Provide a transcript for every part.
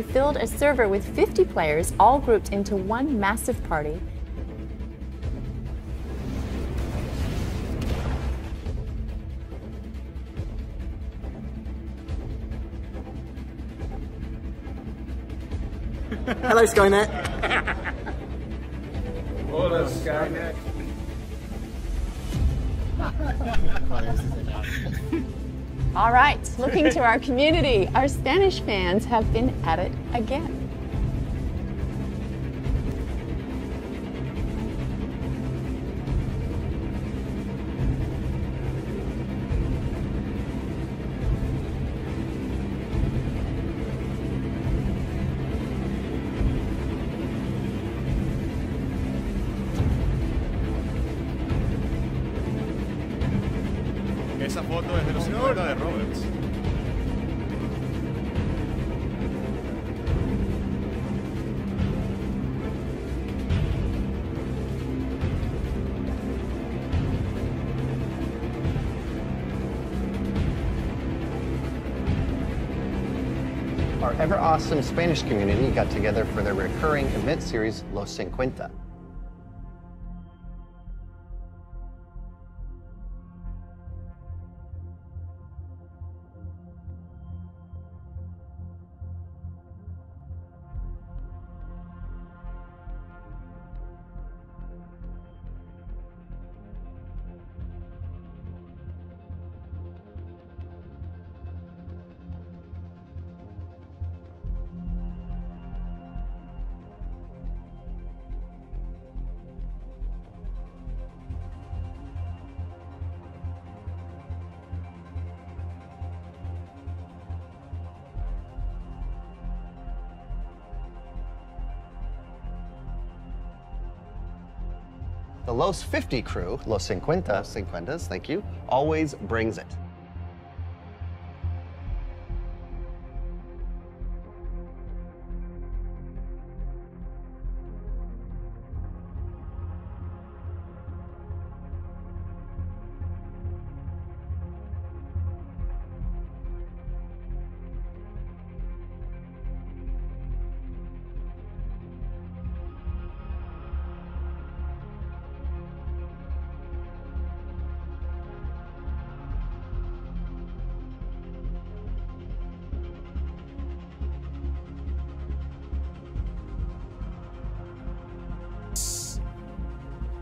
They filled a server with 50 players, all grouped into one massive party. Hello, Skynet. To our community, our Spanish fans have been at it again. Awesome Spanish community got together for their recurring event series, Los Cincuenta. Los 50 crew, Los Cincuenta, Cincuentas, thank you, always brings it.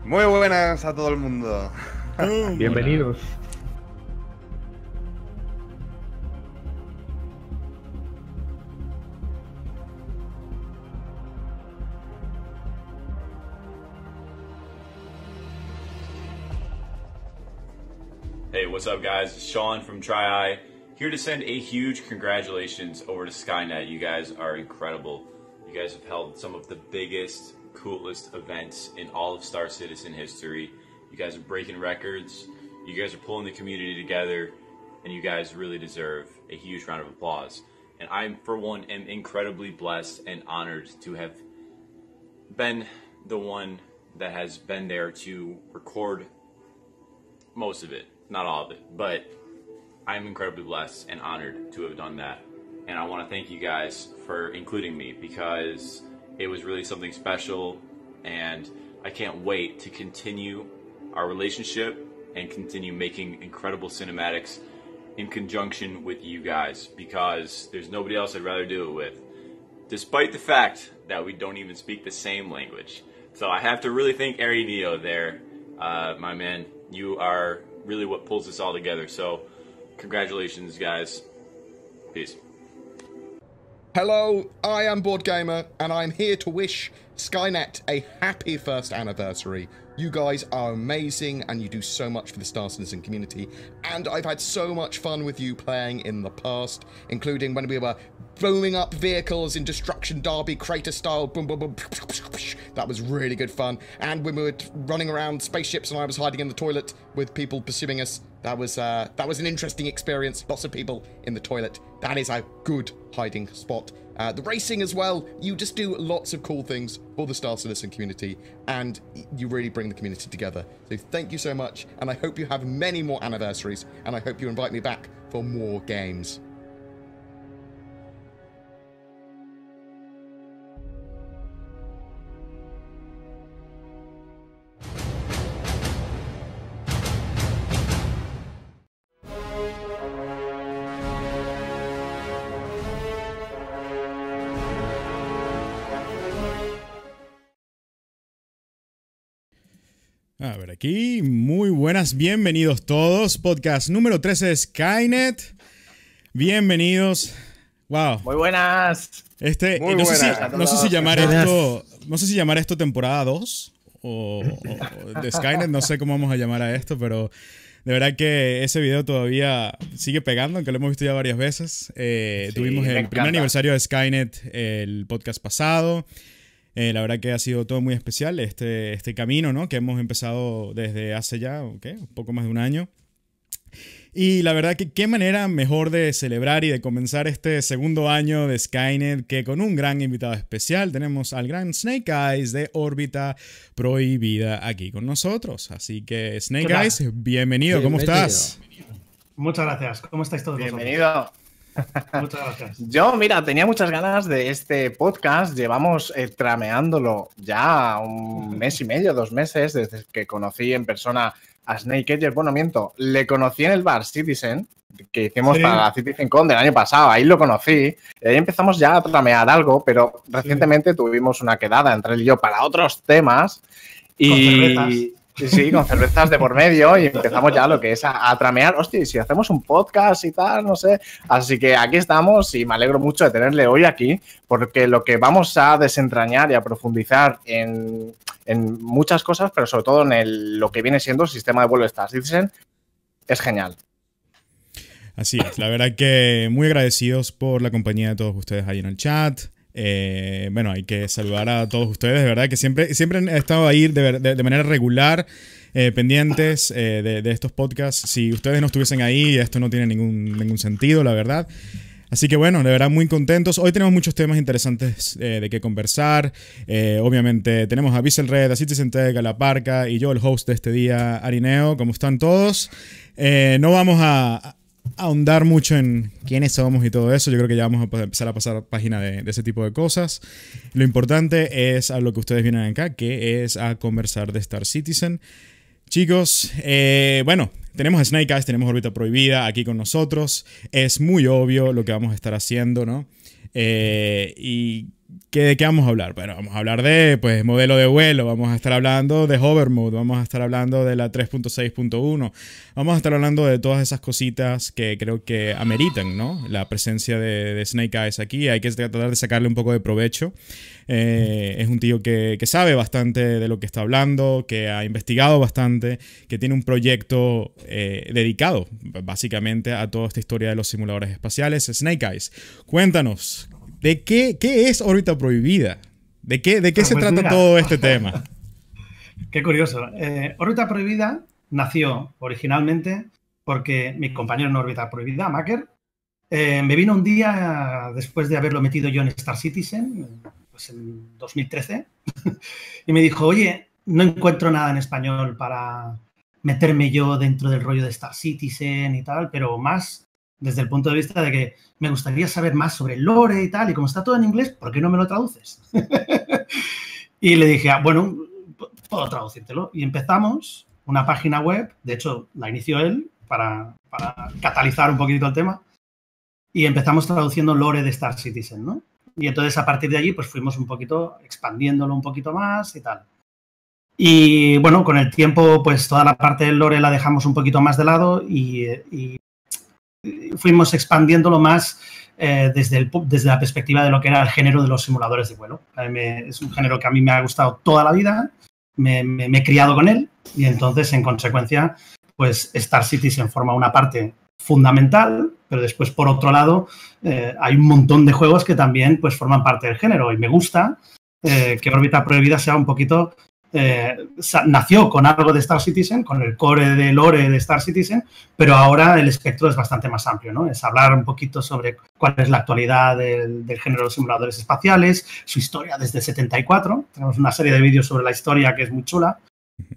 Muy buenas a todo el mundo. Bienvenidos. Hey, what's up, guys? It's Sean from TryEye here to send a huge congratulations over to Skynet. You guys are incredible. You guys have held some of the biggest, coolest events in all of Star Citizen history. You guys are breaking records. You guys are pulling the community together, and you guys really deserve a huge round of applause. And I, for one, am incredibly blessed and honored to have been the one that has been there to record most of it, not all of it, but I'm incredibly blessed and honored to have done that. And I want to thank you guys for including me because it was really something special, and I can't wait to continue our relationship and continue making incredible cinematics in conjunction with you guys because there's nobody else I'd rather do it with, despite the fact that we don't even speak the same language. So I have to really thank Ari Neo there, uh, my man. You are really what pulls this all together. So, congratulations, guys. Peace. Hello, I am Board Gamer, and I'm here to wish Skynet a happy first anniversary. You guys are amazing, and you do so much for the Star Citizen community. And I've had so much fun with you playing in the past, including when we were booming up vehicles in Destruction Derby, Crater style, boom, boom, boom. That was really good fun. And when we were running around spaceships, and I was hiding in the toilet with people pursuing us. That was uh, that was an interesting experience. Lots of people in the toilet. That is a good hiding spot. Uh, the racing as well. You just do lots of cool things for the Star Citizen community, and you really bring the community together. So thank you so much, and I hope you have many more anniversaries, and I hope you invite me back for more games. A ver, aquí, muy buenas, bienvenidos todos. Podcast número 13 de Skynet. Bienvenidos. Wow. Muy buenas. Este, Muy no, sé si, buenas. no sé si llamar Buenas. esto, no sé si llamar esto temporada 2 o, o de Skynet, no sé cómo vamos a llamar a esto, pero de verdad que ese video todavía sigue pegando, aunque lo hemos visto ya varias veces. Eh, Sí, tuvimos el primer aniversario de Skynet el podcast pasado. Eh, la verdad que ha sido todo muy especial este, este camino, ¿no? Que hemos empezado desde hace ya, ¿qué? Un poco más de un año. Y la verdad que qué manera mejor de celebrar y de comenzar este segundo año de Skynet que con un gran invitado especial. Tenemos al gran Snake Eyes de órbita prohibida aquí con nosotros. Así que Snake. Eyes, bienvenido, ¿cómo Bienvenido. estás? Muchas gracias. ¿Cómo estáis todos Bienvenido. vosotros? Muchas gracias. Yo, mira, tenía muchas ganas de este podcast. Llevamos eh, trameándolo ya un mes y medio, dos meses, desde que conocí en persona a Snake Edger. Bueno, miento, le conocí en el bar Citizen, que hicimos Sí. para la CitizenCon del año pasado. Ahí lo conocí. Y ahí empezamos ya a tramear algo, pero recientemente tuvimos una quedada entre él y yo para otros temas. Y. cervezas. Sí, sí, con cervezas de por medio y empezamos ya lo que es a, tramear. Hostia, si hacemos un podcast y tal, no sé. Así que aquí estamos y me alegro mucho de tenerle hoy aquí, porque lo que vamos a desentrañar y a profundizar en, en muchas cosas, pero sobre todo en lo que viene siendo el sistema de vuelo de Star Citizen, es genial. Así es, la verdad que muy agradecidos por la compañía de todos ustedes ahí en el chat. Eh, bueno, hay que saludar a todos ustedes, de verdad que siempre, siempre han estado ahí de, de- manera regular, eh, pendientes eh, de, estos podcasts. Si ustedes no estuviesen ahí, esto no tiene ningún, ningún sentido, la verdad. Así que bueno, de verdad muy contentos. Hoy tenemos muchos temas interesantes de qué conversar. Obviamente tenemos a Bissell Red, a Citizen Tech, a La Parca y yo, el host de este día, Arineo. ¿Cómo están todos? No vamos a ahondar mucho en quiénes somos y todo eso. Yo creo que ya vamos a empezar a pasar página de, ese tipo de cosas. Lo importante es a lo que ustedes vienen acá, que es a conversar de Star Citizen. Chicos, eh, bueno, tenemos a Snake Eyes, tenemos órbita prohibida aquí con nosotros. Es muy obvio lo que vamos a estar haciendo, ¿no? Eh, y ¿qué, ¿de qué vamos a hablar? Bueno, vamos a hablar de pues, modelo de vuelo, vamos a estar hablando de hover mode, vamos a estar hablando de la 3.6.1, vamos a estar hablando de todas esas cositas que creo que ameritan, ¿no? La presencia de, Snake Eyes aquí, hay que tratar de sacarle un poco de provecho. Eh, es un tío que, que sabe bastante de lo que está hablando, que ha investigado bastante, que tiene un proyecto eh, dedicado básicamente a toda esta historia de los simuladores espaciales. Snake Eyes, cuéntanos, ¿de qué, qué es órbita prohibida? ¿De qué, de qué Ah, se pues trata mira. todo este tema? Qué curioso. Eh, órbita Prohibida nació originalmente porque mi compañero en órbita prohibida, Macker, eh, me vino un día después de haberlo metido yo en Star Citizen, pues en 2013, y me dijo, oye, no encuentro nada en español para meterme yo dentro del rollo de Star Citizen y tal, pero más desde el punto de vista de que me gustaría saber más sobre el lore y tal, y como está todo en inglés, ¿por qué no me lo traduces? y le dije, ah, bueno, puedo traducírtelo. Y empezamos una página web, de hecho la inició él para, catalizar un poquito el tema, y empezamos traduciendo lore de Star Citizen, ¿no? Y entonces a partir de allí pues fuimos un poquito expandiéndolo un poquito más y tal. Y bueno, con el tiempo pues toda la parte del lore la dejamos un poquito más de lado y fuimos expandiéndolo más eh, desde, el, desde la perspectiva de lo que era el género de los simuladores de vuelo. Es un género que a mí me ha gustado toda la vida, me, he criado con él y entonces, en consecuencia, pues Star Citizen forma una parte fundamental, pero después, por otro lado, eh, hay un montón de juegos que también pues, forman parte del género y me gusta eh, que Órbita Prohibida sea un poquito... eh, nació con algo de Star Citizen, con el core de lore de Star Citizen, pero ahora el espectro es bastante más amplio, ¿no? Es hablar un poquito sobre cuál es la actualidad del, del género de simuladores espaciales, su historia desde el 74. Tenemos una serie de vídeos sobre la historia que es muy chula.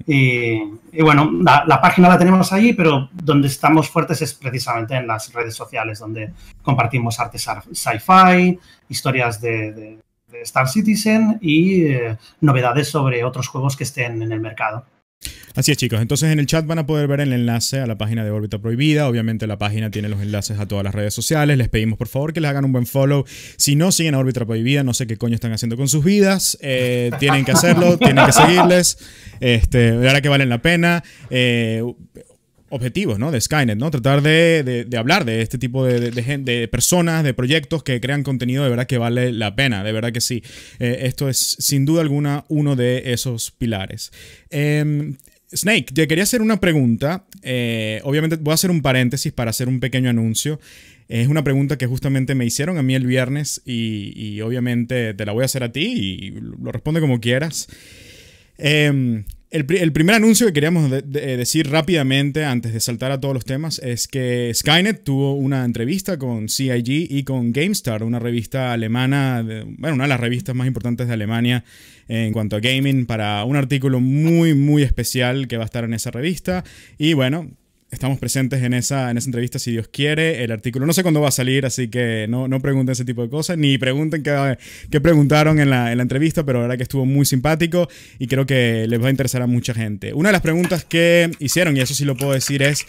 Y, bueno, la, página la tenemos ahí, pero donde estamos fuertes es precisamente en las redes sociales, donde compartimos arte sci- sci-fi, historias de- de Star Citizen y eh, novedades sobre otros juegos que estén en el mercado. Así es, chicos. Entonces en el chat van a poder ver el enlace a la página de Órbita Prohibida. Obviamente la página tiene los enlaces a todas las redes sociales. Les pedimos por favor que les hagan un buen follow. Si no siguen a Órbita Prohibida, no sé qué coño están haciendo con sus vidas. Eh, tienen que hacerlo, tienen que seguirles. Este, que valen la pena. Eh, objetivos ¿no? de Skynet, ¿no? Tratar de, de- hablar de este tipo de, de- personas, de proyectos que crean contenido de verdad que vale la pena, de verdad que sí. Eh, esto es sin duda alguna uno de esos pilares. Em, Snake, te quería hacer una pregunta. Eh, obviamente voy a hacer un paréntesis para hacer un pequeño anuncio. Es una pregunta que justamente me hicieron a mí el viernes y, obviamente te la voy a hacer a ti y lo responde como quieras. Eh, el, pri- el primer anuncio que queríamos de- de- decir rápidamente antes de saltar a todos los temas es que Skynet tuvo una entrevista con CIG y con GameStar, una revista alemana, bueno, una de las revistas más importantes de Alemania en cuanto a gaming, para un artículo muy, muy especial que va a estar en esa revista. Y bueno, Estamos presentes en esa, en esa entrevista si Dios quiere. El artículo no sé cuándo va a salir, así que no, no pregunten ese tipo de cosas, ni pregunten qué, qué preguntaron en la, en la entrevista, pero la verdad que estuvo muy simpático y creo que les va a interesar a mucha gente. Una de las preguntas que hicieron, y eso sí lo puedo decir, es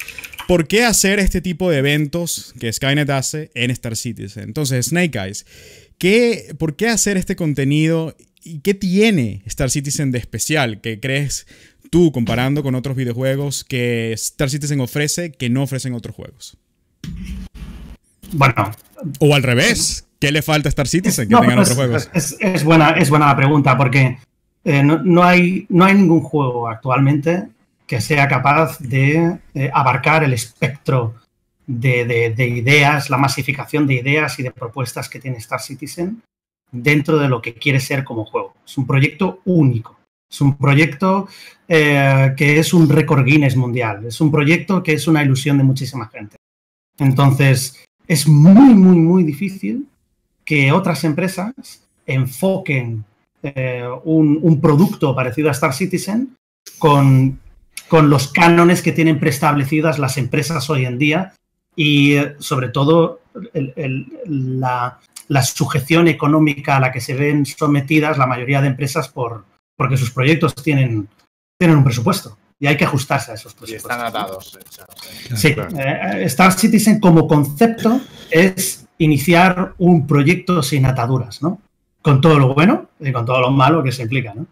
¿por qué hacer este tipo de eventos que Skynet hace en Star Citizen? Entonces, Snake Eyes, ¿qué, ¿por qué hacer este contenido y qué tiene Star Citizen de especial que crees tú comparando con otros videojuegos que Star Citizen ofrece que no ofrecen otros juegos? Bueno, O al revés, ¿qué le falta a Star Citizen que No, tengan pues, otros juegos? Es, es buena, es buena la pregunta porque eh, no, no hay, no hay ningún juego actualmente que sea capaz de eh, abarcar el espectro de, de- de ideas, la masificación de ideas y de propuestas que tiene Star Citizen dentro de lo que quiere ser como juego. Es un proyecto único. Es un proyecto eh, que es un récord Guinness mundial. Es un proyecto que es una ilusión de muchísima gente. Entonces, es muy, muy, muy difícil que otras empresas enfoquen eh, un, un producto parecido a Star Citizen con, con los cánones que tienen preestablecidas las empresas hoy en día y sobre todo la, la sujeción económica a la que se ven sometidas la mayoría de empresas por, porque sus proyectos tienen, tienen un presupuesto y hay que ajustarse a esos Y presupuestos. están atados. Sí, eh, Star Citizen como concepto es iniciar un proyecto sin ataduras, ¿no? Con todo lo bueno y con todo lo malo que se implica, ¿no?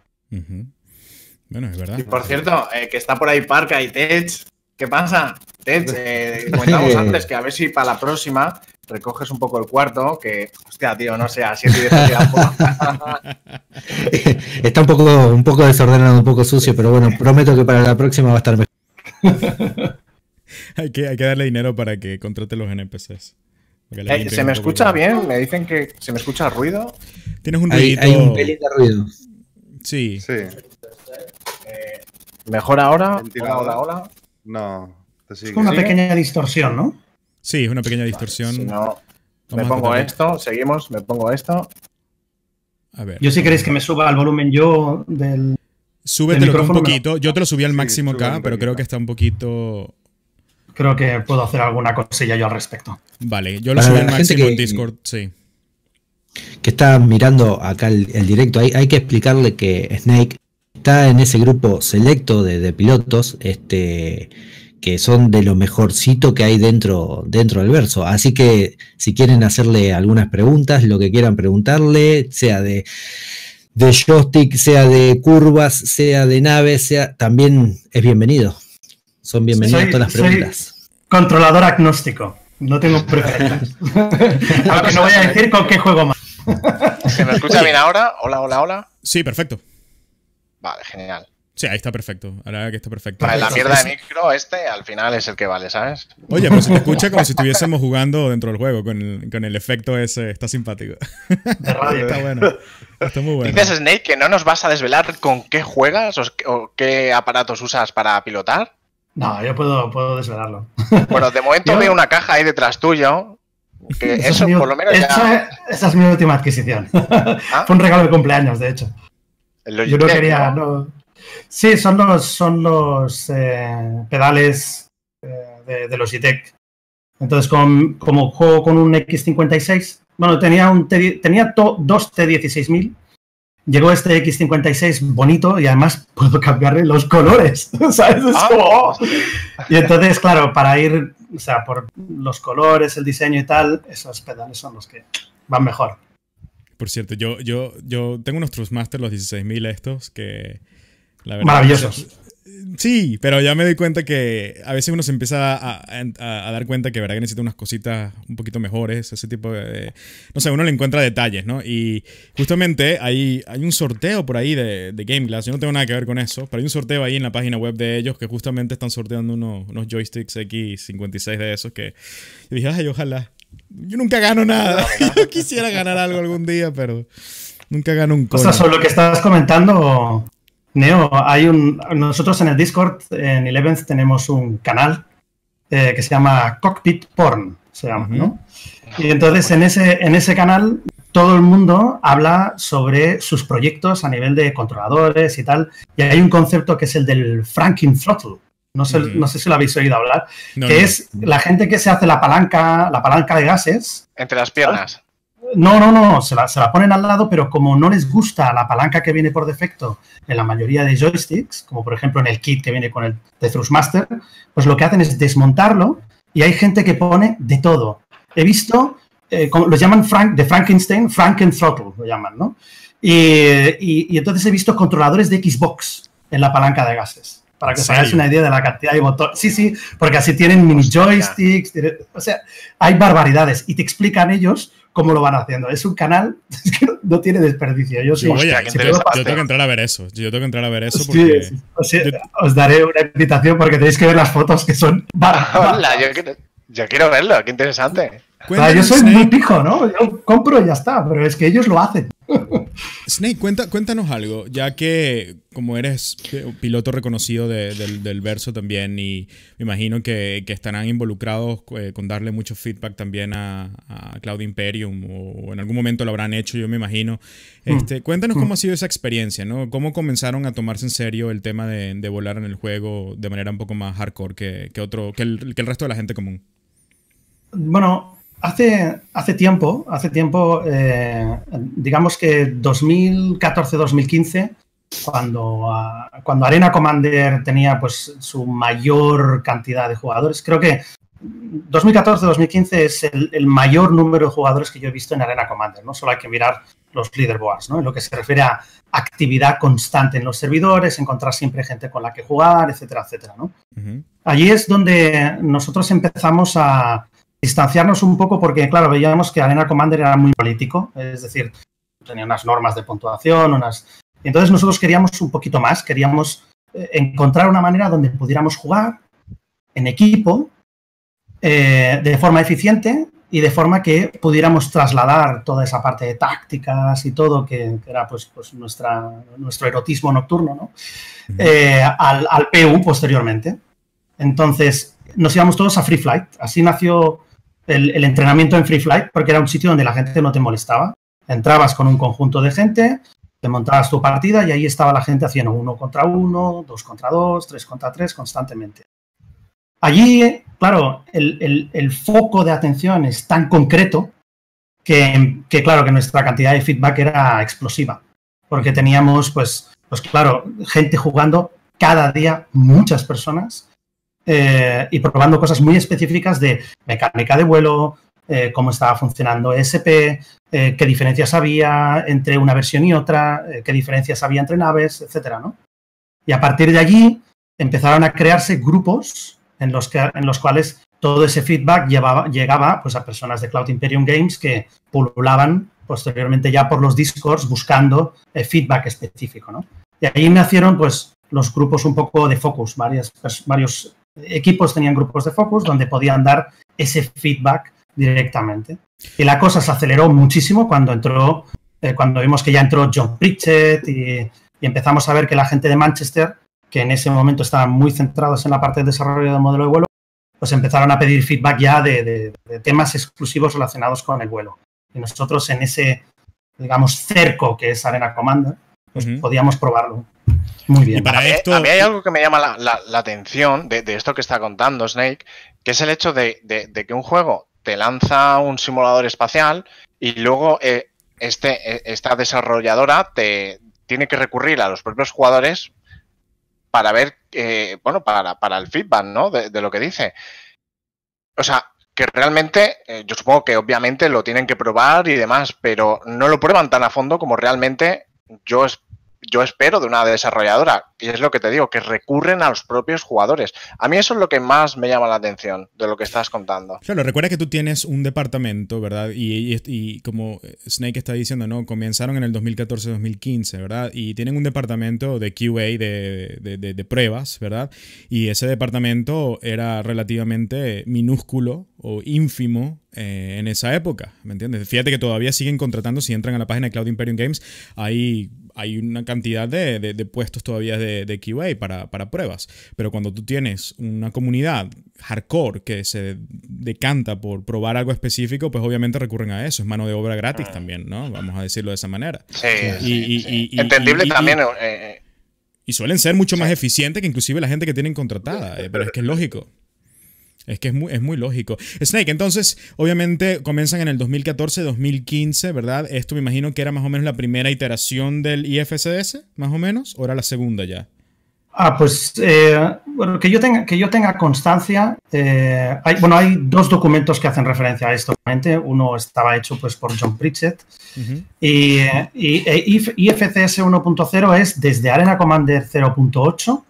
Bueno, es verdad. Y por cierto, eh, que está por ahí Parca y Tech. ¿Qué pasa? Tech, eh, comentábamos antes que a ver si para la próxima recoges un poco el cuarto, que, hostia, tío, no sé, a 7 y 10 Está un poco, un poco desordenado, un poco sucio, pero bueno, prometo que para la próxima va a estar mejor. hay, que, hay que darle dinero para que contrate los NPCs. Eh, ¿Se me escucha bien? Me dicen que se me escucha ruido. Tienes un Hay, ruidito. hay un pelín de ruido. Sí. Sí. ¿Mejor ahora? Hola, Ventilador. hola, hola. No, te Es sigue. una pequeña distorsión, ¿no? Sí, es una pequeña distorsión. Si no, me pongo esto, seguimos, me pongo esto. A ver. Yo si queréis que me suba el volumen yo del... Súbetelo un poquito. Yo te lo subí al máximo acá, pero creo que está un poquito. Creo que puedo hacer alguna cosilla yo al respecto. Vale, yo lo subí al máximo en Discord, sí. que está mirando acá el, el directo, hay, hay que explicarle que Snake está en ese grupo selecto de, de pilotos, este, que son de lo mejorcito que hay dentro, dentro del verso. Así que si quieren hacerle algunas preguntas, lo que quieran preguntarle, sea de, de joystick, sea de curvas, sea de naves, sea, también es bienvenido. Son bienvenidas Soy- todas las soy- preguntas. Controlador agnóstico. No tengo preferencias. Aunque no voy a decir con qué juego más. ¿Se me escucha bien ahora? Hola, hola, hola. Sí, perfecto. Vale, genial. Sí, ahí está perfecto. Ahora que está perfecto. Vale, la mierda de micro, este al final es el que vale, ¿sabes? Oye, pero se te escucha como si estuviésemos jugando dentro del juego con el, con el efecto ese. Está simpático. De radio. está bueno. Está muy bueno. Dices, Snake, que no nos vas a desvelar con qué juegas o, o qué aparatos usas para pilotar. No, yo puedo, puedo desvelarlo. Bueno, de momento Yo- veo una caja ahí detrás tuyo. Que eso es mi- por lo menos esa, ya. esa es mi última adquisición. Ah. Fue un regalo de cumpleaños, de hecho. Yo no quería. ¿no? Sí, son los, son los eh, pedales eh, de, de Logitech. Entonces, con- como juego con un X56, bueno, tenía, un T- tenía to- dos T16000 llegó este X56 bonito y además puedo cambiarle los colores, ¿sabes? Es Ah, como, oh. Y entonces, claro, para ir, o sea, por los colores, el diseño y tal, esos pedales son los que van mejor. Por cierto, yo, yo, yo tengo unos Trustmaster, los 16.000 estos, que... La verdad, Maravillosos. Sí, pero ya me doy cuenta que a veces uno se empieza a, a- a dar cuenta que verdad que necesita unas cositas un poquito mejores, ese tipo de... No sé, uno le encuentra detalles, ¿no? Y justamente hay, hay un sorteo por ahí de, de Game Glass, yo no tengo nada que ver con eso, pero hay un sorteo ahí en la página web de ellos que justamente están sorteando unos, unos joysticks X56 de esos que... Y dije, ay, ojalá. Yo nunca gano nada. Yo quisiera ganar algo algún día, pero nunca gano un O sea, coño. sobre lo que estás comentando, Neo, hay un. Nosotros en el Discord, en Eleventh, tenemos un canal eh, que se llama Cockpit Porn, se llama, ¿no? Y entonces en ese, en ese canal todo el mundo habla sobre sus proyectos a nivel de controladores y tal. Y hay un concepto que es el del Franking Throttle. No sé, no sé si lo habéis oído hablar. No, que no. es la gente que se hace la palanca, la palanca de gases. Entre las piernas. No, no, no, se la, se la ponen al lado, pero como no les gusta la palanca que viene por defecto en la mayoría de joysticks, como por ejemplo en el kit que viene con el de Thrustmaster, pues lo que hacen es desmontarlo y hay gente que pone de todo. He visto, eh, como los llaman Frank, de Frankenstein, Franken Throttle, lo llaman, ¿no? Y, y- y entonces he visto controladores de Xbox en la palanca de gases. Para que ¿En os hagáis una idea de la cantidad de botones. Sí, sí, porque así tienen mini joysticks. o sea, hay barbaridades y te explican ellos cómo lo van haciendo. Es un canal que no, tiene desperdicio. Yo sí, Oye, Hostia, qué si puedo interesante. Yo tengo que entrar a ver eso. Yo tengo que entrar a ver eso Sí, porque. sí. O sea, yo- os daré una invitación porque tenéis que ver las fotos que son. Hola, yo quiero, yo quiero verlo, qué interesante. O sea, yo soy muy Snake, pijo, ¿no? Yo compro y ya está, pero es que ellos lo hacen. Snake, cuenta- cuéntanos algo, ya que como eres pi- piloto reconocido de- del, del verso también y me imagino que, que estarán involucrados eh, con darle mucho feedback también a, a Cloud Imperium o en algún momento lo habrán hecho, yo me imagino. Este, cuéntanos cómo ha sido esa experiencia, ¿no? ¿Cómo comenzaron a tomarse en serio el tema de, de volar en el juego de manera un poco más hardcore que, que otro, que el, que el resto de la gente común? Bueno, hace, hace tiempo, hace tiempo, eh, digamos que 2014-2015, cuando, ah, cuando Arena Commander tenía pues su mayor cantidad de jugadores, creo que 2014-2015 es el, el mayor número de jugadores que yo he visto en Arena Commander, ¿no? Solo hay que mirar los leaderboards, ¿no? En lo que se refiere a actividad constante en los servidores, encontrar siempre gente con la que jugar, etcétera, etcétera, ¿no? Allí es donde nosotros empezamos a distanciarnos un poco porque, claro, veíamos que Arena Commander era muy político, es decir, tenía unas normas de puntuación, unas... Entonces nosotros queríamos un poquito más, queríamos eh, encontrar una manera donde pudiéramos jugar en equipo eh, de forma eficiente y de forma que pudiéramos trasladar toda esa parte de tácticas y todo, que, que era pues, pues nuestra, nuestro erotismo nocturno, ¿no? Eh, al, al PU posteriormente. Entonces, nos íbamos todos a Free Flight. Así nació el, entrenamiento en Free Flight, porque era un sitio donde la gente no te molestaba. Entrabas con un conjunto de gente, te montabas tu partida y ahí estaba la gente haciendo uno contra uno, dos contra dos, tres contra tres constantemente. Allí, claro, el foco de atención es tan concreto que, que, claro, que nuestra cantidad de feedback era explosiva, porque teníamos, pues, pues claro, gente jugando cada día, muchas personas, eh, y probando cosas muy específicas de mecánica de vuelo, eh, cómo estaba funcionando ESP, eh, qué diferencias había entre una versión y otra, eh, qué diferencias había entre naves, etcétera, ¿no? Y a partir de allí empezaron a crearse grupos en los, que, en los cuales todo ese feedback llevaba, llegaba pues, a personas de Cloud Imperium Games que pululaban posteriormente ya por los discords buscando eh, feedback específico, ¿no? Y ahí nacieron pues los grupos un poco de focus, varias, pers- varios equipos tenían grupos de focus donde podían dar ese feedback directamente. Y la cosa se aceleró muchísimo cuando entró, eh, cuando vimos que ya entró John Pritchett y, y empezamos a ver que la gente de Manchester, que en ese momento estaban muy centrados en la parte de desarrollo del modelo de vuelo, pues empezaron a pedir feedback ya de, de- de temas exclusivos relacionados con el vuelo. Y nosotros en ese, digamos, cerco que es Arena Commander, pues podíamos probarlo muy bien. Y para a, mí, esto- a mí hay algo que me llama la, la- la atención de, de esto que está contando Snake, que es el hecho de, de- de que un juego te lanza un simulador espacial y luego eh, este, eh, esta desarrolladora te, tiene que recurrir a los propios jugadores para ver, eh, bueno, para, para, el feedback, ¿no? De, de, lo que dice. O sea, que realmente, eh, yo supongo que obviamente lo tienen que probar y demás, pero no lo prueban tan a fondo como realmente yo yo espero de una desarrolladora. Y es lo que te digo, que recurren a los propios jugadores. A mí eso es lo que más me llama la atención de lo que estás contando. Claro, recuerda que tú tienes un departamento, ¿verdad? Y, y, como Snake está diciendo, ¿no? Comenzaron en el 2014-2015, ¿verdad? Y tienen un departamento de QA, de, de pruebas, ¿verdad? Y ese departamento era relativamente minúsculo o ínfimo eh, en esa época, ¿me entiendes? Fíjate que todavía siguen contratando, si entran a la página de Cloud Imperium Games, hay, hay una cantidad de, de, de puestos todavía de, de QA para, para, pruebas, pero cuando tú tienes una comunidad hardcore que se decanta por probar algo específico, pues obviamente recurren a eso, es mano de obra gratis Mm. también, ¿no? Vamos a decirlo de esa manera. Sí, y, sí, y, sí. y, entendible también. Eh, y suelen ser mucho más eficientes que inclusive la gente que tienen contratada, eh, pero es que es lógico. Es que es muy, es muy lógico. Snake, entonces, obviamente comienzan en el 2014-2015, ¿verdad? Esto me imagino que era más o menos la primera iteración del IFSS, más o menos, o era la segunda ya. Ah, pues eh, bueno, que yo tenga, que yo tenga constancia. Eh, hay, bueno, hay dos documentos que hacen referencia a esto. Uno estaba hecho pues, por John Pritchett uh -huh. y, y, e IFCS 1.0 es desde Arena Commander 0.8,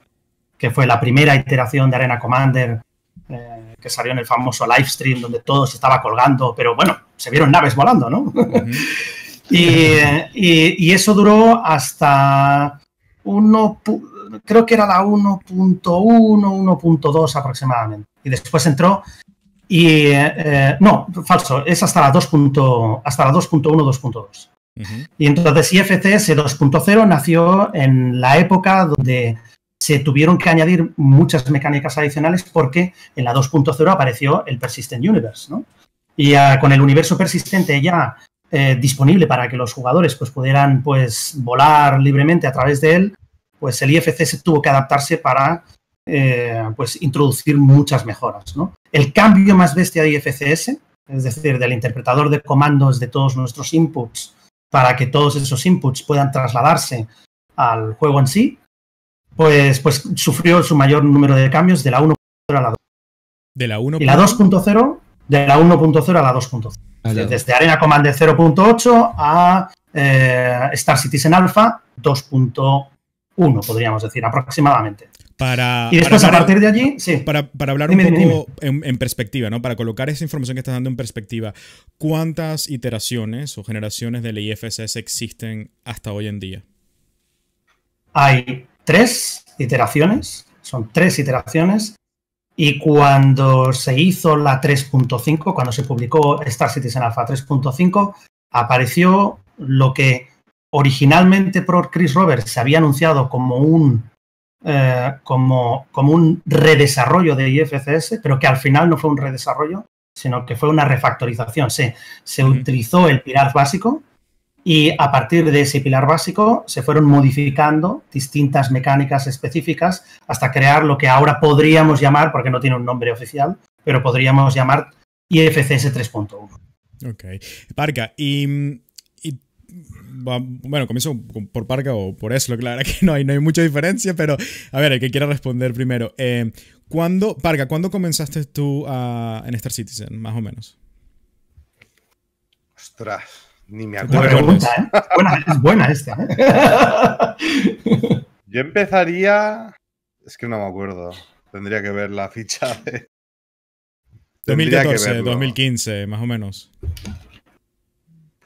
que fue la primera iteración de Arena Commander eh, que salió en el famoso live stream donde todo se estaba colgando, pero bueno, se vieron naves volando, ¿no? Uh -huh. y, y, y, eso duró hasta uno, creo que era la 1.1, 1.2 aproximadamente. Y después entró y eh, no, falso, es hasta la 2. hasta la 2.1, 2.2. Uh -huh. Y entonces IFCS 2.0 nació en la época donde se tuvieron que añadir muchas mecánicas adicionales porque en la 2.0 apareció el Persistent Universe, ¿no? Y uh, con el universo persistente ya eh, disponible para que los jugadores pues, pudieran pues, volar libremente a través de él, pues el IFC se tuvo que adaptarse para eh, pues, introducir muchas mejoras. El cambio más bestia de IFCS, es decir, del interpretador de comandos de todos nuestros inputs, para que todos esos inputs puedan trasladarse al juego en sí, pues, pues sufrió su mayor número de cambios de la 1.0 a la 2. De la 1. Y la 2.0 de la 1.0 a la 2.0. Vale. Desde Arena Commander 0.8 a eh, Star Citizen Alpha 2.1, podríamos decir, aproximadamente. Para, y después, para, a partir de allí, sí. Para, para hablar dime, un poco dime, dime. En, en, perspectiva, ¿no? Para colocar esa información que estás dando en perspectiva, ¿cuántas iteraciones o generaciones del IFSS existen hasta hoy en día? Hay tres iteraciones, son tres iteraciones, y cuando se hizo la 3.5, cuando se publicó Star Citizen Alpha 3.5, apareció lo que originalmente por Chris Roberts se había anunciado como un, eh, como, como un redesarrollo de IFCS, pero que al final no fue un redesarrollo, sino que fue una refactorización. Se, se utilizó el pilar básico y a partir de ese pilar básico se fueron modificando distintas mecánicas específicas hasta crear lo que ahora podríamos llamar, porque no tiene un nombre oficial, pero podríamos llamar IFCS 3.1. Ok. Parca, y, y, bueno, comienzo por Parca o por eso, claro que no hay, no hay mucha diferencia, pero a ver, el que quiera responder primero. Eh, ¿cuándo, Parca, ¿cuándo comenzaste tú a, en Star Citizen, más o menos? Ostras. Ni me acuerdo. Pregunta, ¿eh? es, buena, es buena esta. ¿eh? Yo empezaría. Es que no me acuerdo. Tendría que ver la ficha de. 2014, 2015, más o menos.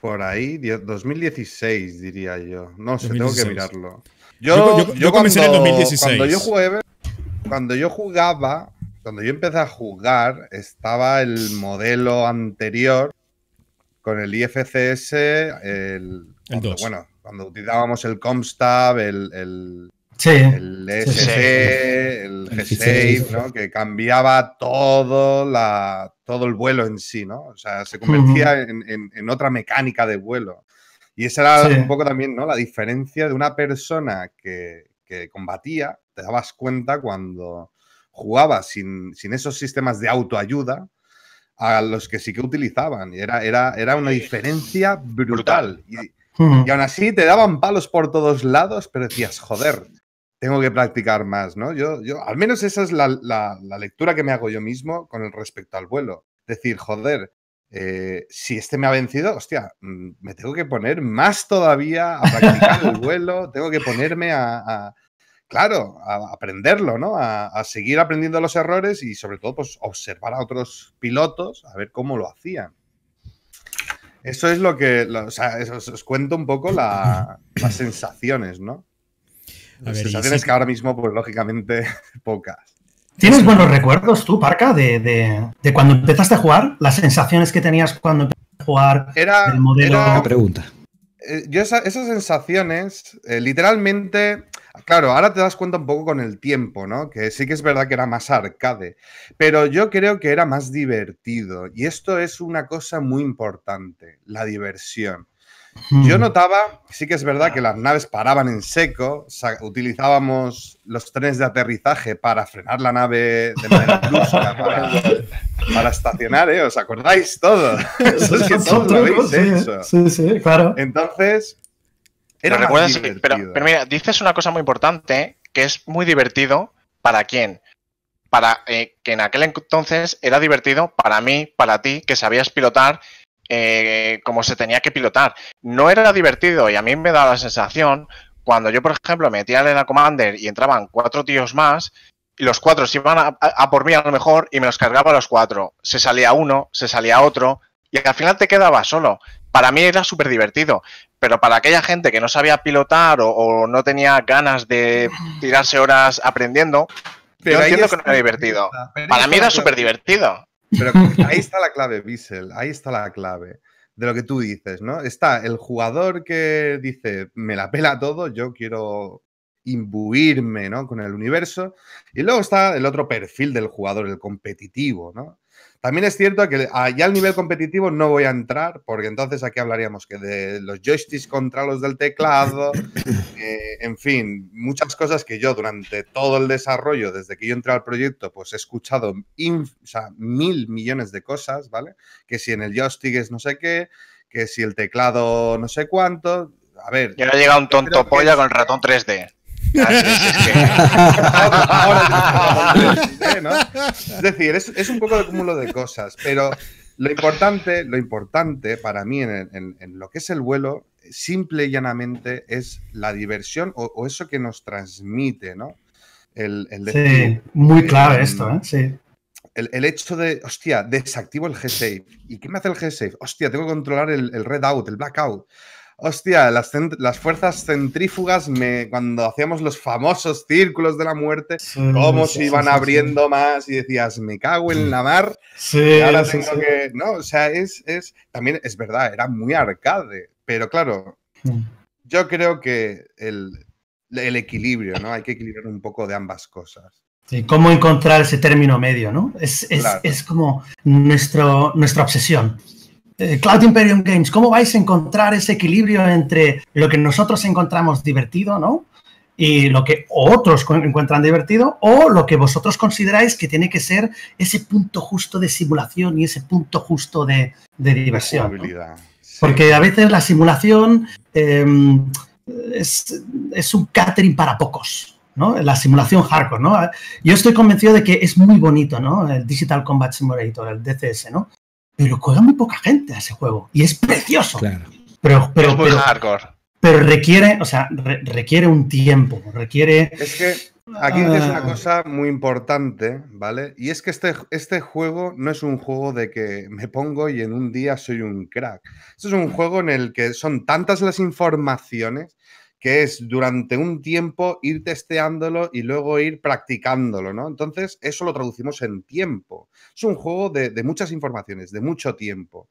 Por ahí, 2016 diría yo. No sé, 2016. tengo que mirarlo. Yo, yo, yo, yo comencé cuando, en el 2016. Cuando yo, jugué, cuando yo jugaba, cuando yo empecé a jugar, estaba el modelo anterior con el IFCS, el, el cuando, bueno, cuando utilizábamos el Comstab, el, el, sí. el SC, sí. el G-Safe, ¿no? que cambiaba todo, la, todo el vuelo en sí, ¿no? O sea, se convertía uh -huh. en, en, en, otra mecánica de vuelo. Y esa era sí. un poco también, ¿no? La diferencia de una persona que, que combatía, te dabas cuenta cuando jugaba sin, sin esos sistemas de autoayuda, a los que sí que utilizaban. Y era, era, era una diferencia brutal. Y, Y aún así te daban palos por todos lados, pero decías, joder, tengo que practicar más, ¿no? Yo, yo, al menos esa es la, la, la lectura que me hago yo mismo con el respecto al vuelo. Decir, joder, eh, si este me ha vencido, hostia, mm, me tengo que poner más todavía a practicar el vuelo, tengo que ponerme a, a claro, a aprenderlo, ¿no? A, a, seguir aprendiendo los errores y sobre todo, pues observar a otros pilotos a ver cómo lo hacían. Eso es lo que, lo, o sea, eso, os, os, cuento un poco la, las sensaciones, ¿no? Las ver, sensaciones sí. que ahora mismo, pues lógicamente, pocas. ¿Tienes buenos recuerdos tú, Parca, de, de, de, cuando empezaste a jugar? Las sensaciones que tenías cuando empezaste a jugar era, el modelo. Era, pregunta. Eh, yo esa, esas sensaciones, eh, literalmente, claro, ahora te das cuenta un poco con el tiempo, ¿no? Que sí que es verdad que era más arcade, pero yo creo que era más divertido. Y esto es una cosa muy importante, la diversión. Yo notaba, sí que es verdad que las naves paraban en seco, utilizábamos los trenes de aterrizaje para frenar la nave de manera brusca, para, para, estacionar, ¿eh? ¿Os acordáis todo? Eso es que todos lo habéis hecho. Sí, sí, claro. Entonces, era pero, pero, mira, dices una cosa muy importante, que es muy divertido para quién. Para eh, que en aquel entonces era divertido para mí, para ti, que sabías pilotar eh, como se tenía que pilotar. No era divertido y a mí me da la sensación cuando yo, por ejemplo, metía en la Commander y entraban cuatro tíos más y los cuatro se iban a, a, a, por mí a lo mejor y me los cargaba a los cuatro. Se salía uno, se salía otro y al final te quedaba solo. Para mí era súper divertido, pero para aquella gente que no sabía pilotar o, o, no tenía ganas de tirarse horas aprendiendo, pero yo entiendo que no era divertido. Para mí era súper divertido. Pero ahí está la clave, Bissell, ahí está la clave de lo que tú dices, ¿no? Está el jugador que dice, me la pela todo, yo quiero imbuirme, ¿no? Con el universo. Y luego está el otro perfil del jugador, el competitivo, ¿no? También es cierto que allá al nivel competitivo no voy a entrar, porque entonces aquí hablaríamos que de los joysticks contra los del teclado, eh, en fin, muchas cosas que yo durante todo el desarrollo, desde que yo entré al proyecto, pues he escuchado o sea, mil millones de cosas, ¿vale? Que si en el joystick es no sé qué, que si el teclado no sé cuánto. A ver. Y ahora llega un tonto polla es... con el ratón 3D. es decir, es, es, un poco de cúmulo de cosas, pero lo importante, lo importante para mí en, en, en lo que es el vuelo, simple y llanamente, es la diversión o, o eso que nos transmite, ¿no? El, el decir, sí, muy clave eh, esto, ¿eh? Sí. El, hecho de, hostia, desactivo el G-Save. ¿Y qué me hace el G-Save? Hostia, tengo que controlar el, el red out, el blackout. Hostia, las, las, fuerzas centrífugas, me, cuando hacíamos los famosos círculos de la muerte, sí, cómo sí, se iban sí, abriendo más y decías, me cago en la mar. Sí, ahora tengo que. No, o sea, es, es. También es verdad, era muy arcade. Pero claro, yo creo que el, el equilibrio, ¿no? Hay que equilibrar un poco de ambas cosas. Sí, cómo encontrar ese término medio, ¿no? Es, es, claro. es como nuestro, nuestra obsesión. Eh, Cloud Imperium Games, ¿cómo vais a encontrar ese equilibrio entre lo que nosotros encontramos divertido, ¿no? Y lo que otros encuentran divertido, o lo que vosotros consideráis que tiene que ser ese punto justo de simulación y ese punto justo de, de diversión. ¿no? Sí. Porque a veces la simulación eh, es, es, un catering para pocos, ¿no? La simulación hardcore, ¿no? Yo estoy convencido de que es muy bonito, ¿no? El Digital Combat Simulator, el DCS, ¿no? Pero juega muy poca gente a ese juego y es precioso. Claro. Pero, pero, es muy pero, hardcore. Pero requiere, o sea, re requiere un tiempo, requiere. Es que aquí dices una cosa muy importante, ¿vale? Y es que este, este juego no es un juego de que me pongo y en un día soy un crack. Esto es un juego en el que son tantas las informaciones que es durante un tiempo ir testeándolo y luego ir practicándolo, ¿no? Entonces, eso lo traducimos en tiempo. Es un juego de, muchas informaciones, de mucho tiempo.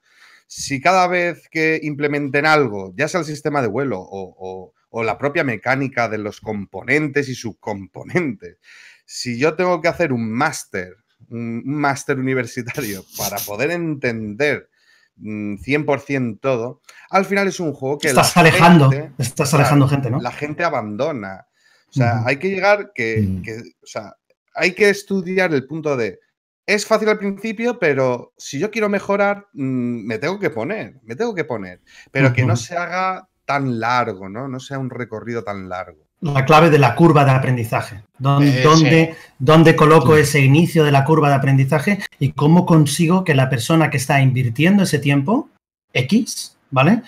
Si cada vez que implementen algo, ya sea el sistema de vuelo o, o la propia mecánica de los componentes y subcomponentes, si yo tengo que hacer un máster, un máster universitario para poder entender 100% mm, todo, al final es un juego que... Estás alejando, gente, estás alejando gente, ¿no? La gente abandona. O sea, uh -huh. hay que llegar que, uh -huh. que, o sea, hay que estudiar el punto de, es fácil al principio, pero si yo quiero mejorar, mmm, me tengo que poner, me tengo que poner, pero uh -huh. que no se haga tan largo, ¿no? No sea un recorrido tan largo. La clave de la curva de aprendizaje. ¿Dónde, Eh, dónde- sí. dónde coloco ese inicio de la curva de aprendizaje y cómo consigo que la persona que está invirtiendo ese tiempo, X, ¿vale?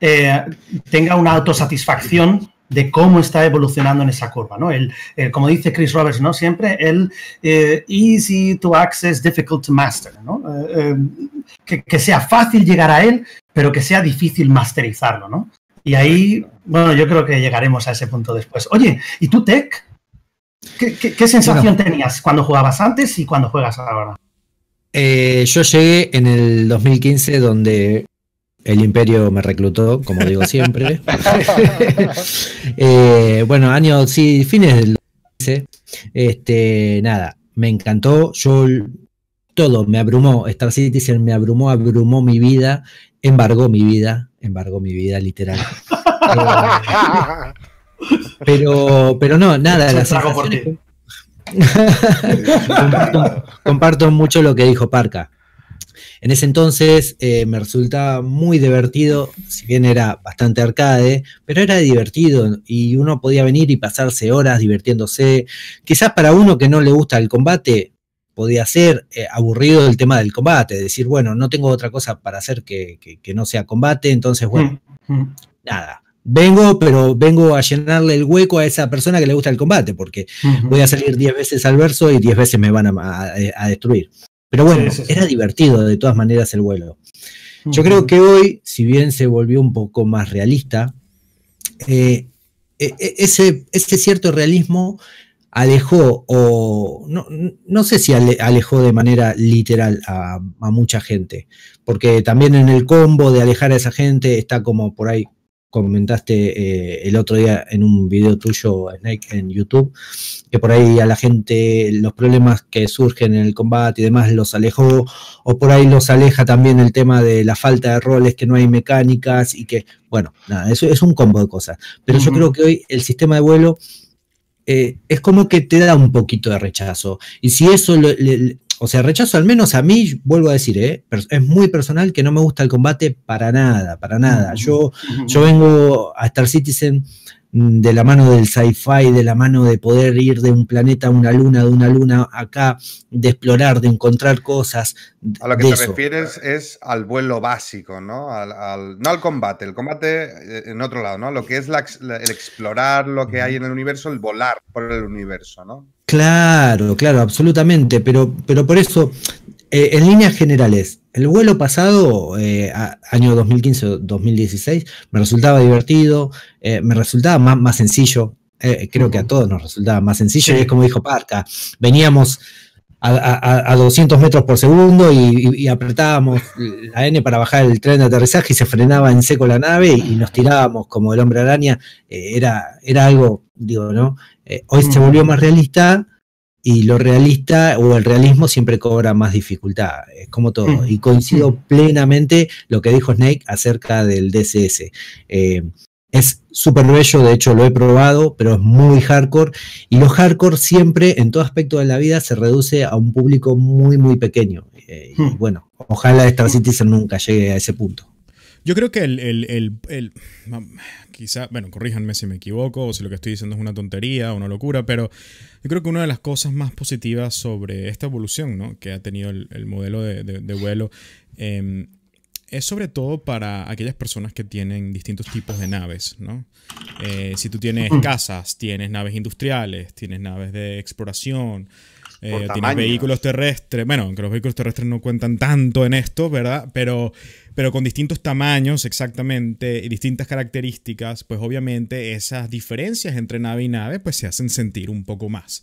Eh, tenga una autosatisfacción de cómo está evolucionando en esa curva, ¿no? El, el- como dice Chris Roberts, ¿no? Siempre el eh, easy to access, difficult to master, ¿no? Eh, eh, que, que sea fácil llegar a él, pero que sea difícil masterizarlo, ¿no? Y ahí, bueno, yo creo que llegaremos a ese punto después. Oye, ¿y tú, Tech? ¿Qué, qué- qué sensación tenías cuando jugabas antes y cuando juegas ahora? Eh, yo llegué en el 2015 donde el imperio me reclutó, como digo siempre. Eh, bueno, años, sí, fines del 2015. Este, nada, me encantó. Yo todo me abrumó. Star Citizen me abrumó, abrumó mi vida, embargó mi vida, embargó mi vida, literal. Pero, pero no, nada, las sensaciones- comparto, comparto mucho lo que dijo Parca. En ese entonces eh, me resultaba muy divertido, si bien era bastante arcade, pero era divertido y uno podía venir y pasarse horas divirtiéndose. Quizás para uno que no le gusta el combate, podía ser eh, aburrido el tema del combate, decir, bueno, no tengo otra cosa para hacer que, que- que no sea combate, entonces, bueno, Mm. nada. Vengo, pero vengo a llenarle el hueco a esa persona que le gusta el combate, porque voy a salir 10 veces al verso y 10 veces me van a, a- a destruir. Pero bueno, Sí, sí, sí. era divertido de todas maneras el vuelo. Yo creo que hoy, si bien se volvió un poco más realista, eh, e- e- ese, ese cierto realismo alejó, o no, no sé si ale- alejó de manera literal a, a mucha gente, porque también en el combo de alejar a esa gente está como por ahí comentaste eh, el otro día en un video tuyo, Snake, en YouTube, que por ahí a la gente los problemas que surgen en el combate y demás los alejó, o por ahí los aleja también el tema de la falta de roles, que no hay mecánicas y que, bueno, nada, eso es un combo de cosas. Pero yo creo que hoy el sistema de vuelo eh, es como que te da un poquito de rechazo. Y si eso, le- le- o sea, rechazo al menos a mí, vuelvo a decir, eh, es muy personal que no me gusta el combate para nada, para nada. Yo yo vengo a Star Citizen mm, de la mano del sci-fi, de la mano de poder ir de un planeta a una luna, de una luna acá, de explorar, de encontrar cosas. A lo que te eso. refieres es al vuelo básico, ¿no? Al, al- no al combate, el combate eh, en otro lado, ¿no? Lo que es la- el explorar lo que hay en el universo, el volar por el universo, ¿no? Claro, claro, absolutamente, pero, pero por eso, eh, en líneas generales, el vuelo pasado, eh, a- año 2015-2016, me resultaba divertido, eh, me resultaba más, más sencillo, eh, creo que a todos nos resultaba más sencillo, y es como dijo Parca, veníamos a, a- a 200 metros por segundo y, y- y apretábamos la N para bajar el tren de aterrizaje y se frenaba en seco la nave y, y nos tirábamos como el hombre araña, eh, era, era algo, digo, ¿no? Eh, hoy se volvió más realista y lo realista o el realismo siempre cobra más dificultad, es como todo. Ujú. Y coincido plenamente lo que dijo Snake acerca del DCS. Eh, es súper bello, de hecho lo he probado, pero es muy hardcore. Y lo hardcore siempre, en todo aspecto de la vida, se reduce a un público muy, muy pequeño. Eh, y Hmm. bueno, ojalá Star Citizen nunca llegue a ese punto. Yo creo que el, el- el- quizá, bueno, corríjanme si me equivoco o si lo que estoy diciendo es una tontería o una locura, pero yo creo que una de las cosas más positivas sobre esta evolución ¿no? que ha tenido el, el modelo de, de- de vuelo eh, es sobre todo para aquellas personas que tienen distintos tipos de naves, ¿no? Eh, si tú tienes casas, tienes naves industriales, tienes naves de exploración, eh, tienes vehículos terrestres, bueno, aunque los vehículos terrestres no cuentan tanto en esto, ¿verdad? Pero, pero con distintos tamaños exactamente y distintas características, pues obviamente esas diferencias entre nave y nave pues se hacen sentir un poco más,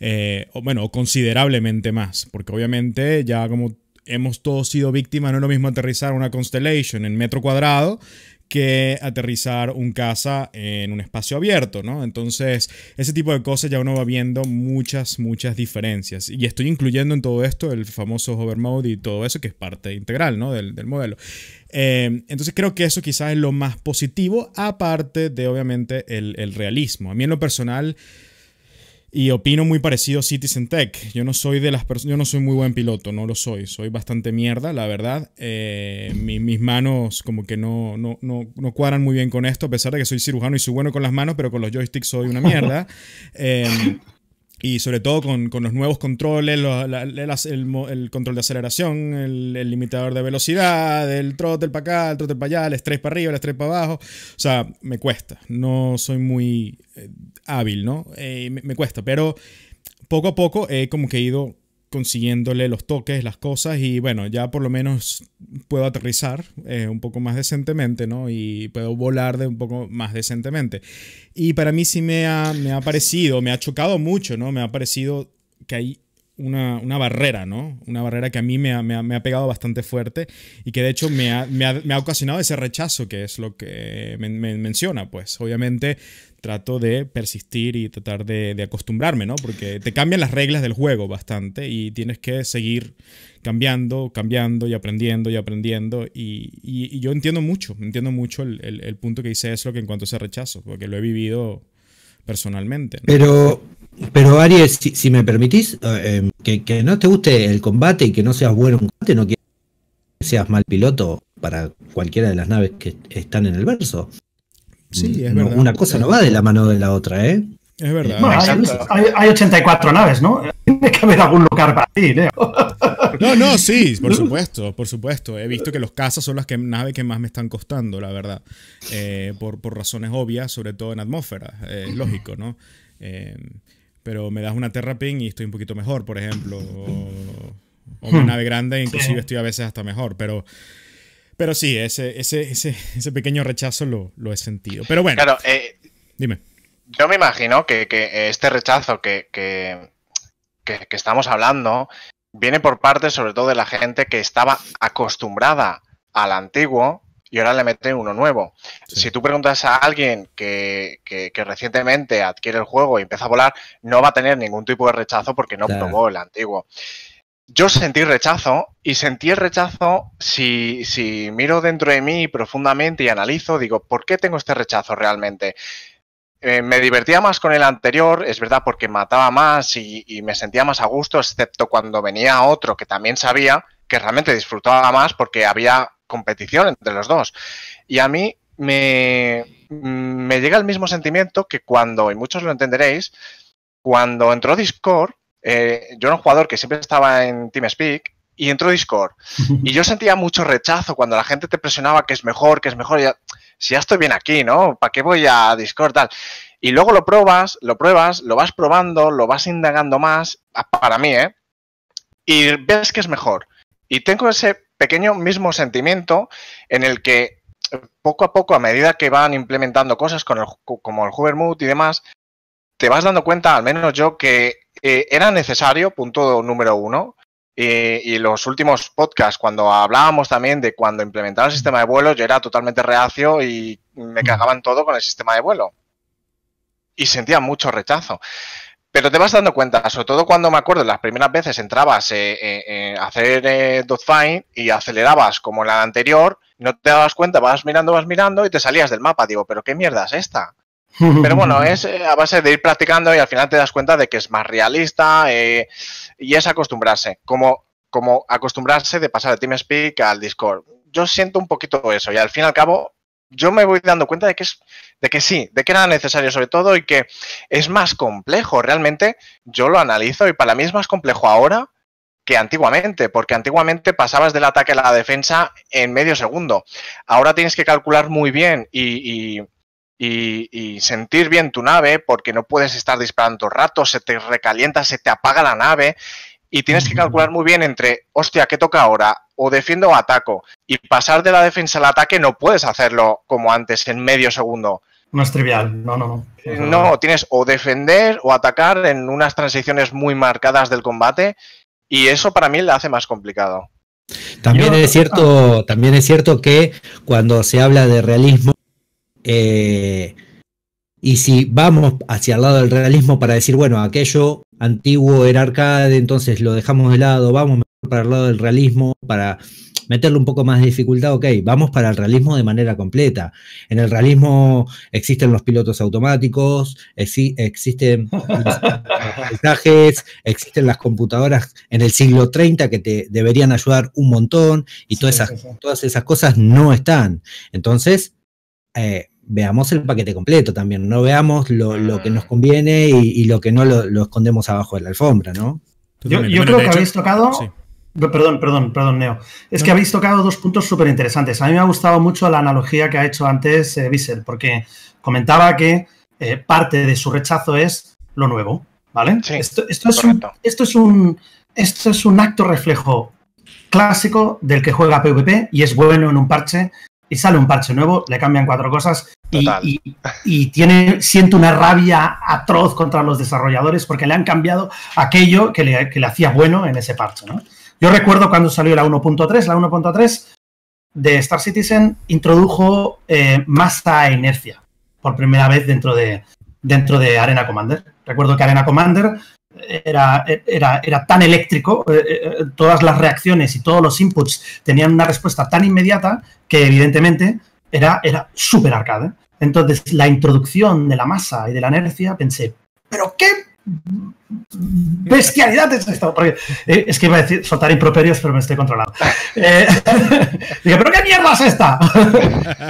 Eh, o bueno, considerablemente más, porque obviamente ya como hemos todos sido víctimas, no es lo mismo aterrizar una Constellation en metro cuadrado que aterrizar un casa en un espacio abierto, ¿no? Entonces, ese tipo de cosas ya uno va viendo muchas, muchas diferencias. Y estoy incluyendo en todo esto el famoso hover mode y todo eso, que es parte integral, ¿no? Del, del modelo. Eh, entonces, creo que eso quizás es lo más positivo, aparte de, obviamente, el, el realismo. A mí en lo personal... Y opino muy parecido a Citizen Tech. Yo no soy de las personas, yo no soy muy buen piloto, no lo soy. Soy bastante mierda, la verdad. Eh, mi- mis manos como que no, no, no, no cuadran muy bien con esto, a pesar de que soy cirujano y soy bueno con las manos, pero con los joysticks soy una mierda. Eh, y sobre todo con, con los nuevos controles, el, control de aceleración, el, limitador de velocidad, el throttle para acá, el throttle para allá, el estrés para arriba, el estrés para abajo. O sea, me cuesta. No soy muy eh, hábil, ¿no? Eh, me, me cuesta, pero poco a poco he como que ido consiguiéndole los toques, las cosas y bueno, ya por lo menos puedo aterrizar eh, un poco más decentemente, ¿no? Y puedo volar de un poco más decentemente. Y para mí sí me ha, me ha parecido, me ha chocado mucho, ¿no? Me ha parecido que hay una, una barrera, ¿no? Una barrera que a mí me ha, me ha- me ha pegado bastante fuerte y que de hecho me ha, me ha- ocasionado ese rechazo, que es lo que me menciona. Pues obviamente trato de persistir y tratar de, acostumbrarme, ¿no? Porque te cambian las reglas del juego bastante y tienes que seguir cambiando, cambiando y aprendiendo y aprendiendo. Y, yo entiendo mucho, entiendo mucho el, punto que dice lo que en cuanto a ese rechazo, porque lo he vivido personalmente. Pero, pero Aries, si, me permitís, eh, que, que no te guste el combate y que no seas bueno en combate, no quiere que seas mal piloto para cualquiera de las naves que están en el verso. Sí, es No, verdad. Una cosa no va de la mano de la otra, ¿eh? Es verdad. Bueno, hay, hay- hay 84 naves, ¿no? Tiene que haber algún lugar para ti, Leo. No, no, sí, por supuesto, por supuesto. He visto que los cazas son las que, naves que más me están costando, la verdad. Eh, por, por razones obvias, sobre todo en atmósfera. eh, es lógico, ¿no? Eh, pero me das una Terrapin y estoy un poquito mejor, por ejemplo. O, o una Hmm. nave grande, inclusive Sí. estoy a veces hasta mejor. Pero, pero sí, ese, ese, ese, ese pequeño rechazo lo, lo he sentido. Pero bueno, Claro, eh, dime. yo me imagino que, que este rechazo que, que- que- que estamos hablando viene por parte sobre todo de la gente que estaba acostumbrada al antiguo y ahora le mete uno nuevo. Si tú preguntas a alguien que, que- que recientemente adquiere el juego y empieza a volar, no va a tener ningún tipo de rechazo porque no Claro. probó el antiguo. Yo sentí rechazo y sentí el rechazo si, si miro dentro de mí profundamente y analizo, digo, ¿por qué tengo este rechazo realmente? Eh, me divertía más con el anterior, es verdad, porque mataba más y, y me sentía más a gusto, excepto cuando venía otro que también sabía que realmente disfrutaba más porque había competición entre los dos. Y a mí me, me llega el mismo sentimiento que cuando, y muchos lo entenderéis, cuando entró Discord, eh, yo era un jugador que siempre estaba en TeamSpeak y entró Discord. Y yo sentía mucho rechazo cuando la gente te presionaba que es mejor, que es mejor. ya- si ya estoy bien aquí, ¿no? ¿Para qué voy a Discord tal? Y luego lo pruebas, lo pruebas, lo vas probando, lo vas indagando más, a- para mí, ¿eh? Y ves que es mejor. Y tengo ese pequeño mismo sentimiento en el que eh, poco a poco, a medida que van implementando cosas con el, ju- como el Hover Mood y demás, te vas dando cuenta, al menos yo, que eh, era necesario, punto número uno, y, y los últimos podcasts, cuando hablábamos también de cuando implementaron el sistema de vuelo, yo era totalmente reacio y me cagaban todo con el sistema de vuelo. Y sentía mucho rechazo. Pero te vas dando cuenta, sobre todo cuando me acuerdo, las primeras veces entrabas eh, eh, a hacer dotfind y acelerabas como en la anterior, no te dabas cuenta, vas mirando, vas mirando y te salías del mapa. Digo, ¿pero qué mierda es esta? Pero bueno, es eh, a base de ir practicando y al final te das cuenta de que es más realista eh, y es acostumbrarse, como, como acostumbrarse de pasar de TeamSpeak al Discord. Yo siento un poquito eso y al fin y al cabo yo me voy dando cuenta de que es de que sí, de que era necesario sobre todo y que es más complejo. Realmente yo lo analizo y para mí es más complejo ahora que antiguamente, porque antiguamente pasabas del ataque a la defensa en medio segundo. Ahora tienes que calcular muy bien y, y- y- y sentir bien tu nave, porque no puedes estar disparando todo el rato, se te recalienta, se te apaga la nave, y tienes que calcular muy bien entre, hostia, ¿qué toca ahora? O defiendo o ataco. Y pasar de la defensa al ataque no puedes hacerlo como antes, en medio segundo. No es trivial, no, no, no. No, tienes o defender o atacar en unas transiciones muy marcadas del combate, y eso para mí le hace más complicado. También Yo- es cierto, también es cierto que cuando se habla de realismo, eh, y si vamos hacia el lado del realismo para decir, bueno, aquello antiguo era arcade, entonces lo dejamos de lado, vamos mejor para el lado del realismo, para meterle un poco más de dificultad, ok, vamos para el realismo de manera completa. En el realismo existen los pilotos automáticos, exi- existen los mensajes, existen las computadoras en el siglo 30 que te deberían ayudar un montón y todas, esas, sí, sí. todas esas cosas no están. Entonces, eh, veamos el paquete completo también, no veamos lo, lo que nos conviene y, y lo que no lo, lo escondemos abajo de la alfombra, ¿no? Yo, yo Bueno, creo que hecho- habéis tocado. sí. Perdón, perdón, perdón, Neo. Es No, que habéis tocado dos puntos súper interesantes. A mí me ha gustado mucho la analogía que ha hecho antes eh, Bissell, porque comentaba que eh, parte de su rechazo es lo nuevo, ¿vale? Sí, esto, esto es un, esto, es un, esto es un acto reflejo clásico del que juega PvP y es bueno en un parche y sale un parche nuevo, le cambian cuatro cosas y, Total. y- y tiene, siente una rabia atroz contra los desarrolladores porque le han cambiado aquello que le, que le hacía bueno en ese parche. ¿no? Yo recuerdo cuando salió la 1.3, la 1.3 de Star Citizen introdujo eh, masa e inercia por primera vez dentro de, dentro de Arena Commander. Recuerdo que Arena Commander era, era, era tan eléctrico, eh, eh, todas las reacciones y todos los inputs tenían una respuesta tan inmediata que evidentemente era, era súper arcade. Entonces, la introducción de la masa y de la inercia, pensé, ¿pero qué bestialidad es esto? Porque, eh, es que iba a decir soltar improperios, pero me estoy controlando. Eh, dije, ¿pero qué mierda es esta?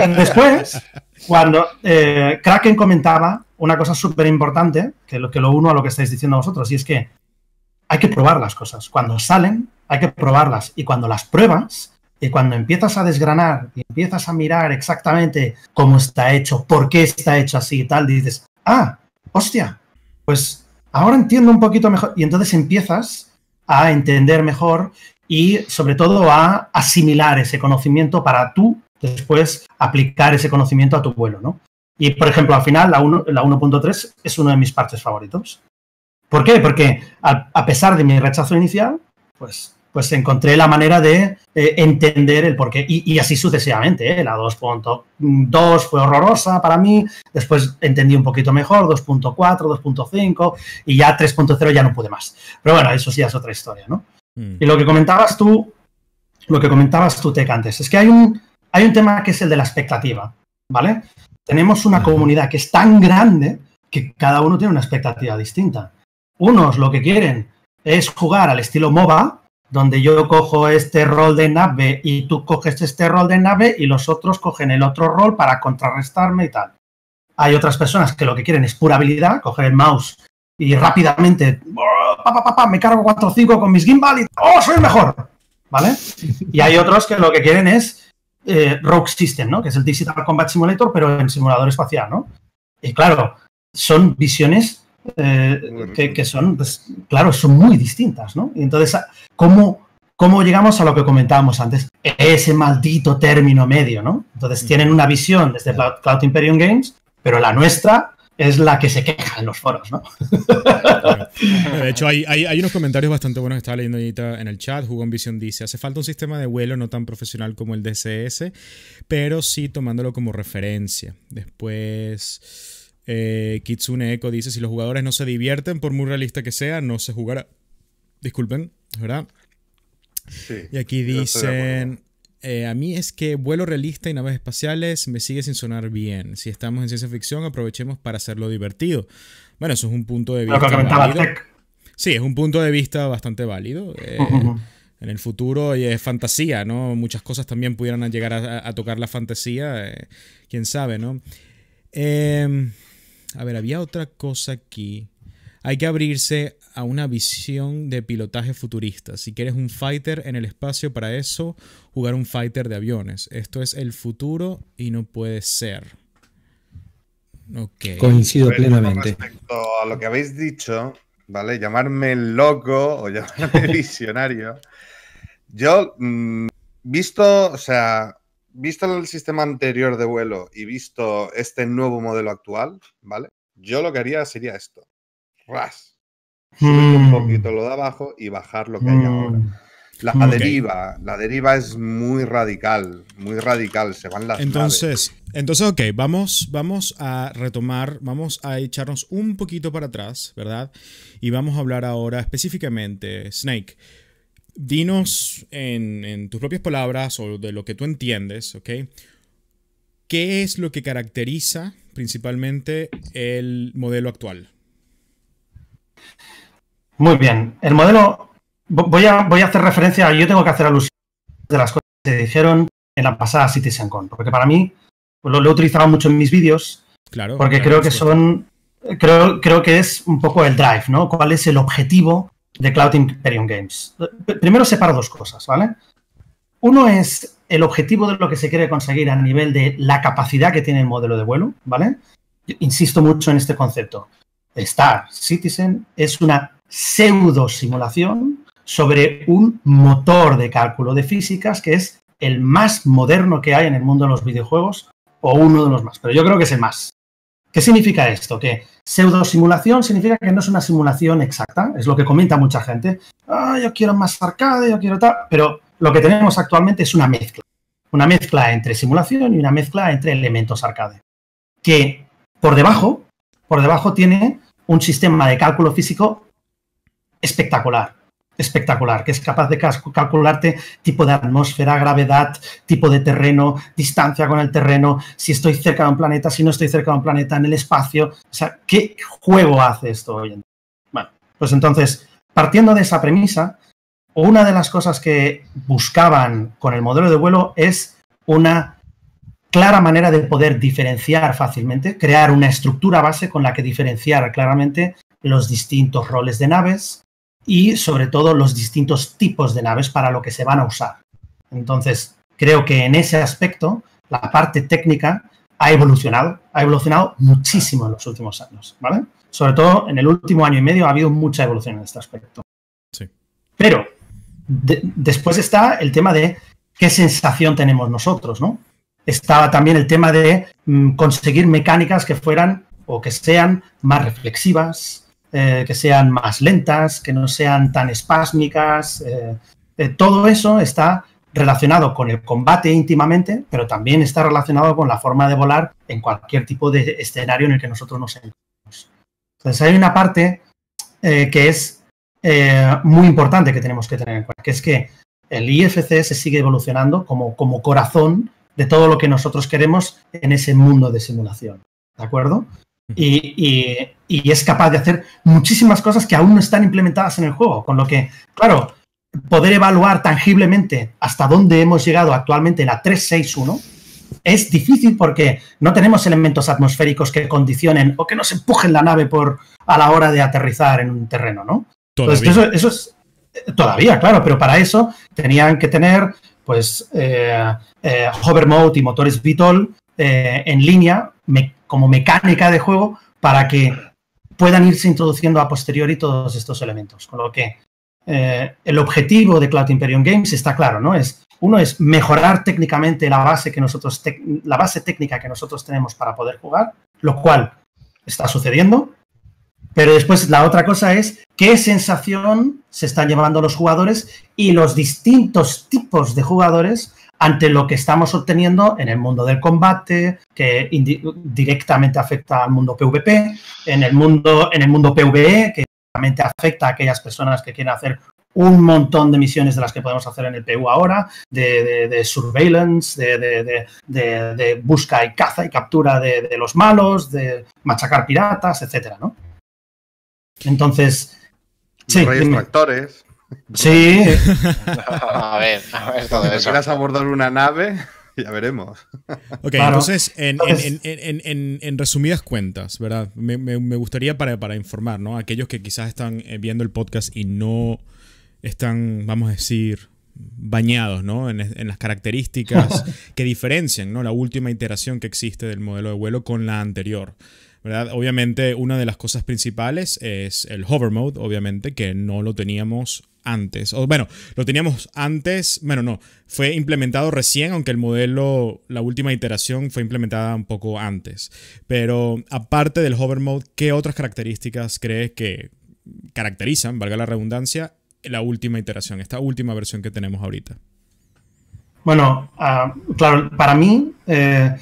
Después, cuando eh, Kraken comentaba una cosa súper importante, que lo, que lo uno a lo que estáis diciendo vosotros, y es que hay que probar las cosas. Cuando salen, hay que probarlas. Y cuando las pruebas, y cuando empiezas a desgranar y empiezas a mirar exactamente cómo está hecho, por qué está hecho así y tal, dices, ah, hostia, pues ahora entiendo un poquito mejor. Y entonces empiezas a entender mejor y sobre todo a asimilar ese conocimiento para tú después aplicar ese conocimiento a tu vuelo, ¿no? Y por ejemplo, al final la 1 la 1.3 es uno de mis partes favoritos. ¿Por qué? Porque a pesar de mi rechazo inicial, pues, pues encontré la manera de eh, entender el porqué. Y, y así sucesivamente. ¿eh? La 2.2 fue horrorosa para mí. Después entendí un poquito mejor. 2.4, 2.5. Y ya 3.0 ya no pude más. Pero bueno, eso sí es otra historia, ¿no? Mm. Y lo que comentabas tú, lo que comentabas tú, Tec, antes, es que hay un, hay un tema que es el de la expectativa, ¿vale? Tenemos una comunidad que es tan grande que cada uno tiene una expectativa distinta. Unos lo que quieren es jugar al estilo MOBA, donde yo cojo este rol de nave y tú coges este rol de nave y los otros cogen el otro rol para contrarrestarme y tal. Hay otras personas que lo que quieren es pura habilidad, coger el mouse y rápidamente pa, pa, pa, pa, me cargo 4 o 5 con mis gimbal y ¡oh, soy el mejor! ¿Vale? Y hay otros que lo que quieren es eh, Rogue System, ¿no? Que es el Digital Combat Simulator, pero en simulador espacial, ¿no? Y claro, son visiones eh, que, que son, pues, claro, son muy distintas, ¿no? Y entonces, ¿cómo, ¿cómo llegamos a lo que comentábamos antes? Ese maldito término medio, ¿no? Entonces tienen una visión desde Cloud, Cloud Imperium Games, pero la nuestra es la que se queja en los foros, ¿no? De hecho, hay, hay, hay unos comentarios bastante buenos que estaba leyendo ahorita en el chat. Jugón Vision dice: Hace falta un sistema de vuelo no tan profesional como el DCS, pero sí tomándolo como referencia. Después, eh, Kitsune Echo dice: Si los jugadores no se divierten, por muy realista que sea, no se jugará. Disculpen, ¿verdad? Sí, Y aquí dicen. eh, a mí es que vuelo realista y naves espaciales me sigue sin sonar bien. Si estamos en ciencia ficción, aprovechemos para hacerlo divertido. Bueno, eso es un punto de Lo vista. válido. Sí, es un punto de vista bastante válido. Eh, en el futuro y es fantasía, ¿no? Muchas cosas también pudieran llegar a, a tocar la fantasía, eh, quién sabe, ¿no? Eh, a ver, había otra cosa aquí. Hay que abrirse a una visión de pilotaje futurista. Si quieres un fighter en el espacio, para eso, jugar un fighter de aviones. Esto es el futuro y no puede ser. Ok. Coincido ver, plenamente. Respecto a lo que habéis dicho, ¿vale? Llamarme loco o llamarme visionario. Yo, mm, visto, o sea, visto el sistema anterior de vuelo y visto este nuevo modelo actual, ¿vale? Yo lo que haría sería esto. Ras. Subir un Mm. poquito lo de abajo y bajar lo que hay ahora. Mm. La Ok. deriva, la deriva es muy radical, muy radical, se van las naves. Entonces, entonces, ok, vamos, vamos a retomar, vamos a echarnos un poquito para atrás, ¿verdad? Y vamos a hablar ahora específicamente, Snake. Dinos en, en tus propias palabras o de lo que tú entiendes, ¿ok? ¿Qué es lo que caracteriza principalmente el modelo actual? Muy bien. El modelo. Voy a, voy a hacer referencia. Yo tengo que hacer alusión de las cosas que se dijeron en la pasada CitizenCon. Porque para mí, pues lo, lo he utilizado mucho en mis vídeos. Claro. Porque claro, creo que son. Creo, creo que es un poco el drive, ¿no? ¿Cuál es el objetivo de Cloud Imperium Games? Primero separo dos cosas, ¿vale? Uno es el objetivo de lo que se quiere conseguir a nivel de la capacidad que tiene el modelo de vuelo, ¿vale? Insisto mucho en este concepto. Star Citizen es una pseudo simulación sobre un motor de cálculo de físicas que es el más moderno que hay en el mundo de los videojuegos o uno de los más, pero yo creo que es el más. ¿Qué significa esto? Que pseudo simulación significa que no es una simulación exacta, es lo que comenta mucha gente. Ah, yo quiero más arcade, yo quiero tal, pero lo que tenemos actualmente es una mezcla. Una mezcla entre simulación y una mezcla entre elementos arcade. Que por debajo, por debajo tiene un sistema de cálculo físico espectacular. Espectacular, que es capaz de calcularte tipo de atmósfera, gravedad, tipo de terreno, distancia con el terreno, si estoy cerca de un planeta, si no estoy cerca de un planeta, en el espacio. O sea, ¿qué juego hace esto hoy en día? Bueno, pues entonces, partiendo de esa premisa, una de las cosas que buscaban con el modelo de vuelo es una clara manera de poder diferenciar fácilmente, crear una estructura base con la que diferenciar claramente los distintos roles de naves y sobre todo los distintos tipos de naves para lo que se van a usar. Entonces, creo que en ese aspecto la parte técnica ha evolucionado, ha evolucionado muchísimo en los últimos años, ¿vale? Sobre todo en el último año y medio ha habido mucha evolución en este aspecto. Sí. Pero de- después está el tema de qué sensación tenemos nosotros, ¿no? Estaba también el tema de mm, conseguir mecánicas que fueran o que sean más reflexivas, eh, que sean más lentas, que no sean tan espásmicas. eh, eh, todo eso está relacionado con el combate íntimamente, pero también está relacionado con la forma de volar en cualquier tipo de escenario en el que nosotros nos encontramos. Entonces hay una parte que es muy importante que tenemos que tener en cuenta, que es que el IFC se sigue evolucionando como, como corazón de todo lo que nosotros queremos en ese mundo de simulación. ¿De acuerdo? Y, y- y es capaz de hacer muchísimas cosas que aún no están implementadas en el juego. Con lo que, claro, poder evaluar tangiblemente hasta dónde hemos llegado actualmente en la 361 es difícil porque no tenemos elementos atmosféricos que condicionen o que nos empujen la nave por a la hora de aterrizar en un terreno, ¿no? Entonces, eso, eso es eh, todavía, claro, pero para eso tenían que tener pues eh, eh, hover mode y motores VTOL eh, en línea me- como mecánica de juego para que puedan irse introduciendo a posteriori todos estos elementos. Con lo que eh, el objetivo de Cloud Imperium Games está claro, ¿no? Es uno es mejorar técnicamente la base que nosotros la base técnica que nosotros tenemos para poder jugar, lo cual está sucediendo. Pero después la otra cosa es qué sensación se están llevando los jugadores y los distintos tipos de jugadores ante lo que estamos obteniendo en el mundo del combate, que directamente afecta al mundo PvP, en el mundo, en el mundo PvE, que directamente afecta a aquellas personas que quieren hacer un montón de misiones de las que podemos hacer en el PU ahora, de, de- de surveillance, de, de- de- de- de busca y caza y captura de, los malos, de machacar piratas, etcétera, ¿no? Entonces, sí, tractores. Sí, A ver, a ver todo Cuando eso. quieras abordar una nave, ya veremos. Ok, Claro. entonces, en, en- Entonces- en- en- en- en resumidas cuentas, ¿verdad? Me, me- me gustaría para, para informar, ¿no? Aquellos que quizás están eh, viendo el podcast y no están, vamos a decir, bañados, ¿no? En, en las características que diferencian, ¿no? La última iteración que existe del modelo de vuelo con la anterior. ¿verdad? Obviamente, una de las cosas principales es el hover mode, obviamente, que no lo teníamos antes. O bueno, lo teníamos antes, bueno, no, fue implementado recién, aunque el modelo, la última iteración fue implementada un poco antes. Pero aparte del hover mode, ¿qué otras características crees que caracterizan, valga la redundancia, la última iteración, esta última versión que tenemos ahorita? Bueno, ah, claro, para mí, eh,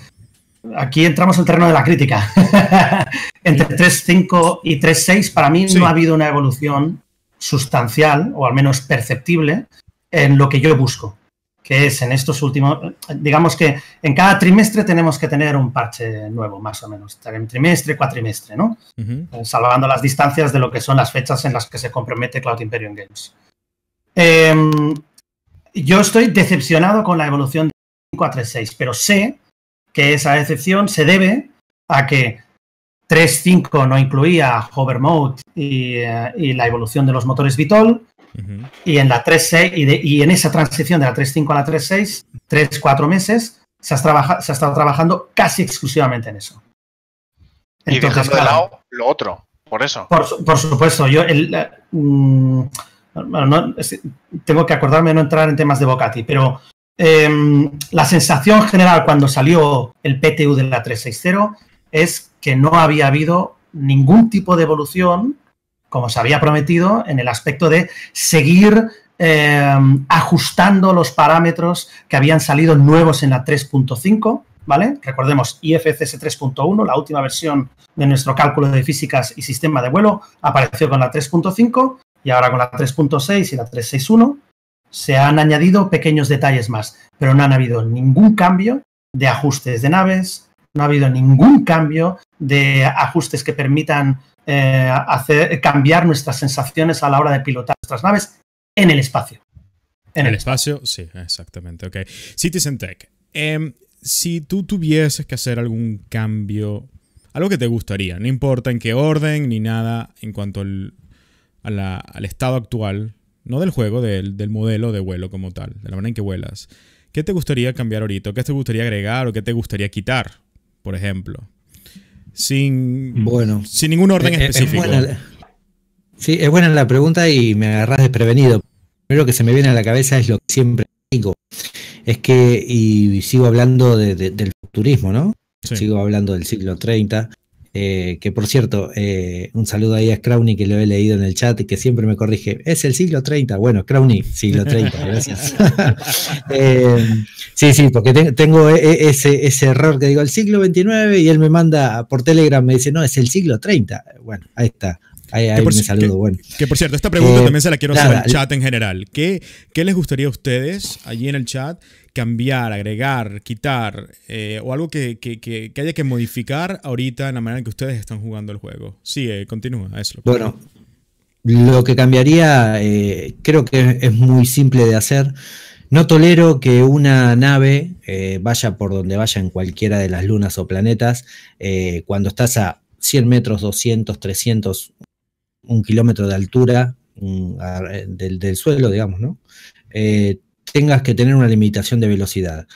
aquí entramos en el terreno de la crítica. Entre 3.5 y 3.6, para mí Sí. no ha habido una evolución sustancial o al menos perceptible en lo que yo busco, que es en estos últimos, digamos que en cada trimestre tenemos que tener un parche nuevo, más o menos, en trimestre, cuatrimestre, ¿no? Eh, salvando las distancias de lo que son las fechas en las que se compromete Cloud Imperium Games. Em, yo estoy decepcionado con la evolución de 5 a 3.6, pero sé que esa decepción se debe a que 3.5 no incluía Hover Mode y, eh, y la evolución de los motores Vitol, y en la 3.6 y, de- y en esa transición de la 3.5 a la 3.6, 3-4 meses, se, has trabaja- se ha estado trabajando casi exclusivamente en eso. Y dejando de claro, lado lo otro, por eso. por, por supuesto, yo el, eh, mm, bueno, no, es- tengo que acordarme de no entrar en temas de Bocati, pero em, la sensación general cuando salió el PTU de la 360 es que no había habido ningún tipo de evolución, como se había prometido, en el aspecto de seguir em, ajustando los parámetros que habían salido nuevos en la 3.5, ¿vale? Recordemos, IFCS 3.1, la última versión de nuestro cálculo de físicas y sistema de vuelo, apareció con la 3.5 y ahora con la 3.6 y la 361 se han añadido pequeños detalles más, pero no han habido ningún cambio de ajustes de naves, no ha habido ningún cambio de ajustes que permitan eh, hacer, cambiar nuestras sensaciones a la hora de pilotar nuestras naves en el espacio. En el espacio, sí, exactamente. Ok. Citizen Tech. em, si tú tuvieses que hacer algún cambio, algo que te gustaría, no importa en qué orden ni nada en cuanto al, a la- al estado actual, no del juego, del, del modelo de vuelo como tal, de la manera en que vuelas. ¿Qué te gustaría cambiar ahorita? ¿O ¿Qué te gustaría agregar o qué te gustaría quitar, por ejemplo? Sin, Bueno, sin ningún orden Eh, eh, es específico. buena sí, es buena la pregunta y me agarras desprevenido. Primero que se me viene a la cabeza es lo que siempre digo. Es que, y sigo hablando de- de- del futurismo, ¿no? Sí. Sigo hablando del siglo 30. eh, que por cierto, eh, un saludo ahí a Scrowny que lo he leído en el chat y que siempre me corrige. Es el siglo 30. Bueno, Scrowny, siglo 30, gracias. Eh, sí, sí, porque te- tengo e- e- ese, ese error que digo el siglo 29 y él me manda por Telegram, me dice, no, es el siglo 30. Bueno, ahí está. Ahí, ahí por me saludo. Bueno. Que por cierto, esta pregunta Eh, también se la quiero hacer nada, al chat en general. ¿Qué, qué les gustaría a ustedes allí en el chat cambiar, agregar, quitar eh, o algo que, que- que- que haya que modificar ahorita en la manera en que ustedes están jugando el juego? Sigue, continúa, eso. Bueno, lo que cambiaría, eh, creo que es muy simple de hacer. No tolero que una nave eh, vaya por donde vaya en cualquiera de las lunas o planetas, eh, cuando estás a 100 metros, 200, 300, un kilómetro de altura del suelo, digamos, ¿no? Eh, tengas que tener una limitación de velocidad.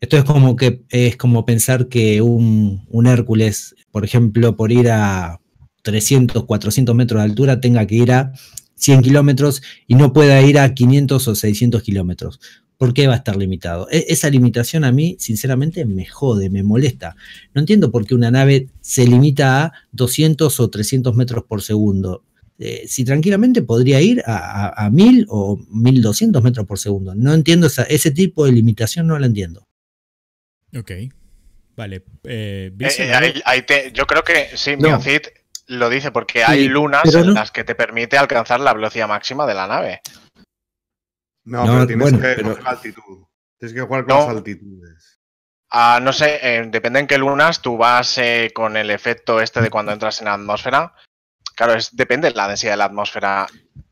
Esto es como que es como pensar que un, un Hércules, por ejemplo, por ir a 300, 400 metros de altura, tenga que ir a 100 kilómetros y no pueda ir a 500 o 600 kilómetros. ¿Por qué va a estar limitado? E- esa limitación a mí, sinceramente, me jode, me molesta. No entiendo por qué una nave se limita a 200 o 300 metros por segundo. Eh, si tranquilamente podría ir a, a, a 1000 o 1200 metros por segundo. No entiendo esa- ese tipo de limitación, no la entiendo. Ok. Vale. Eh, Eh, Vincent, eh, ahí- ahí te- yo creo que sí, No. Miocid lo dice porque hay Sí, lunas en no- las que te permite alcanzar la velocidad máxima de la nave. No, No, pero tienes bueno, que pero- coger altitud. Tienes que jugar con No. las altitudes. Ah, no sé, eh, depende en qué lunas tú vas eh, con el efecto este de cuando entras en la atmósfera. Claro, es, depende de la densidad de la atmósfera.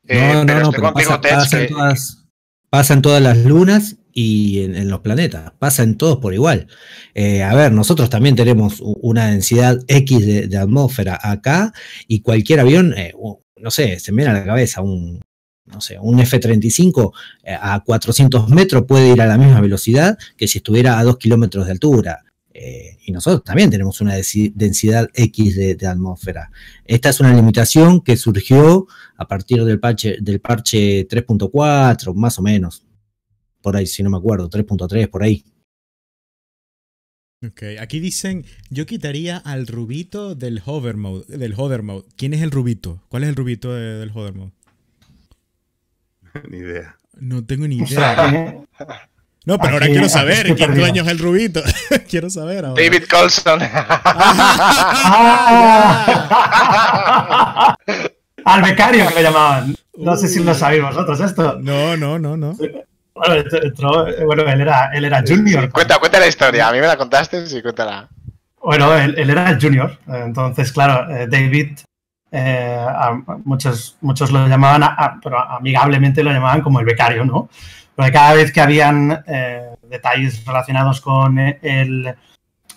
Eh, no, no, pero no, estoy pero contigo, pasa, pasa en todas, pasa en todas las lunas y en, los planetas, pasa en todos por igual. Eh, a ver, nosotros también tenemos una densidad X de, atmósfera acá y cualquier avión, eh, no sé, se me viene la cabeza un, no sé, un F-35 eh, a 400 metros puede ir a la misma velocidad que si estuviera a 2 kilómetros de altura. Y nosotros también tenemos una densidad X de, de atmósfera. Esta es una limitación que surgió a partir del parche, del parche 3.4, más o menos. Por ahí, si no me acuerdo, 3.3, por ahí. Ok, aquí dicen, yo quitaría al rubito del hover mode, del hover mode. ¿Quién es el rubito? ¿Cuál es el rubito de- del hover mode? Ni idea. No tengo ni idea. No, pero ahora quiero saber quién dueño es el rubito. quiero saber ahora. David Colson. ¡Ah! Al becario que lo llamaban. No sé si lo sabéis vosotros esto. No, no, no, no. Bueno, entró- bueno, él era, él era junior. Cuenta, cuenta la historia. A mí me la contaste, sí, cuéntala. Bueno, él, él era el junior. eh, Entonces, claro, eh, David, eh, a- muchos, muchos lo llamaban, a- pero amigablemente lo llamaban como el becario, ¿no? Porque cada vez que habían eh, detalles relacionados con eh, el...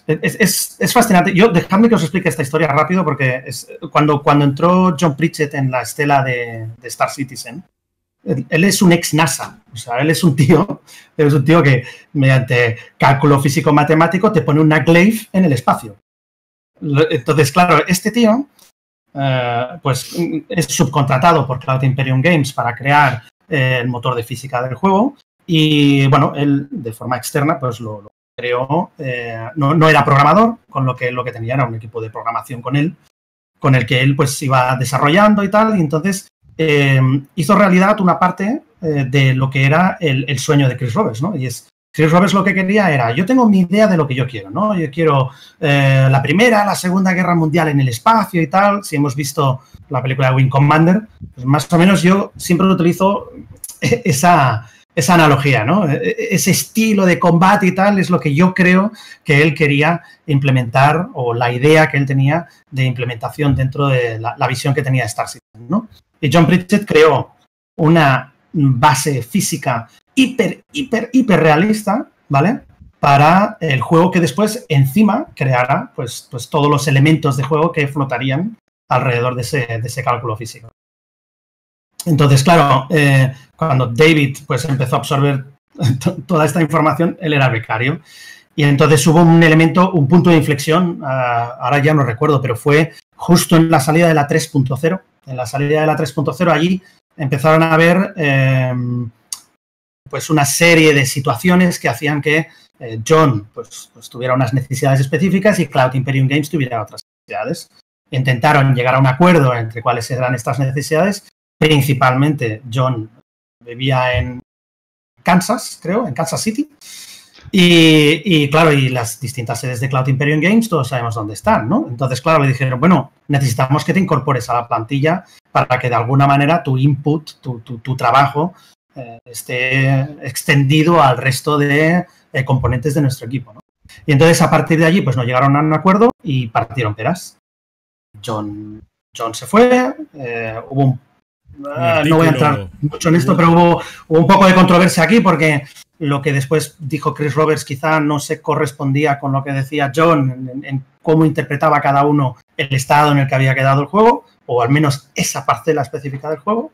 Es, es- es fascinante. Yo, dejadme que os explique esta historia rápido porque es, cuando, cuando entró John Pritchett en la estela de, de Star Citizen, él, es un ex NASA. O sea, él es un tío, es un tío que mediante cálculo físico-matemático te pone una glaive en el espacio. Entonces, claro, este tío eh, pues es subcontratado por Cloud Imperium Games para crear eh, el motor de física del juego y bueno, él de forma externa pues lo, lo creó, eh, no, no era programador, con lo que lo que tenía era un equipo de programación con él, con el que él pues iba desarrollando y tal, y entonces eh, hizo realidad una parte eh, de lo que era el, sueño de Chris Roberts, ¿no? Y es, Chris Roberts lo que quería era, yo tengo mi idea de lo que yo quiero, ¿no? Yo quiero eh, la primera, la segunda guerra mundial en el espacio y tal. Si hemos visto la película de Wing Commander, pues más o menos yo siempre utilizo esa, esa analogía, ¿no? E- e- Ese estilo de combate y tal es lo que yo creo que él quería implementar o la idea que él tenía de implementación dentro de la, la visión que tenía Star Citizen, Y John Pritchett creó una base física hiper, hiper, hiper realista, ¿vale? Para el juego que después encima creara pues, pues todos los elementos de juego que flotarían alrededor de ese, de ese cálculo físico. Entonces, claro, eh, cuando David pues, empezó a absorber to- toda esta información, él era becario. Y entonces hubo un elemento, un punto de inflexión, ah, ahora ya no recuerdo, pero fue justo en la salida de la 3.0. En la salida de la 3.0 allí empezaron a haber eh, pues una serie de situaciones que hacían que eh, John pues, pues, tuviera unas necesidades específicas y Cloud Imperium Games tuviera otras necesidades. Intentaron llegar a un acuerdo entre cuáles eran estas necesidades. Principalmente John vivía en Kansas, creo, en Kansas City. Y, claro, y las distintas sedes de Cloud Imperium Games, todos sabemos dónde están, ¿no? Entonces, claro, le dijeron, bueno, necesitamos que te incorpores a la plantilla para que de alguna manera tu input, tu, tu, tu trabajo, eh, esté extendido al resto de eh, componentes de nuestro equipo, ¿no? Y entonces, a partir de allí, pues no llegaron a un acuerdo y partieron peras. John, John se fue, eh, hubo un Ah, no voy a entrar mucho en esto, pero hubo, hubo, un poco de controversia aquí porque lo que después dijo Chris Roberts quizá no se correspondía con lo que decía John en, en, cómo interpretaba cada uno el estado en el que había quedado el juego, o al menos esa parcela específica del juego.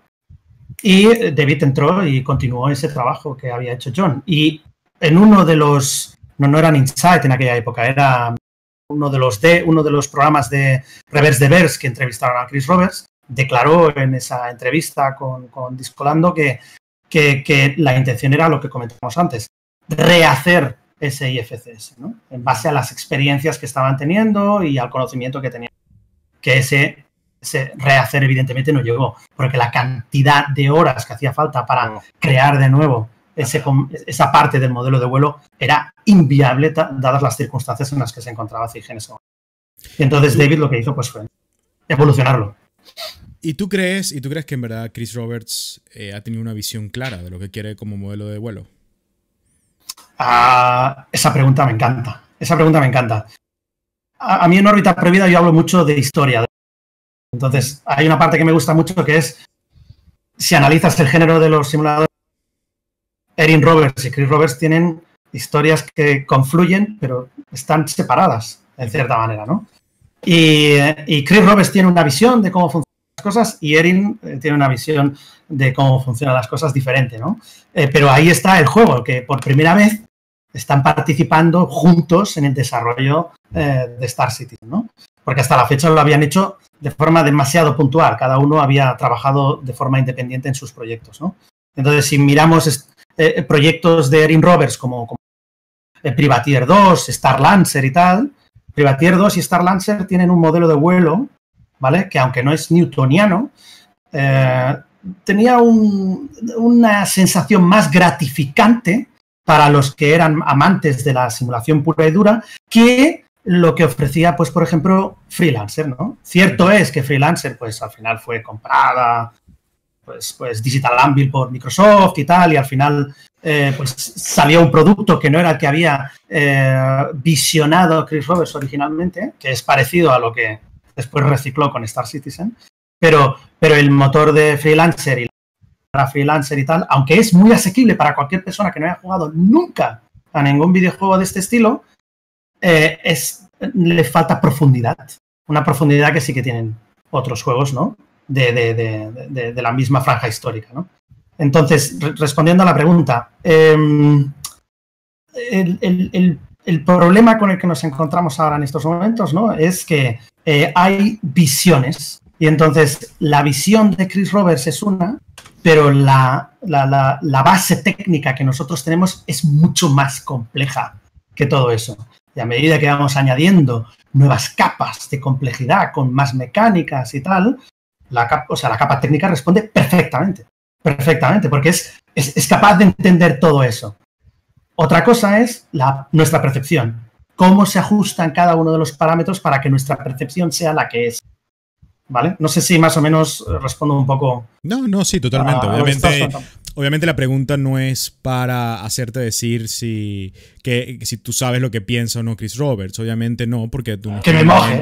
Y David entró y continuó ese trabajo que había hecho John. Y en uno de los, no, no eran Insight en aquella época, era uno de los de, uno de los programas de Reverse de Verse que entrevistaron a Chris Roberts, declaró en esa entrevista con, con Discolando que, que, que, la intención era lo que comentamos antes, rehacer ese IFCS, ¿no? en base a las experiencias que estaban teniendo y al conocimiento que tenían. Que ese, ese, rehacer evidentemente no llegó, porque la cantidad de horas que hacía falta para crear de nuevo ese, esa parte del modelo de vuelo era inviable dadas las circunstancias en las que se encontraba CIG en ese momento. Y entonces David lo que hizo pues, fue evolucionarlo. ¿Y tú crees, y tú crees que en verdad Chris Roberts eh, ha tenido una visión clara de lo que quiere como modelo de vuelo? Uh, esa pregunta me encanta. Esa pregunta me encanta. A, a, mí en órbita prohibida yo hablo mucho de historia. Entonces, hay una parte que me gusta mucho que es si analizas el género de los simuladores, Erin Roberts y Chris Roberts tienen historias que confluyen, pero están separadas en cierta manera, ¿no? Y, y Chris Roberts tiene una visión de cómo funcionan las cosas y Erin eh, tiene una visión de cómo funcionan las cosas diferente, ¿no? Eh, pero ahí está el juego, que por primera vez están participando juntos en el desarrollo eh, de Star Citizen, ¿no? Porque hasta la fecha lo habían hecho de forma demasiado puntual, cada uno había trabajado de forma independiente en sus proyectos, ¿no? Entonces, si miramos eh, proyectos de Erin Roberts como, como Privatier 2, Star Lancer y tal, Privatier 2 y Star Lancer tienen un modelo de vuelo, ¿vale? Que aunque no es newtoniano, eh, tenía un, una sensación más gratificante para los que eran amantes de la simulación pura y dura que lo que ofrecía, pues, por ejemplo, Freelancer, ¿no? Cierto es que Freelancer, pues, al final fue comprada pues, pues Digital Anvil por Microsoft y tal, y al final eh, pues salió un producto que no era el que había eh, visionado Chris Roberts originalmente, que es parecido a lo que después recicló con Star Citizen, pero, pero el motor de freelancer y para freelancer y tal, aunque es muy asequible para cualquier persona que no haya jugado nunca a ningún videojuego de este estilo, eh, es, le falta profundidad. Una profundidad que sí que tienen otros juegos, ¿no? De, la misma franja histórica, ¿no? Entonces, re respondiendo a la pregunta, eh, el, problema con el que nos encontramos ahora en estos momentos ¿no? es que eh, hay visiones. Y entonces la visión de Chris Roberts es una, pero la, base técnica que nosotros tenemos es mucho más compleja que todo eso. Y a medida que vamos añadiendo nuevas capas de complejidad con más mecánicas y tal, la, capa, o sea, la capa técnica responde perfectamente perfectamente, porque es, es, es, capaz de entender todo eso. Otra cosa es la, nuestra percepción. Cómo se ajustan cada uno de los parámetros para que nuestra percepción sea la que es. ¿Vale? No sé si más o menos respondo un poco. No, no, sí, totalmente. Obviamente, obviamente la pregunta no es para hacerte decir si, que, si tú sabes lo que piensa o no Chris Roberts. Obviamente no, porque tú no. Que me moje.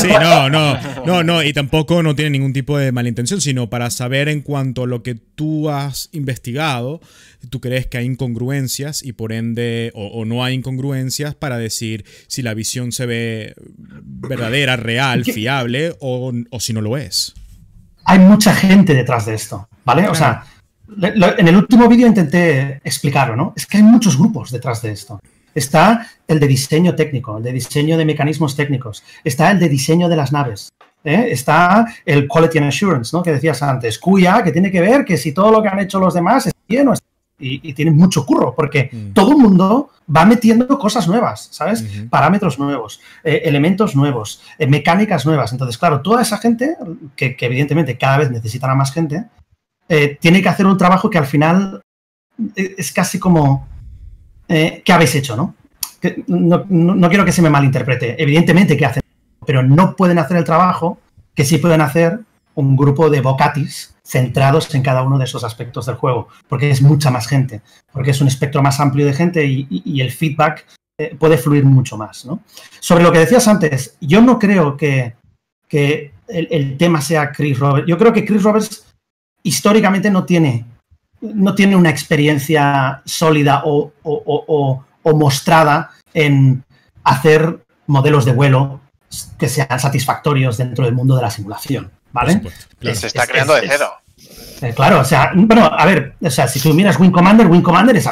Sí, no, no, no, no. Y tampoco no tiene ningún tipo de mala intención, sino para saber en cuanto a lo que tú has investigado, tú crees que hay incongruencias y por ende, o, o no hay incongruencias para decir si la visión se ve verdadera, real, fiable o, o si no lo es. Hay mucha gente detrás de esto, ¿vale? O sea en el último vídeo intenté explicarlo, ¿no? Es que hay muchos grupos detrás de esto. Está el de diseño técnico, el de diseño de mecanismos técnicos, está el de diseño de las naves, ¿eh? está el Quality and Assurance, ¿no? Que decías antes, cuya, que tiene que ver que si todo lo que han hecho los demás es bien o está y, y tiene mucho curro, porque mm. todo el mundo va metiendo cosas nuevas, ¿sabes? Uh -huh. Parámetros nuevos, eh, elementos nuevos, eh, mecánicas nuevas. Entonces, claro, toda esa gente, que, que evidentemente cada vez necesitan a más gente, eh, tiene que hacer un trabajo que al final eh, es casi como eh, ¿qué habéis hecho? ¿no? No, quiero que se me malinterprete. Evidentemente que hacen, pero no pueden hacer el trabajo que sí pueden hacer un grupo de vocatis centrados en cada uno de esos aspectos del juego, porque es mucha más gente, porque es un espectro más amplio de gente y, el feedback eh, puede fluir mucho más. ¿no? Sobre lo que decías antes, yo no creo que, que el tema sea Chris Roberts. Yo creo que Chris Roberts históricamente no tiene, no tiene una experiencia sólida o, o, o, o, mostrada en hacer modelos de vuelo que sean satisfactorios dentro del mundo de la simulación. ¿Vale? Claro. Se está es, creando es, de cero. Eh, claro, o sea, bueno, a ver, o sea, si tú miras Wing Commander, Wing Commander es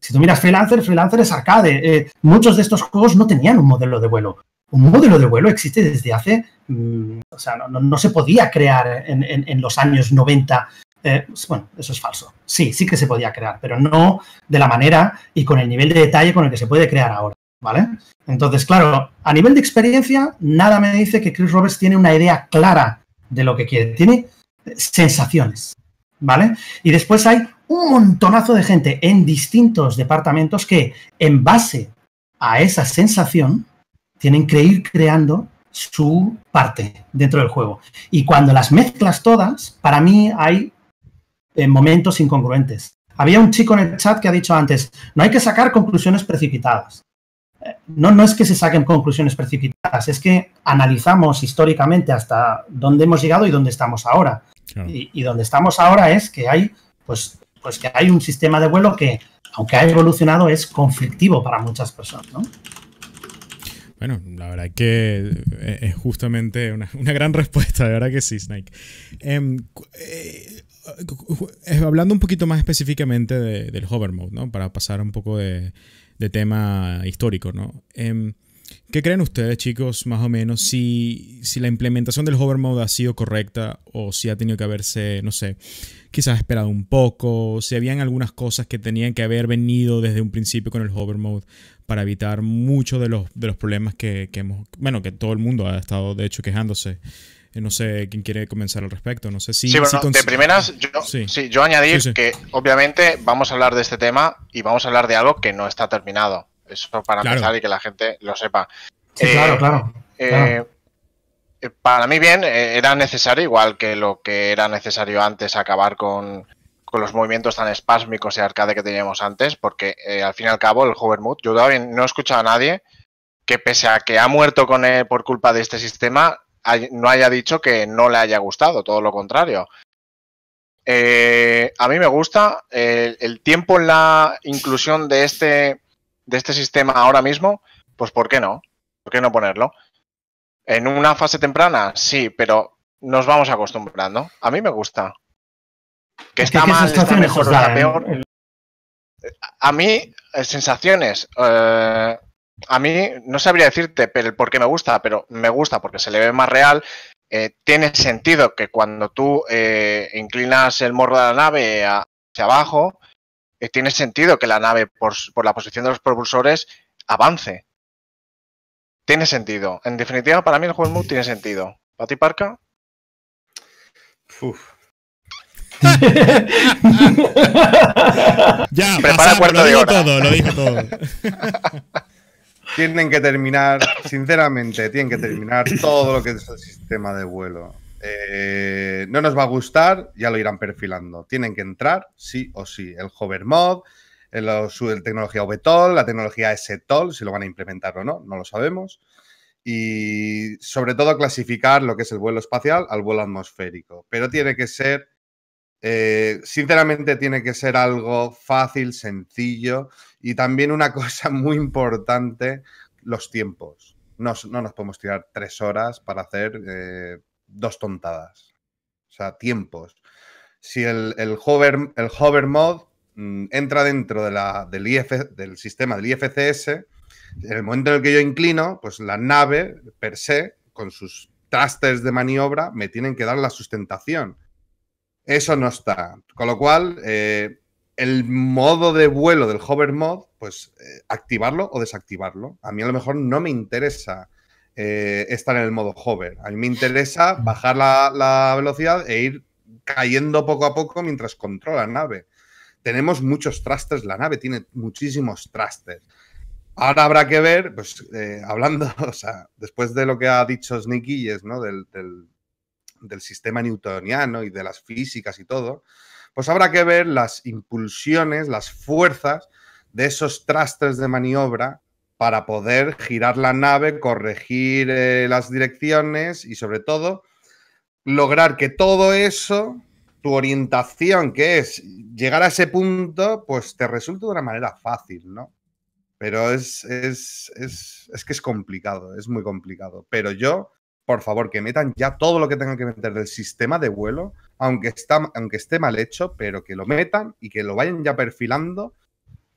si tú miras Freelancer, Freelancer es arcade. Eh, muchos de estos juegos no tenían un modelo de vuelo. Un modelo de vuelo existe desde hace Mm, o sea, no, se podía crear en, los años 90. Eh, bueno, eso es falso. Sí, sí que se podía crear, pero no de la manera y con el nivel de detalle con el que se puede crear ahora. ¿Vale? Entonces, claro, a nivel de experiencia, nada me dice que Chris Roberts tiene una idea clara de lo que quiere. Tiene sensaciones. ¿Vale? Y después hay un montonazo de gente en distintos departamentos que, en base a esa sensación, tienen que ir creando su parte dentro del juego. Y cuando las mezclas todas, para mí hay eh, momentos incongruentes. Había un chico en el chat que ha dicho antes, no hay que sacar conclusiones precipitadas. Eh, no, no es que se saquen conclusiones precipitadas, es que analizamos históricamente hasta dónde hemos llegado y dónde estamos ahora. Claro. Y, y donde estamos ahora es que hay, pues, pues que hay un sistema de vuelo que, aunque ha evolucionado, es conflictivo para muchas personas, ¿no? Bueno, la verdad que es justamente una, una gran respuesta, de verdad que sí, Snake. Eh, eh, hablando un poquito más específicamente de, del hover mode, ¿no? Para pasar un poco de, de tema histórico, ¿no? Eh, ¿Qué creen ustedes, chicos, más o menos, si, si la implementación del hover mode ha sido correcta o si ha tenido que haberse, no sé, quizás esperado un poco, si habían algunas cosas que tenían que haber venido desde un principio con el hover mode para evitar muchos de los, de los problemas que, que hemos, bueno, que todo el mundo ha estado de hecho quejándose. Eh, no sé quién quiere comenzar al respecto. No sé si. Sí, bueno, si de primeras, yo, sí. sí yo añadir sí, sí. que obviamente vamos a hablar de este tema y vamos a hablar de algo que no está terminado. Eso para claro. empezar y que la gente lo sepa. Sí, eh, claro, claro, eh, eh, para mí bien, eh, era necesario, igual que lo que era necesario antes acabar con, con los movimientos tan espásmicos y arcade que teníamos antes, porque eh, al fin y al cabo el hover mood, yo todavía no he escuchado a nadie que pese a que ha muerto con él por culpa de este sistema, no haya dicho que no le haya gustado, todo lo contrario. Eh, a mí me gusta eh, el tiempo en la inclusión de este, de este sistema ahora mismo, pues ¿por qué no? ¿Por qué no ponerlo? En una fase temprana, sí, pero nos vamos acostumbrando. A mí me gusta. Que Es que está qué mal, está mejor, está peor. El- A mí, eh, sensaciones. eh, a mí no sabría decirte pero por qué me gusta, pero me gusta porque se le ve más real. Eh, tiene sentido que cuando tú eh, inclinas el morro de la nave hacia abajo, tiene sentido que la nave, por, por la posición de los propulsores, avance. Tiene sentido. En definitiva, para mí el juego tiene sentido. ¿Para ti, Parca? Uf. Ya, Prepara pasamos, cuarto lo de hora. todo, lo dijo todo. Tienen que terminar, sinceramente, tienen que terminar todo lo que es el sistema de vuelo. Eh, no nos va a gustar, ya lo irán perfilando. Tienen que entrar, sí o sí. El hover mod, el tecnología VTOL, la tecnología STOL, si lo van a implementar o no, no lo sabemos. Y sobre todo clasificar lo que es el vuelo espacial al vuelo atmosférico. Pero tiene que ser, eh, sinceramente, tiene que ser algo fácil, sencillo y también una cosa muy importante, los tiempos. No, no nos podemos tirar tres horas para hacer eh, dos tontadas. O sea, tiempos. Si el, el hover, el hover mod entra dentro del, sistema del IFCS, en el momento en el que yo inclino, pues la nave per se, con sus trastes de maniobra, me tienen que dar la sustentación. Eso no está. Con lo cual, eh, el modo de vuelo del hover mod, pues eh, activarlo o desactivarlo. A mí a lo mejor no me interesa eh, estar en el modo hover. A mí me interesa bajar la, la velocidad e ir cayendo poco a poco mientras controla la nave. Tenemos muchos trastes, la nave tiene muchísimos trastes. Ahora habrá que ver, pues eh, hablando, o sea, después de lo que ha dicho Sneaky, ¿no? Del, del, del sistema newtoniano y de las físicas y todo, pues habrá que ver las impulsiones, las fuerzas de esos trastes de maniobra para poder girar la nave, corregir eh, las direcciones y sobre todo lograr que todo eso, orientación, que es llegar a ese punto, pues te resulte de una manera fácil, ¿no? Pero es, es, es, es que es complicado, es muy complicado. Pero yo, por favor, que metan ya todo lo que tengan que meter del sistema de vuelo, aunque, está, aunque esté mal hecho, pero que lo metan y que lo vayan ya perfilando,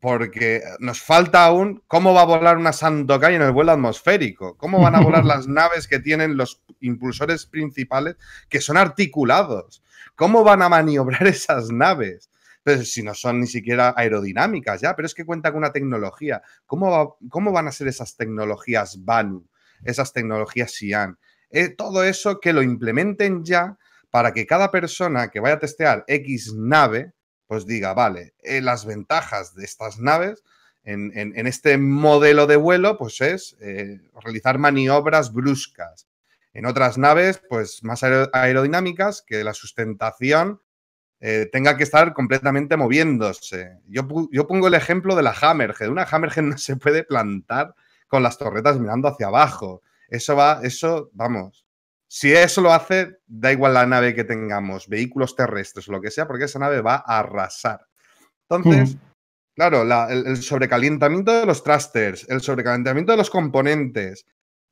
porque nos falta aún cómo va a volar una Santokai en el vuelo atmosférico, cómo van a volar las naves que tienen los impulsores principales que son articulados, cómo van a maniobrar esas naves. Pues si no son ni siquiera aerodinámicas ya, pero es que cuenta con una tecnología. ¿Cómo, va, cómo van a ser esas tecnologías Banu, esas tecnologías Xi'an? Eh, todo eso que lo implementen ya para que cada persona que vaya a testear X nave, pues diga, vale, eh, las ventajas de estas naves en, este modelo de vuelo, pues es eh, realizar maniobras bruscas. En otras naves, pues más aer aerodinámicas, que la sustentación eh, tenga que estar completamente moviéndose. Yo, yo, pongo el ejemplo de la Hammerhead. Una Hammerhead no se puede plantar con las torretas mirando hacia abajo. Eso va, eso, vamos. Si eso lo hace, da igual la nave que tengamos, vehículos terrestres o lo que sea, porque esa nave va a arrasar. Entonces, mm. claro, la, el, el, sobrecalentamiento de los thrusters, el sobrecalentamiento de los componentes,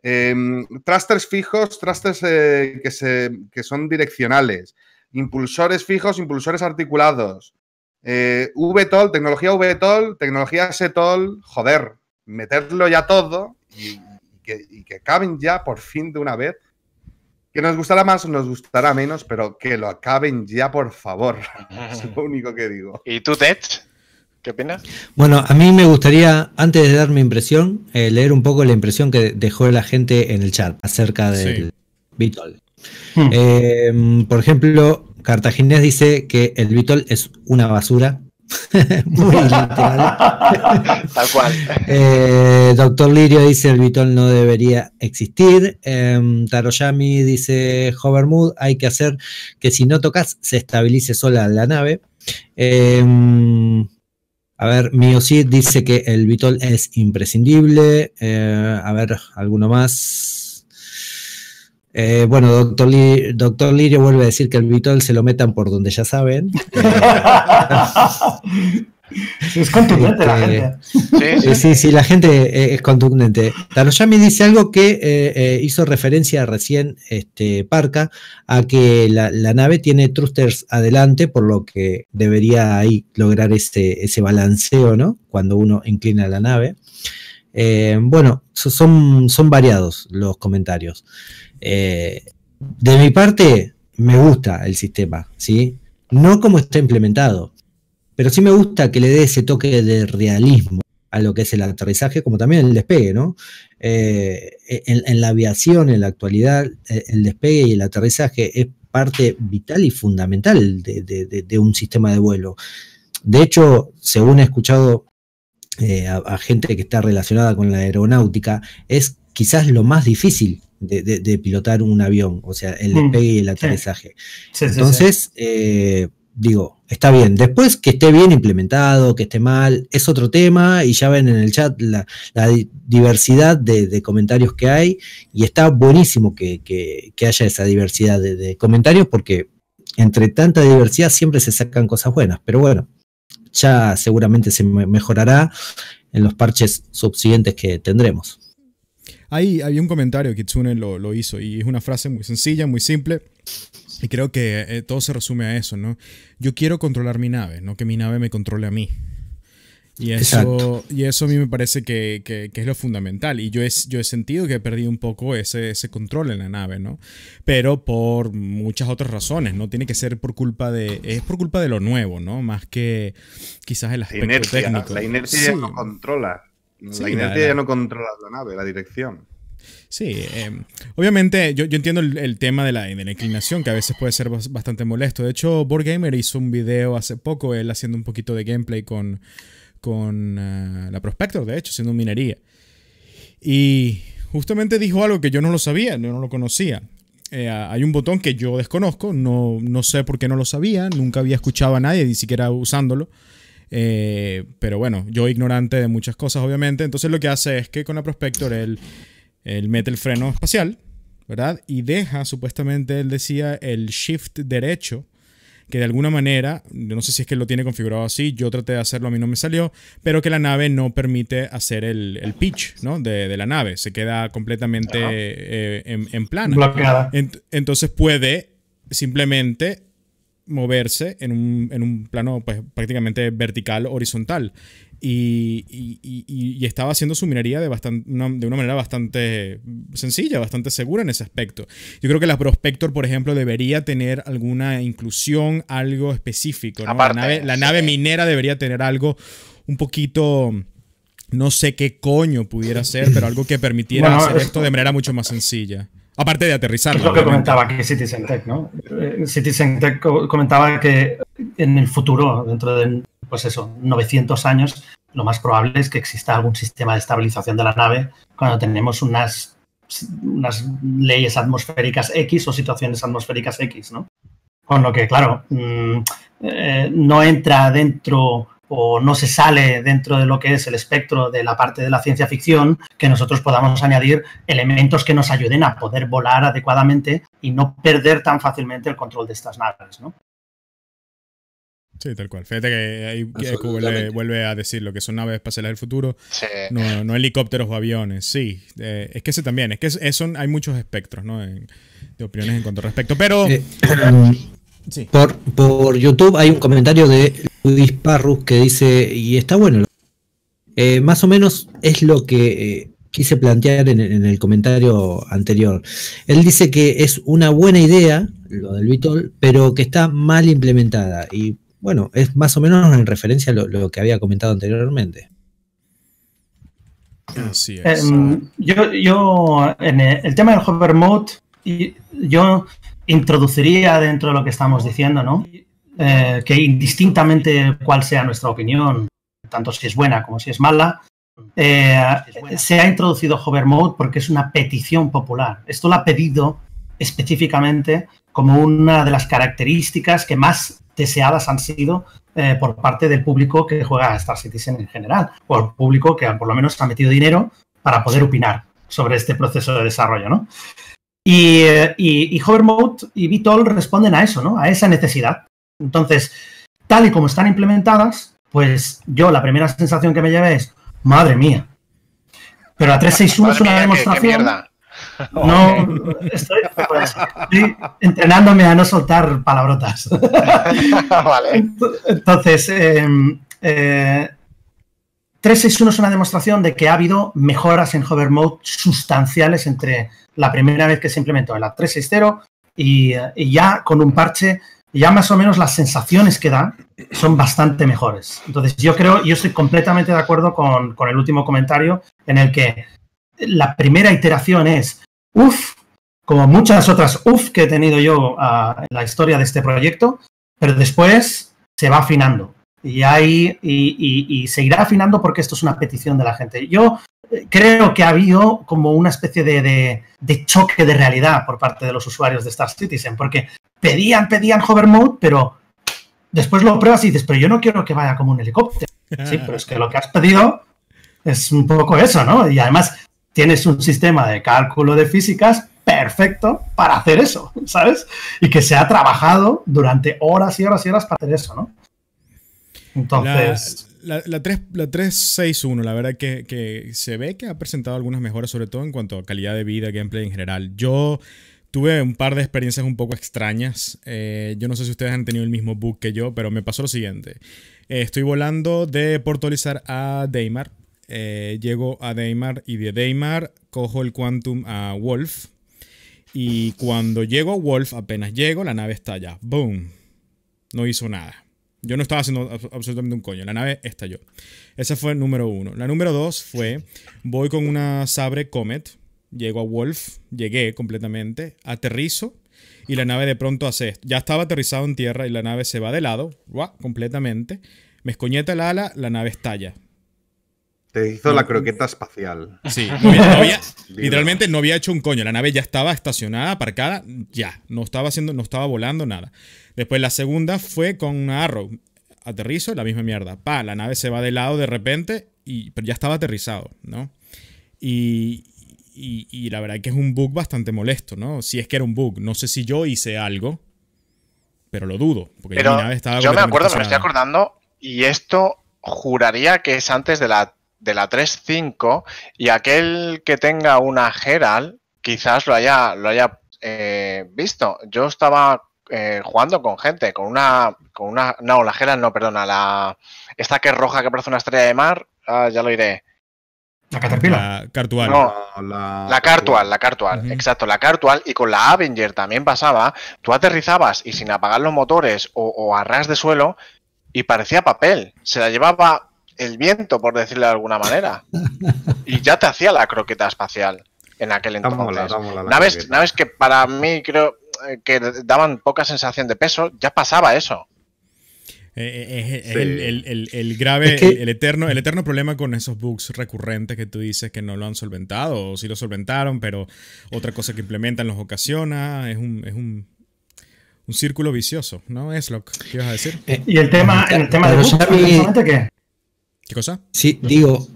eh, thrusters fijos, thrusters eh, que, se, que son direccionales, impulsores fijos, impulsores articulados, eh, VTOL, tecnología VTOL, tecnología STOL, joder, meterlo ya todo y, y, que, y, que, acaben ya por fin de una vez. Que nos gustará más o nos gustará menos, pero que lo acaben ya, por favor. es lo único que digo. ¿Y tú, Ted? ¿Qué opinas? Bueno, a mí me gustaría, antes de dar mi impresión, eh, leer un poco la impresión que dejó la gente en el chat acerca del sí. VTOL. Hmm. Eh, por ejemplo, Cartaginés dice que el Vitol es una basura Muy literal. Tal cual. Eh, Doctor Lirio dice el Vitol no debería existir. Em, Taroyami dice Hovermood, hay que hacer que si no tocas se estabilice sola la nave. Em, a ver, Miosid dice que el Vitol es imprescindible. Eh, a ver, alguno más. Eh, bueno, doctor, Li- doctor Lirio vuelve a decir que el Vitol se lo metan por donde ya saben. Es contundente la Este, gente. Sí, sí, sí, la gente eh, es contundente. Taroyami dice algo que eh, eh, hizo referencia recién este, Parca a que la, la nave tiene thrusters adelante, por lo que debería ahí lograr ese, ese balanceo, ¿no? Cuando uno inclina la nave. Eh, bueno, so- son, son variados los comentarios. Eh, de mi parte, me gusta el sistema, ¿sí? No como está implementado, pero sí me gusta que le dé ese toque de realismo a lo que es el aterrizaje, como también el despegue, ¿no? Eh, en, la aviación, en la actualidad, eh, el despegue y el aterrizaje es parte vital y fundamental de, un sistema de vuelo. De hecho, según he escuchado a gente que está relacionada con la aeronáutica, es quizás lo más difícil de, de- de pilotar un avión, o sea, el Mm, despegue y el aterrizaje. Sí, sí, sí. Entonces, eh, digo, está bien. Después que esté bien implementado, que esté mal, es otro tema y ya ven en el chat la, la di- diversidad de, de comentarios que hay y está buenísimo que, que- que haya esa diversidad de, comentarios porque entre tanta diversidad siempre se sacan cosas buenas. Pero bueno, ya seguramente se me- mejorará en los parches subsiguientes que tendremos. Ahí había un comentario, Kitsune lo, lo hizo, y es una frase muy sencilla, muy simple, y creo que eh, todo se resume a eso, ¿no? Yo quiero controlar mi nave, no que mi nave me controle a mí. Y eso, Exacto. y eso a mí me parece que, que- que es lo fundamental. Y yo he, yo he sentido que he perdido un poco ese, ese control en la nave, ¿no? Pero por muchas otras razones, ¿no? Tiene que ser por culpa de... Es por culpa de lo nuevo, ¿no? Más que quizás el La inercia, técnico. la inercia Sí. no controla. La inercia la- ya no controla la nave, la dirección. Sí, eh, obviamente yo, yo entiendo el, el tema de la, de la inclinación, que a veces puede ser bas- bastante molesto. De hecho, Board Gamer hizo un video hace poco, él haciendo un poquito de gameplay con, con ah, la Prospector, de hecho, haciendo minería. Y justamente dijo algo que yo no lo sabía, yo no lo conocía. Eh, hay un botón que yo desconozco, no, no sé por qué no lo sabía, nunca había escuchado a nadie, ni siquiera usándolo. Eh, pero bueno, yo ignorante de muchas cosas, obviamente. Entonces lo que hace es que con la Prospector él, él mete el freno espacial, ¿verdad? Y deja, supuestamente, él decía, el shift derecho, que de alguna manera, yo no sé si es que lo tiene configurado así, yo traté de hacerlo, a mí no me salió, pero que la nave no permite hacer el, el pitch, ¿no? De, de la nave, se queda completamente eh, en, en plana. Bloqueada. Ent- entonces puede simplemente moverse en un, en un plano pues, prácticamente vertical, horizontal. Y, y- y- y- y estaba haciendo su minería de, bastan- una, de una manera bastante sencilla, bastante segura en ese aspecto. Yo creo que la Prospector, por ejemplo, debería tener alguna inclusión, algo específico. ¿no? Aparte, la nave, la sí. nave minera debería tener algo un poquito... No sé qué coño pudiera ser, pero algo que permitiera Bueno, hacer es- esto de manera mucho más sencilla. Aparte de aterrizar. Es lo que comentaba aquí Citizen Tech, ¿no? Eh, Citizen Tech co- comentaba que en el futuro, dentro de, pues eso, 900 años, lo más probable es que exista algún sistema de estabilización de la nave cuando tenemos unas, unas leyes atmosféricas X o situaciones atmosféricas X, ¿no? Con lo que, claro, mm, eh, no entra dentro o no se sale dentro de lo que es el espectro de la parte de la ciencia ficción, que nosotros podamos añadir elementos que nos ayuden a poder volar adecuadamente y no perder tan fácilmente el control de estas naves, ¿no? Sí, tal cual. Fíjate que ahí vuelve, vuelve a decir lo que son naves espaciales del futuro, Sí. no, no helicópteros o aviones. Sí, eh, es que ese también, es que es- es- son, hay muchos espectros ¿no? En- de opiniones en cuanto al respecto. Pero, Eh, sí. Por, por YouTube hay un comentario de Luis Parrus que dice, y está bueno, eh, más o menos es lo que eh, quise plantear en, en el comentario anterior. Él dice que es una buena idea, lo del Vitol, pero que está mal implementada. Y bueno, es más o menos en referencia a lo, lo que había comentado anteriormente. así es. Em, yo, yo, en el, el tema del hover mode, y- yo introduciría dentro de lo que estamos diciendo, ¿no? eh, que indistintamente cuál sea nuestra opinión, tanto si es buena como si es mala, eh, se ha introducido Hover Mode porque es una petición popular. Esto lo ha pedido específicamente como una de las características que más deseadas han sido eh, por parte del público que juega a Star Citizen en general, o el público que por lo menos ha metido dinero para poder opinar sobre este proceso de desarrollo, ¿no? Y, eh, y, y Hover Mode y VTOL responden a eso, ¿no? A esa necesidad. Entonces, tal y como están implementadas, pues yo la primera sensación que me llevé es, madre mía. Pero a 361 es una demostración. No, estoy, pues, entrenándome a no soltar palabrotas. vale. Entonces, eh, eh, 361 es una demostración de que ha habido mejoras en Hover Mode sustanciales entre la primera vez que se implementó en la 360 y, y ya con un parche ya más o menos las sensaciones que da son bastante mejores. Entonces, yo creo, yo estoy completamente de acuerdo con, con el último comentario en el que la primera iteración es, uff, como muchas otras uff que he tenido yo uh, en la historia de este proyecto, pero después se va afinando. Y, hay, y, y, y, seguirá afinando porque esto es una petición de la gente. Yo creo que ha habido como una especie de, de, de, choque de realidad por parte de los usuarios de Star Citizen, porque pedían, pedían hover mode, pero después lo pruebas y dices, pero yo no quiero que vaya como un helicóptero. Sí, pero es que lo que has pedido es un poco eso, ¿no? Y además tienes un sistema de cálculo de físicas perfecto para hacer eso, ¿sabes? Y que se ha trabajado durante horas y horas y horas para hacer eso, ¿no? Entonces... La, la, la, 3, la 361, la verdad que, que, se ve que ha presentado algunas mejoras, sobre todo en cuanto a calidad de vida, gameplay en general. Yo tuve un par de experiencias un poco extrañas. Eh, yo no sé si ustedes han tenido el mismo bug que yo, pero me pasó lo siguiente. Eh, estoy volando de Portolizar a Deimar. Eh, llego a Deimar y de Deimar cojo el Quantum a Wolf. Y cuando llego a Wolf, apenas llego, la nave está allá. ¡Boom! No hizo nada. Yo no estaba haciendo absolutamente un coño. La nave estalló. Ese fue el número uno. La número dos fue: voy con una Sabre Comet. Llego a Wolf. Llegué completamente. Aterrizo. Y la nave de pronto hace esto. Ya estaba aterrizado en tierra y la nave se va de lado. ¡Buah! Completamente. Me escoñeta el ala. La nave estalla. Te hizo no, la croqueta espacial. Sí, no había, no había, literalmente no había hecho un coño. La nave ya estaba estacionada, aparcada, ya. No estaba haciendo, no estaba volando nada. Después la segunda fue con una Arrow. Aterrizo, la misma mierda. Pa, la nave se va de lado de repente, y, pero ya estaba aterrizado, ¿no? Y, y, y, la verdad que es un bug bastante molesto, ¿no? Si es que era un bug. No sé si yo hice algo, pero lo dudo. Porque pero mi nave estaba yo me acuerdo, me estoy acordando, y esto juraría que es antes de la de la 3.5 y aquel que tenga una Herald quizás lo haya, lo haya eh, visto. Yo estaba eh, jugando con gente, con una, con una, no, la Herald no, perdona, la, esta que es roja que parece una estrella de mar, ah, ya lo iré. La Caterpillar. La Cartual. No, la, la Cartual, la Cartual, uh -huh. exacto, la Cartual. Y con la Avenger también pasaba. Tú aterrizabas y sin apagar los motores o, o a ras de suelo y parecía papel. Se la llevaba el viento, por decirlo de alguna manera. Y ya te hacía la croqueta espacial en aquel entonces. Mola, mola naves, naves, que para mí creo que daban poca sensación de peso, ya pasaba eso. Eh, eh, sí. el, el, el, el, grave, es que... el, eterno, el eterno problema con esos bugs recurrentes que tú dices que no lo han solventado, o sí lo solventaron, pero otra cosa que implementan los ocasiona, es un, es un, un círculo vicioso, ¿no? Es lo que ibas a decir. Eh, y el tema, el tema de bugs, ¿qué? ¿Qué cosa? Sí, digo,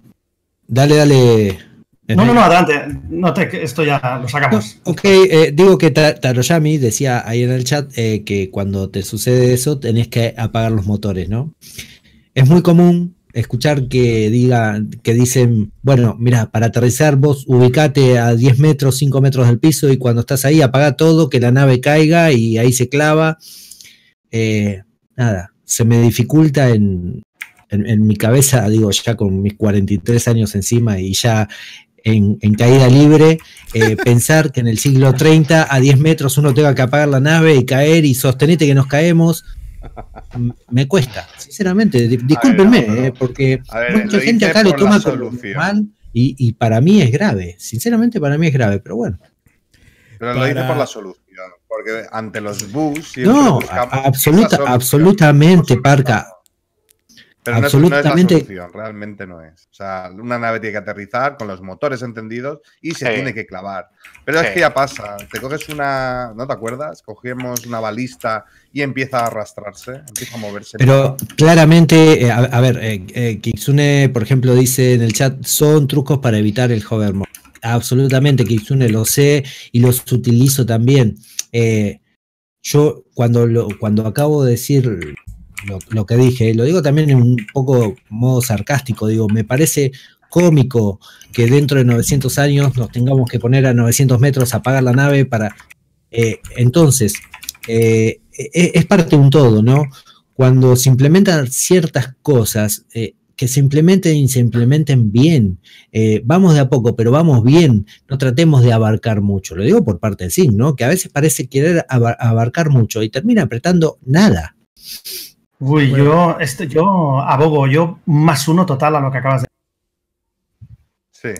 dale, dale. No, no, no, adelante. No te, esto ya lo sacamos. No, ok, eh, digo que Taroyami decía ahí en el chat eh, que cuando te sucede eso tenés que apagar los motores, ¿no? Es muy común escuchar que digan, que dicen, bueno, mira, para aterrizar vos ubicate a 10 metros, 5 metros del piso y cuando estás ahí apaga todo, que la nave caiga y ahí se clava. Eh, nada, se me dificulta en, en, en, mi cabeza, digo, ya con mis 43 años encima y ya en, en caída libre, eh, pensar que en el siglo 30 a 10 metros uno tenga que apagar la nave y caer y sostenete que nos caemos, me cuesta, sinceramente, discúlpenme, ver, no, no. Eh, porque ver, mucha gente acá lo toma como mal y, y, para mí es grave, sinceramente para mí es grave, pero bueno. Pero lo dice por la solución. porque ante los siempre No, absoluta, absolutamente, Parca. Pero no es, no es la absolutamente. solución, realmente no es. O sea, una nave tiene que aterrizar con los motores encendidos y se Sí. tiene que clavar. Pero es Sí. que ya pasa. Te coges una. ¿No te acuerdas? Cogemos una balista y empieza a arrastrarse, empieza a moverse. Pero claramente, eh, a, a ver, eh, eh, Kitsune, por ejemplo, dice en el chat, son trucos para evitar el hover mode. Absolutamente, Kitsune, lo sé y los utilizo también. Eh, yo cuando, lo, cuando acabo de decir lo, que dije, lo digo también en un poco modo sarcástico, digo, me parece cómico que dentro de 900 años nos tengamos que poner a 900 metros a apagar la nave para... eh, entonces, eh, e- es parte de un todo, ¿no? Cuando se implementan ciertas cosas, eh, que se implementen y se implementen bien. Vamos de a poco, pero vamos bien. No tratemos de abarcar mucho. Lo digo por parte del SIG, ¿no? Que a veces parece querer aba- abarcar mucho y termina apretando nada. Uy, yo, este, yo abogo, yo más uno total a lo que acabas de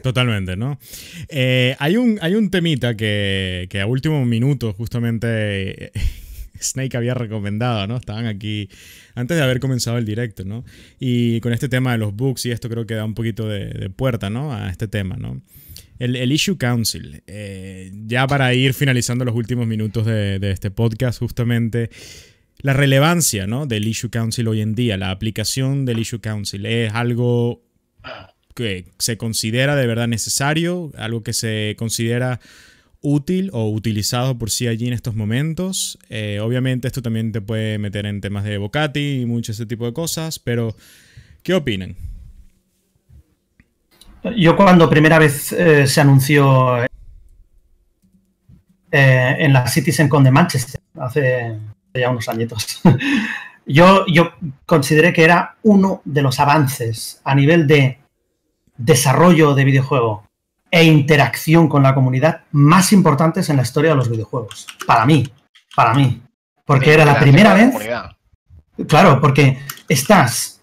Totalmente, ¿no? Eh, hay, un, hay un temita que, que a último minuto justamente eh, Snake había recomendado, ¿no? Estaban aquí antes de haber comenzado el directo, ¿no? Y con este tema de los bugs y esto creo que da un poquito de, de puerta, ¿no? A este tema, ¿no? El, el Issue Council. eh, ya para ir finalizando los últimos minutos de, de este podcast, justamente la relevancia, ¿no? Del Issue Council hoy en día, la aplicación del Issue Council es algo que se considera de verdad necesario, algo que se considera útil o utilizado por CIG en estos momentos. Eh, obviamente esto también te puede meter en temas de Bocati y mucho ese tipo de cosas, pero ¿qué opinan? Yo cuando primera vez eh, se anunció eh, en la CitizenCon de Manchester, hace ya unos añitos, yo, yo consideré que era uno de los avances a nivel de desarrollo de videojuego e interacción con la comunidad más importantes en la historia de los videojuegos. Para mí, para mí. Porque era la primera la vez. Claro, porque estás.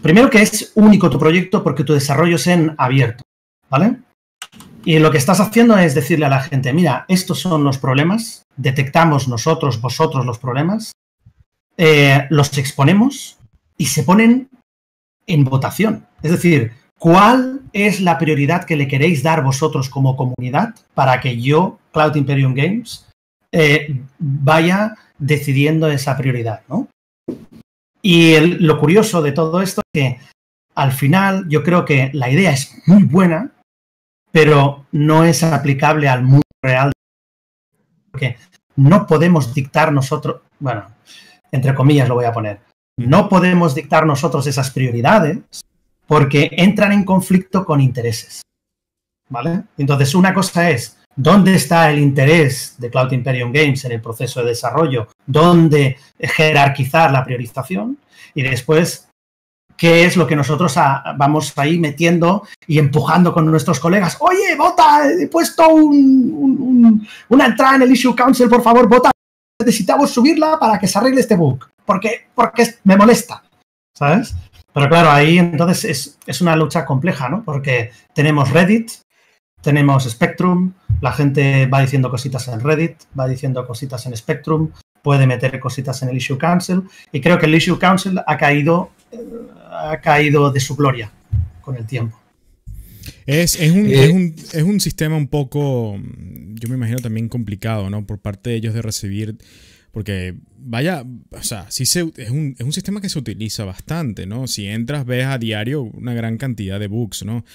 Primero que es único tu proyecto porque tu desarrollo es en abierto, ¿vale? Y lo que estás haciendo es decirle a la gente, mira, estos son los problemas, detectamos nosotros, vosotros los problemas, eh, los exponemos y se ponen en votación. Es decir, ¿cuál es la prioridad que le queréis dar vosotros como comunidad para que yo, Cloud Imperium Games, eh, vaya decidiendo esa prioridad, ¿no? Y lo curioso de todo esto es que al final yo creo que la idea es muy buena, pero no es aplicable al mundo real. Porque no podemos dictar nosotros, bueno, entre comillas lo voy a poner, no podemos dictar nosotros esas prioridades porque entran en conflicto con intereses. ¿Vale? Entonces, una cosa es dónde está el interés de Cloud Imperium Games en el proceso de desarrollo, dónde jerarquizar la priorización y después qué es lo que nosotros a- vamos ahí metiendo y empujando con nuestros colegas. Oye, vota, he puesto un- un- un- una entrada en el Issue Council, por favor, vota. Necesitamos subirla para que se arregle este bug, porque, porque me molesta, ¿sabes? Pero claro, ahí entonces es, es una lucha compleja, ¿no? Porque tenemos Reddit, tenemos Spectrum, la gente va diciendo cositas en Reddit, va diciendo cositas en Spectrum, puede meter cositas en el Issue Council, y creo que el Issue Council ha caído, eh, ha caído de su gloria con el tiempo. Es, es, un, Eh. es, un, es un sistema un poco, mm, yo me imagino también complicado, ¿no? Por parte de ellos de recibir, porque vaya, o sea, sí se, es, un, es un sistema que se utiliza bastante, ¿no? Si entras ves a diario una gran cantidad de bugs, ¿no?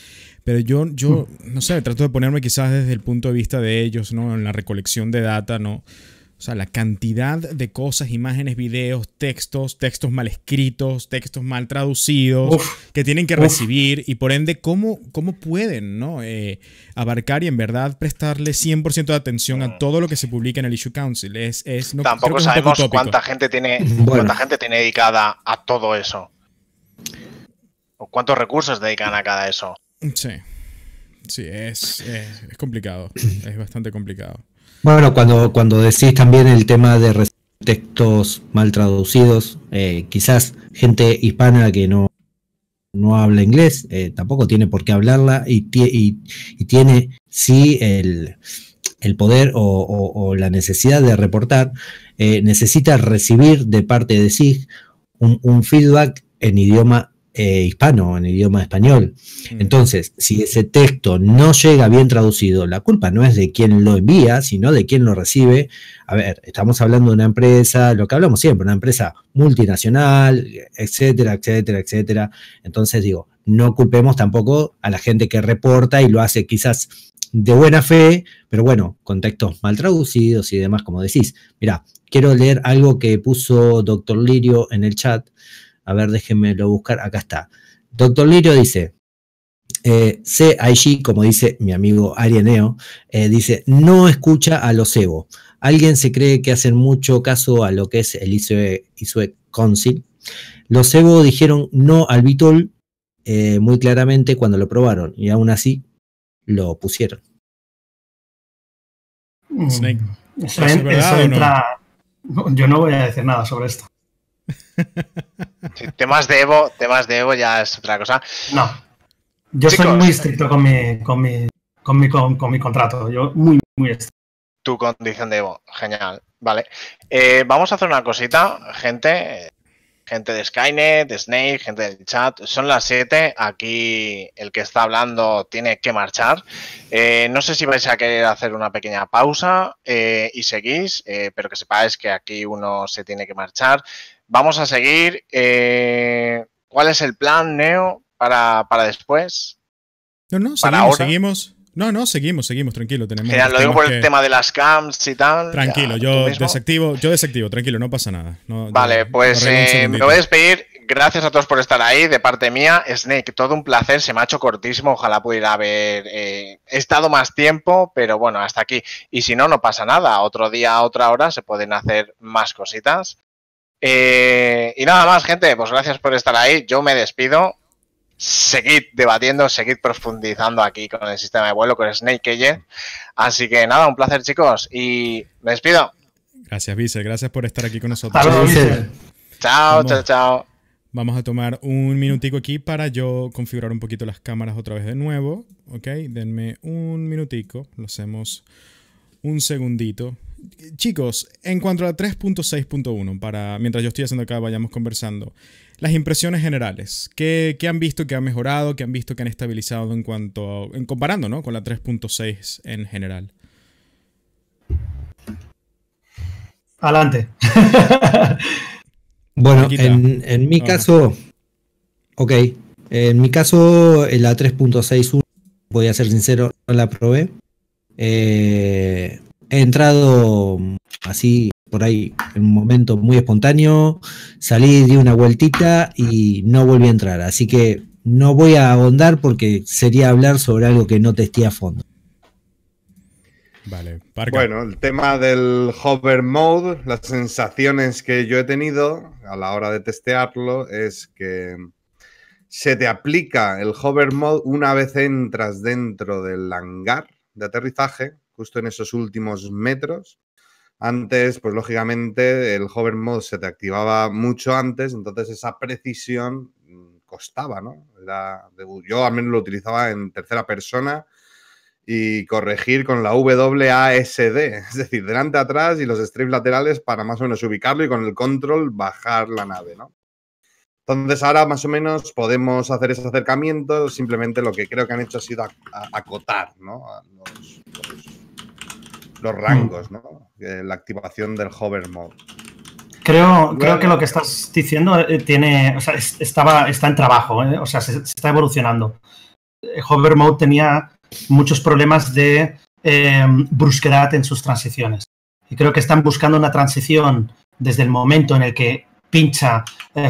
Pero yo, yo no sé, trato de ponerme quizás desde el punto de vista de ellos, ¿no? En la recolección de data, ¿no? O sea, la cantidad de cosas, imágenes, videos, textos, textos mal escritos, textos mal traducidos, Uf. que tienen que Uf. recibir y por ende, ¿cómo, cómo pueden ¿no? Eh, abarcar y en verdad prestarle 100% de atención a todo lo que se publica en el Issue Council? Es, es, no, Tampoco es sabemos cuánta gente tiene Bueno. cuánta gente tiene dedicada a todo eso. O cuántos recursos dedican a cada eso. Sí, sí, es, es, es complicado, es bastante complicado. Bueno, cuando, cuando decís también el tema de textos mal traducidos, eh, quizás gente hispana que no, no habla inglés, eh, tampoco tiene por qué hablarla y, y- tiene sí el, el poder o, la necesidad de reportar, eh, necesita recibir de parte de SIG un, feedback en idioma eh, hispano, en idioma español. Mm. Entonces, si ese texto no llega bien traducido, la culpa no es de quien lo envía, sino de quien lo recibe. A ver, estamos hablando de una empresa, lo que hablamos siempre, una empresa multinacional, etcétera, etcétera, etcétera. Entonces digo, no culpemos tampoco a la gente que reporta y lo hace quizás de buena fe, pero bueno, con textos mal traducidos y demás, como decís. Mira, quiero leer algo que puso Doctor Lirio en el chat. A ver, déjenmelo buscar. Acá está. Doctor Lirio dice, eh, CIG, como dice mi amigo Arianeo, eh, dice, no escucha a los Evo. Alguien se cree que hacen mucho caso a lo que es el ISOE, ISOE Council. Los Evo dijeron no al Bitol eh, muy claramente cuando lo probaron y aún así lo pusieron. Mm. Snake. Eso, entra... Yo no voy a decir nada sobre esto. Temas de Evo, temas de Evo ya es otra cosa. No. Yo soy muy estricto con mi, con mi, con mi, con, mi contrato. Yo muy, muy estricto. Tu condición de Evo, genial. Vale. Eh, vamos a hacer una cosita, gente gente de Skynet, de Snake, gente del chat. Son las 7. Aquí el que está hablando tiene que marchar. Eh, no sé si vais a querer hacer una pequeña pausa eh, y seguís, pero que sepáis que aquí uno se tiene que marchar. Vamos a seguir. ¿Cuál es el plan, Neo, para, después? No, no, seguimos, seguimos. No, no, seguimos, seguimos, tranquilo. Tenemos lo digo por el tema de las cams y tal. Tranquilo, yo desactivo, yo desactivo, tranquilo, no pasa nada. vale, pues eh, me voy a despedir. Gracias a todos por estar ahí, de parte mía. Snake, todo un placer, se me ha hecho cortísimo, ojalá pudiera haber eh, estado más tiempo, pero bueno, hasta aquí. Y si no, no pasa nada, otro día, otra hora, se pueden hacer más cositas. Eh, y nada más, gente, pues gracias por estar ahí, yo me despido, seguid debatiendo, seguid profundizando aquí con el sistema de vuelo, con Snake Agent. Así que nada, un placer, chicos, y me despido. Gracias, Vice, gracias por estar aquí con nosotros. Chao, chao, chao. Vamos a tomar un minutico aquí para yo configurar un poquito las cámaras otra vez de nuevo. Ok, denme un minutico, lo hacemos un segundito. Chicos, en cuanto a 3.6.1, para mientras yo estoy haciendo acá, vayamos conversando las impresiones generales. ¿Qué, han visto que ha mejorado? ¿Qué han visto que han estabilizado en cuanto, en comparando ¿no? con la 3.6 en general? Adelante. bueno, en, mi caso, ok, en mi caso la 3.61, voy a ser sincero, no la probé. Eh, he entrado así por ahí en un momento muy espontáneo, salí, di una vueltita y no volví a entrar. Así que no voy a ahondar porque sería hablar sobre algo que no testé a fondo. Vale, Bueno, el tema del hover mode, las sensaciones que yo he tenido a la hora de testearlo es que se te aplica el hover mode una vez entras dentro del hangar de aterrizaje, justo en esos últimos metros, antes, pues lógicamente el hover mode se te activaba mucho antes, entonces esa precisión mm, costaba, ¿no? yo al menos lo utilizaba en tercera persona y corregir con la WASD, es decir, delante, atrás y los strips laterales para más o menos ubicarlo y con el control bajar la nave, ¿no? Entonces ahora más o menos podemos hacer ese acercamiento, simplemente lo que creo que han hecho ha sido acotar, ¿no? Rangos, ¿no? La activación del hover mode. Creo, creo que lo que estás diciendo eh, tiene, o sea, estaba, está en trabajo, ¿eh? o sea, se, está evolucionando. Hover mode tenía muchos problemas de eh, brusquedad en sus transiciones. Y creo que están buscando una transición desde el momento en el que pincha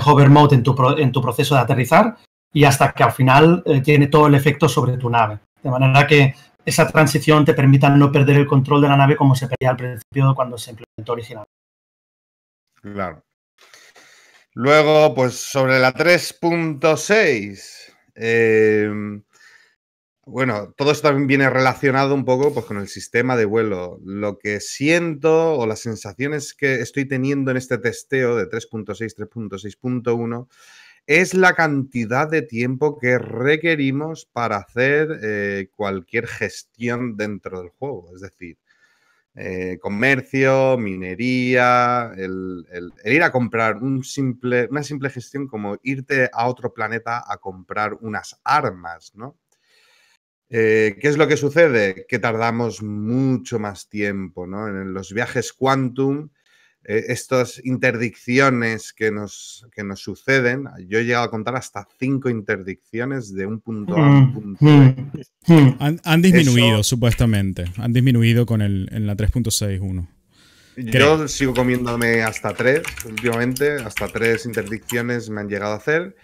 hover mode en tu, en tu proceso de aterrizar y hasta que al final tiene todo el efecto sobre tu nave. De manera que esa transición te permita no perder el control de la nave como se pedía al principio cuando se implementó originalmente. Claro. Luego, pues sobre la 3.6. Em, bueno, todo esto también viene relacionado un poco pues, con el sistema de vuelo. Lo que siento o las sensaciones que estoy teniendo en este testeo de 3.6, 3.6.1 es la cantidad de tiempo que requerimos para hacer eh, cualquier gestión dentro del juego. Es decir, eh, comercio, minería, el, ir a comprar una simple gestión como irte a otro planeta a comprar unas armas, ¿no? Eh, ¿Qué es lo que sucede? Que tardamos mucho más tiempo, ¿no? En los viajes quantum, eh, estas interdicciones que nos, que nos suceden, yo he llegado a contar hasta cinco interdicciones de un punto A a un punto B. Han, han disminuido, Eso- supuestamente. Han disminuido con el, en la 3.61. Yo sigo comiéndome hasta tres últimamente, hasta tres interdicciones me han llegado a hacer.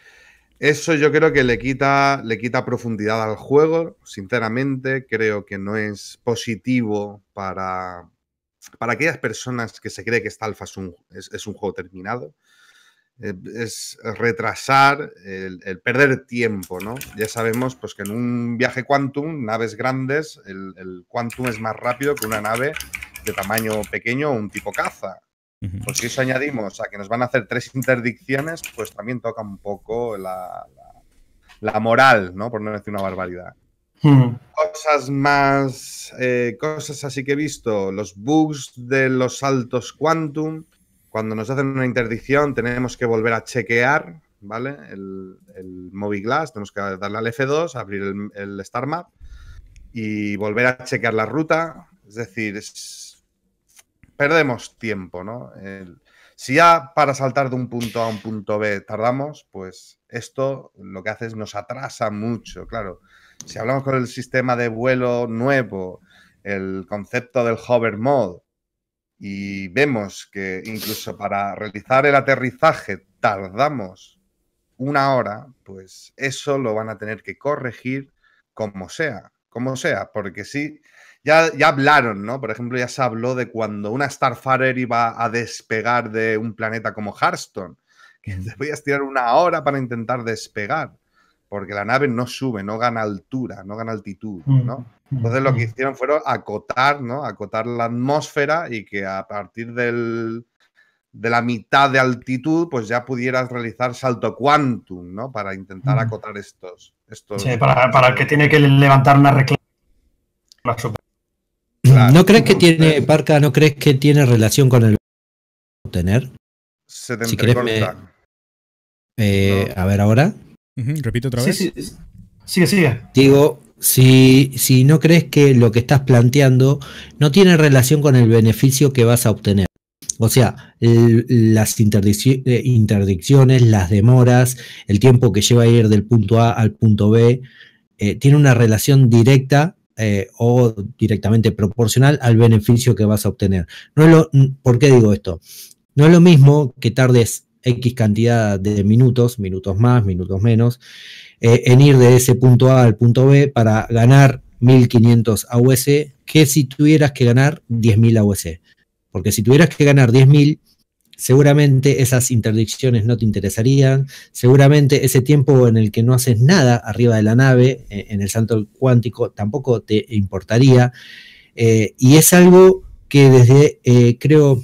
Eso yo creo que le quita, le quita profundidad al juego, sinceramente. Creo que no es positivo para, para aquellas personas que se cree que esta alfa es un, es, es un juego terminado. Eh, Es retrasar, el, el perder tiempo, ¿no? Ya sabemos pues, que en un viaje quantum, naves grandes, el, el quantum es más rápido que una nave de tamaño pequeño o un tipo caza. Pues si eso añadimos a que nos van a hacer tres interdicciones, pues también toca un poco la, la- la moral, ¿no? Por no decir una barbaridad. Cosas más, eh, cosas así que he visto, los bugs de los saltos quantum, cuando nos hacen una interdicción tenemos que volver a chequear, ¿vale? El, el Moviglass, tenemos que darle al F2, abrir el, el Star Map y volver a chequear la ruta. Es decir, es- perdemos tiempo, ¿no? Si ya para saltar de un punto a un punto B tardamos, pues esto lo que hace es nos atrasa mucho, claro. Si hablamos con el sistema de vuelo nuevo, el concepto del hover mode, y vemos que incluso para realizar el aterrizaje tardamos una hora, pues eso lo van a tener que corregir como sea, como sea, porque sí, ya, ya hablaron, ¿no? Por ejemplo, ya se habló de cuando una Starfarer iba a despegar de un planeta como Hearthstone, que te podías tirar una hora para intentar despegar, porque la nave no sube, no gana altura, no gana altitud, ¿no? Entonces lo que hicieron fueron acotar, ¿no? Acotar la atmósfera y que a partir del, de la mitad de altitud, pues ya pudieras realizar salto quantum, ¿no? Para intentar Mm. acotar estos. estos Sí, para, para el que tiene que levantar una reclama. ¿No crees que tiene, Parca, no crees que tiene relación con el obtener? Se te Si querés me-. Eh, A ver ahora. Repito otra vez. sí, sí. Sigue, sigue. Digo, si, si no crees que lo que estás planteando no tiene relación con el beneficio que vas a obtener. O sea, el- las eh, interdicciones, las demoras, el tiempo que lleva a ir del punto A al punto B, eh, tiene una relación directa eh, o directamente proporcional al beneficio que vas a obtener. No es lo, ¿Por qué digo esto? No es lo mismo que tardes X cantidad de minutos, minutos más, minutos menos, eh, en ir de ese punto A al punto B para ganar 1500 AUS que si tuvieras que ganar 10.000 AUS. Porque si tuvieras que ganar 10.000, seguramente esas interdicciones no te interesarían, seguramente ese tiempo en el que no haces nada arriba de la nave, eh, en el salto cuántico, tampoco te importaría. Eh, y es algo que desde, creo,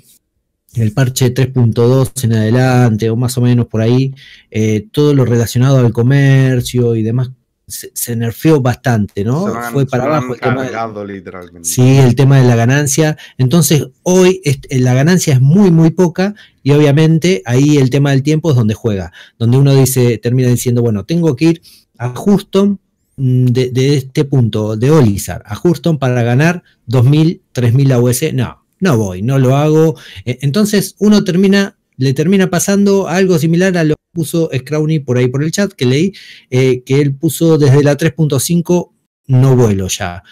el parche 3.2 en adelante, o más o menos por ahí, eh, todo lo relacionado al comercio y demás se, se nerfeó bastante, ¿no? Fue para abajo el tema de- literalmente. Sí, el tema de la ganancia. Entonces, hoy este, la ganancia es muy, muy poca y obviamente ahí el tema del tiempo es donde juega, donde uno dice, termina diciendo, bueno, tengo que ir a Houston mm, de, de este punto, de Olizar, a Houston para ganar 2.000, 3.000 AUS. No, no voy, no lo hago. Eh, Entonces, uno termina, le termina pasando algo similar a lo que puso Scrowny por ahí por el chat que leí, eh, que él puso desde la 3.5, no vuelo ya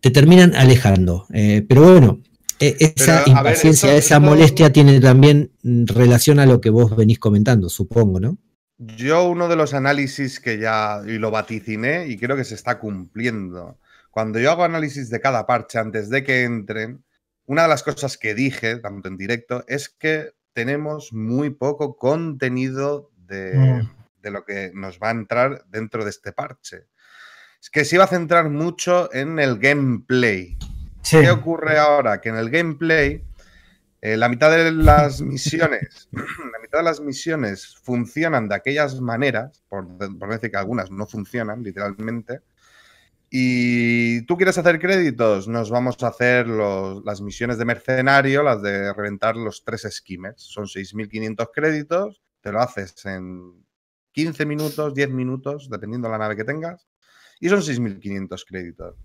te terminan alejando. Eh, pero bueno, eh, esa Pero, a ver, impaciencia, esto- esa esto- molestia tiene también relación a lo que vos venís comentando, supongo, ¿no? Yo uno de los análisis que ya y lo vaticiné y creo que se está cumpliendo. Cuando yo hago análisis de cada parche antes de que entren, una de las cosas que dije, tanto en directo, es que tenemos muy poco contenido de, Mm. de lo que nos va a entrar dentro de este parche. Es que se iba a centrar mucho en el gameplay. Sí. ¿Qué ocurre ahora? Que en el gameplay, eh, la mitad de las misiones, la mitad de las misiones funcionan de aquellas maneras, por, decir que algunas no funcionan, literalmente, y tú quieres hacer créditos, nos vamos a hacer los- las misiones de mercenario, las de reventar los tres skimmers. Son 6.500 créditos, te lo haces en 15 minutos, 10 minutos, dependiendo de la nave que tengas, y son 6.500 créditos.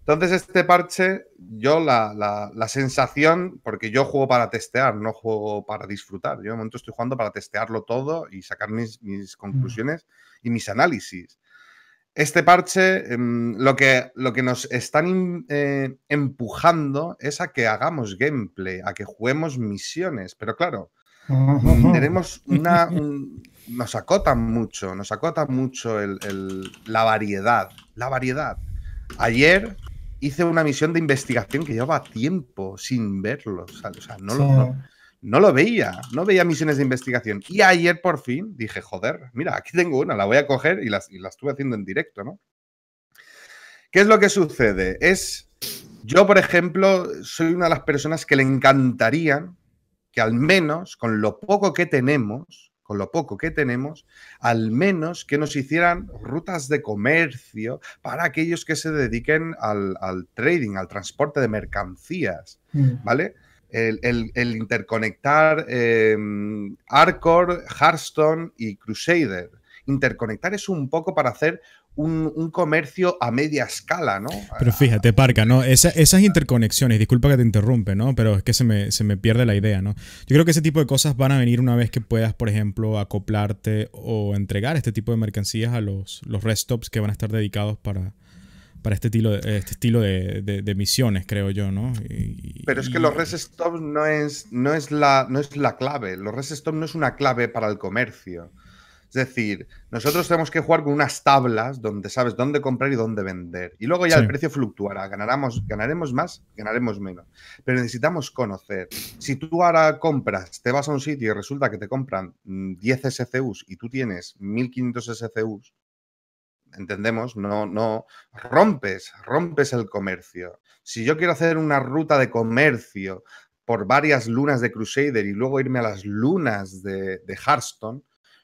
Entonces, este parche, yo la, la- la sensación, porque yo juego para testear, no juego para disfrutar. Yo de momento estoy jugando para testearlo todo y sacar mis, mis conclusiones y mis análisis. Este parche, em, lo, que, lo que nos están in- eh, empujando es a que hagamos gameplay, a que juguemos misiones. Pero claro, tenemos una. un- nos acotan mucho, nos acotan mucho el- el- la variedad. La variedad. Ayer hice una misión de investigación que llevaba tiempo sin verlo. O sea, no, lo, Sí. No lo veía, no veía misiones de investigación. Y ayer por fin dije, joder, mira, aquí tengo una, la voy a coger y, las, y la estuve haciendo en directo, ¿no? ¿Qué es lo que sucede? Es, yo por ejemplo, soy una de las personas que le encantaría que al menos con lo poco que tenemos, con lo poco que tenemos, al menos que nos hicieran rutas de comercio para aquellos que se dediquen al, al trading, al transporte de mercancías. Mm. El, el- el interconectar eh, Arcor, Hearthstone y Crusader. Interconectar es un poco para hacer un, un comercio a media escala, ¿no? Pero fíjate, Parca, ¿no? Esa- esas interconexiones, disculpa que te interrumpe, ¿no? Pero es que se me, se me pierde la idea, ¿no? Yo creo que ese tipo de cosas van a venir una vez que puedas, por ejemplo, acoplarte o entregar este tipo de mercancías a los, los rest stops que van a estar dedicados para, para este estilo, de, este estilo de, de- de misiones, creo yo, ¿no? Y- Pero es que y- los rest stops no es, no, es la, no es la clave. Los rest stops no es una clave para el comercio. Es decir, nosotros tenemos que jugar con unas tablas donde sabes dónde comprar y dónde vender. Y luego ya Sí. el precio fluctuará. Ganaremos, ganaremos más, ganaremos menos. Pero necesitamos conocer. Si tú ahora compras, te vas a un sitio y resulta que te compran mm, 10 SCUs y tú tienes 1500 SCUs, entendemos, no, no, rompes, rompes el comercio. Si yo quiero hacer una ruta de comercio por varias lunas de Crusader y luego irme a las lunas de, de Hearthstone,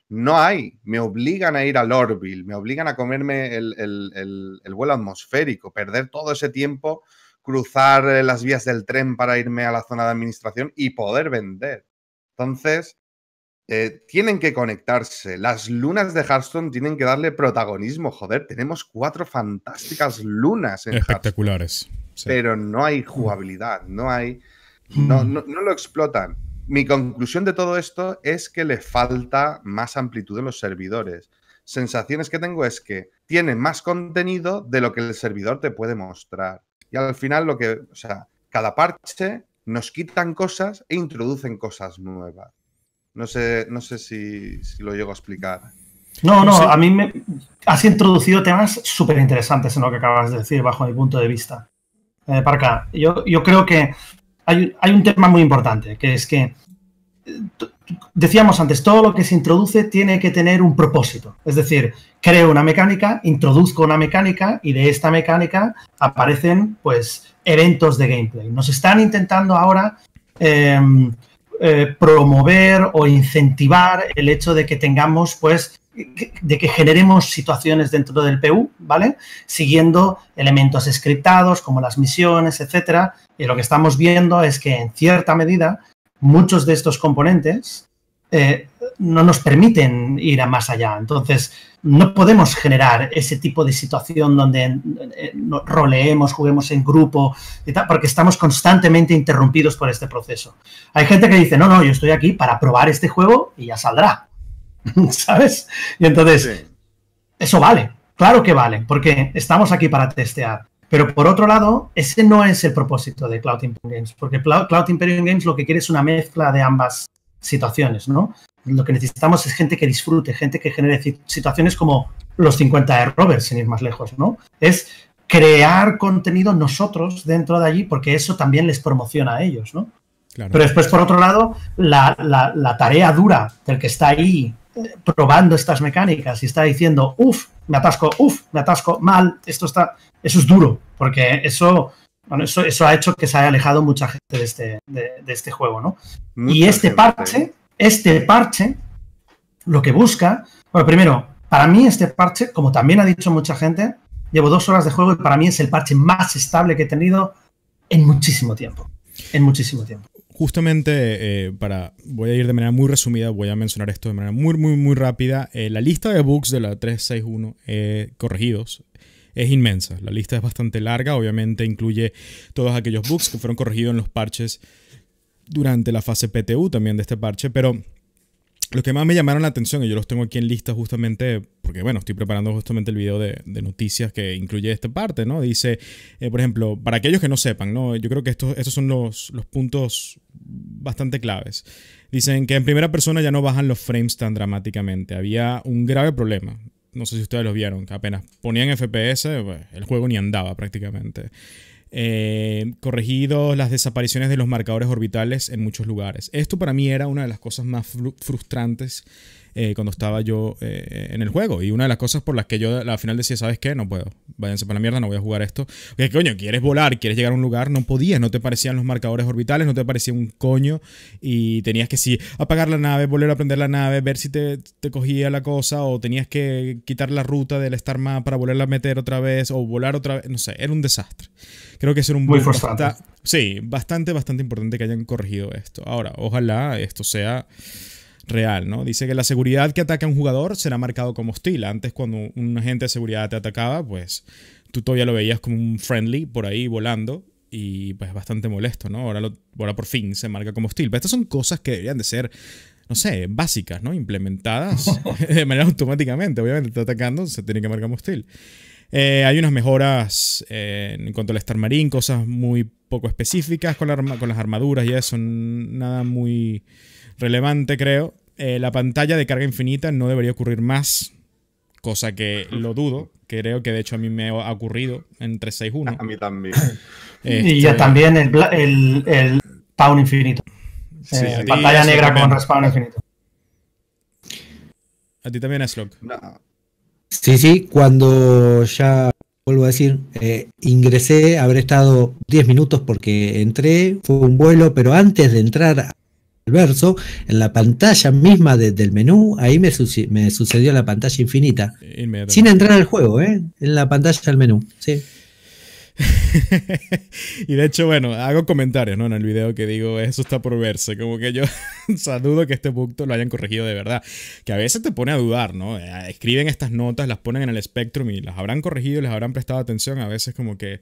no hay. Me obligan a ir a Lorville, me obligan a comerme el, el- el- el vuelo atmosférico, perder todo ese tiempo, cruzar eh, las vías del tren para irme a la zona de administración y poder vender. Entonces, eh, tienen que conectarse. Las lunas de Hearthstone tienen que darle protagonismo. Joder, tenemos cuatro fantásticas lunas en Hearthstone Espectaculares. sí. pero no hay jugabilidad, no hay. No, no, no lo explotan. Mi conclusión de todo esto es que le falta más amplitud en los servidores. Sensaciones que tengo es que tienen más contenido de lo que el servidor te puede mostrar. Y al final lo que, o sea, cada parche nos quitan cosas e introducen cosas nuevas. No sé, no sé si, si lo llego a explicar. No, no, a mí me has introducido temas súper interesantes en lo que acabas de decir, bajo mi punto de vista. Eh, Parca, yo, yo creo que hay, hay un tema muy importante, que es que eh, decíamos antes, todo lo que se introduce tiene que tener un propósito. Es decir, creo una mecánica, introduzco una mecánica y de esta mecánica aparecen pues eventos de gameplay. Nos están intentando ahora em, eh, promover o incentivar el hecho de que tengamos, pues, de que generemos situaciones dentro del PU, ¿vale? Siguiendo elementos scriptados como las misiones, etcétera. Y lo que estamos viendo es que en cierta medida muchos de estos componentes eh, no nos permiten ir a más allá. Entonces, no podemos generar ese tipo de situación donde eh, roleemos, juguemos en grupo, y tal, porque estamos constantemente interrumpidos por este proceso. Hay gente que dice, no, no, yo estoy aquí para probar este juego y ya saldrá. ¿Sabes? Y entonces, Sí. eso vale, claro que vale, porque estamos aquí para testear. Pero por otro lado, ese no es el propósito de Cloud Imperium Games, porque Cloud Cloud Imperium Games lo que quiere es una mezcla de ambas situaciones, ¿no? Lo que necesitamos es gente que disfrute, gente que genere ci- situaciones como los 50 de Robert, sin ir más lejos, ¿no? Es crear contenido nosotros dentro de allí, porque eso también les promociona a ellos, ¿no? Claro. Pero después, por otro lado, la, la- la tarea dura del que está ahí eh, probando estas mecánicas y está diciendo, uff, me atasco, uff, me atasco, mal, esto está, eso es duro, porque eso, bueno, eso, eso ha hecho que se haya alejado mucha gente de este, de, de este juego, ¿no? y Mucha este gente. parche, este parche, lo que busca, bueno, primero, para mí este parche, como también ha dicho mucha gente, Llevo dos horas de juego y para mí es el parche más estable que he tenido en muchísimo tiempo. En muchísimo tiempo. Justamente eh, para, voy a ir de manera muy resumida, voy a mencionar esto de manera muy, muy, muy rápida. Eh, la lista de bugs de la 361 eh, corregidos es inmensa. La lista es bastante larga, obviamente incluye todos aquellos bugs que fueron corregidos en los parches durante la fase PTU también de este parche, pero lo que más me llamaron la atención, y yo los tengo aquí en lista justamente porque, bueno, estoy preparando justamente el video de, noticias que incluye esta parte, ¿no? Dice, eh, por ejemplo, para aquellos que no sepan, ¿no? Yo creo que estos, estos son los, los puntos bastante claves. Dicen que en primera persona ya no bajan los frames tan dramáticamente. Había un grave problema. No sé si ustedes lo vieron, que apenas ponían FPS, pues, el juego ni andaba prácticamente. Eh, corregido las desapariciones de los marcadores orbitales en muchos lugares. Esto para mí era una de las cosas más frustrantes eh, cuando estaba yo eh, en el juego. Y una de las cosas por las que yo al final decía, ¿sabes qué? No puedo. Váyanse para la mierda, no voy a jugar esto. Porque coño, quieres volar, quieres llegar a un lugar, no podías, no te parecían los marcadores orbitales, no te parecía un coño. Y tenías que sí, apagar la nave, volver a prender la nave, ver si te, te cogía la cosa, o tenías que quitar la ruta del Star Map para volverla a meter otra vez, o volar otra vez. No sé, era un desastre. Creo que es un Muy frustrante. Sí, bastante, bastante importante que hayan corregido esto. Ahora, ojalá esto sea real, ¿no? Dice que la seguridad que ataca a un jugador será marcado como hostil. Antes, cuando un agente de seguridad te atacaba, pues tú todavía lo veías como un friendly por ahí volando y pues bastante molesto, ¿no? Ahora, lo, ahora por fin se marca como hostil. Pero estas son cosas que deberían de ser, no sé, básicas, ¿no? Implementadas de manera automáticamente. Obviamente, está atacando, se tiene que marcar como hostil. Eh, hay unas mejoras eh, en cuanto al Star Marine, cosas muy poco específicas con, con las armaduras y eso, nada muy relevante creo. Eh, la pantalla de carga infinita no debería ocurrir más, cosa que lo dudo. Creo que de hecho a mí me ha ocurrido en 361. A mí también. y ya este, también el, el, el Spawn infinito. pantalla negra con respawn infinito. ¿A ti también No. Sí, sí, cuando ya vuelvo a decir, eh, ingresé, habré estado 10 minutos porque entré, fue un vuelo, pero antes de entrar verso, en la pantalla misma del menú, ahí me, me, sucedió la pantalla infinita. Sin entrar al juego, ¿eh? En la pantalla del menú, sí. y de hecho, bueno, hago comentarios, ¿no? En el video que digo, eso está por verse. Como que yo o dudo que este punto lo hayan corregido de verdad. Que a veces te pone a dudar, ¿no? Eh, escriben estas notas, las ponen en el Spectrum y las habrán corregido y les habrán prestado atención. A veces como que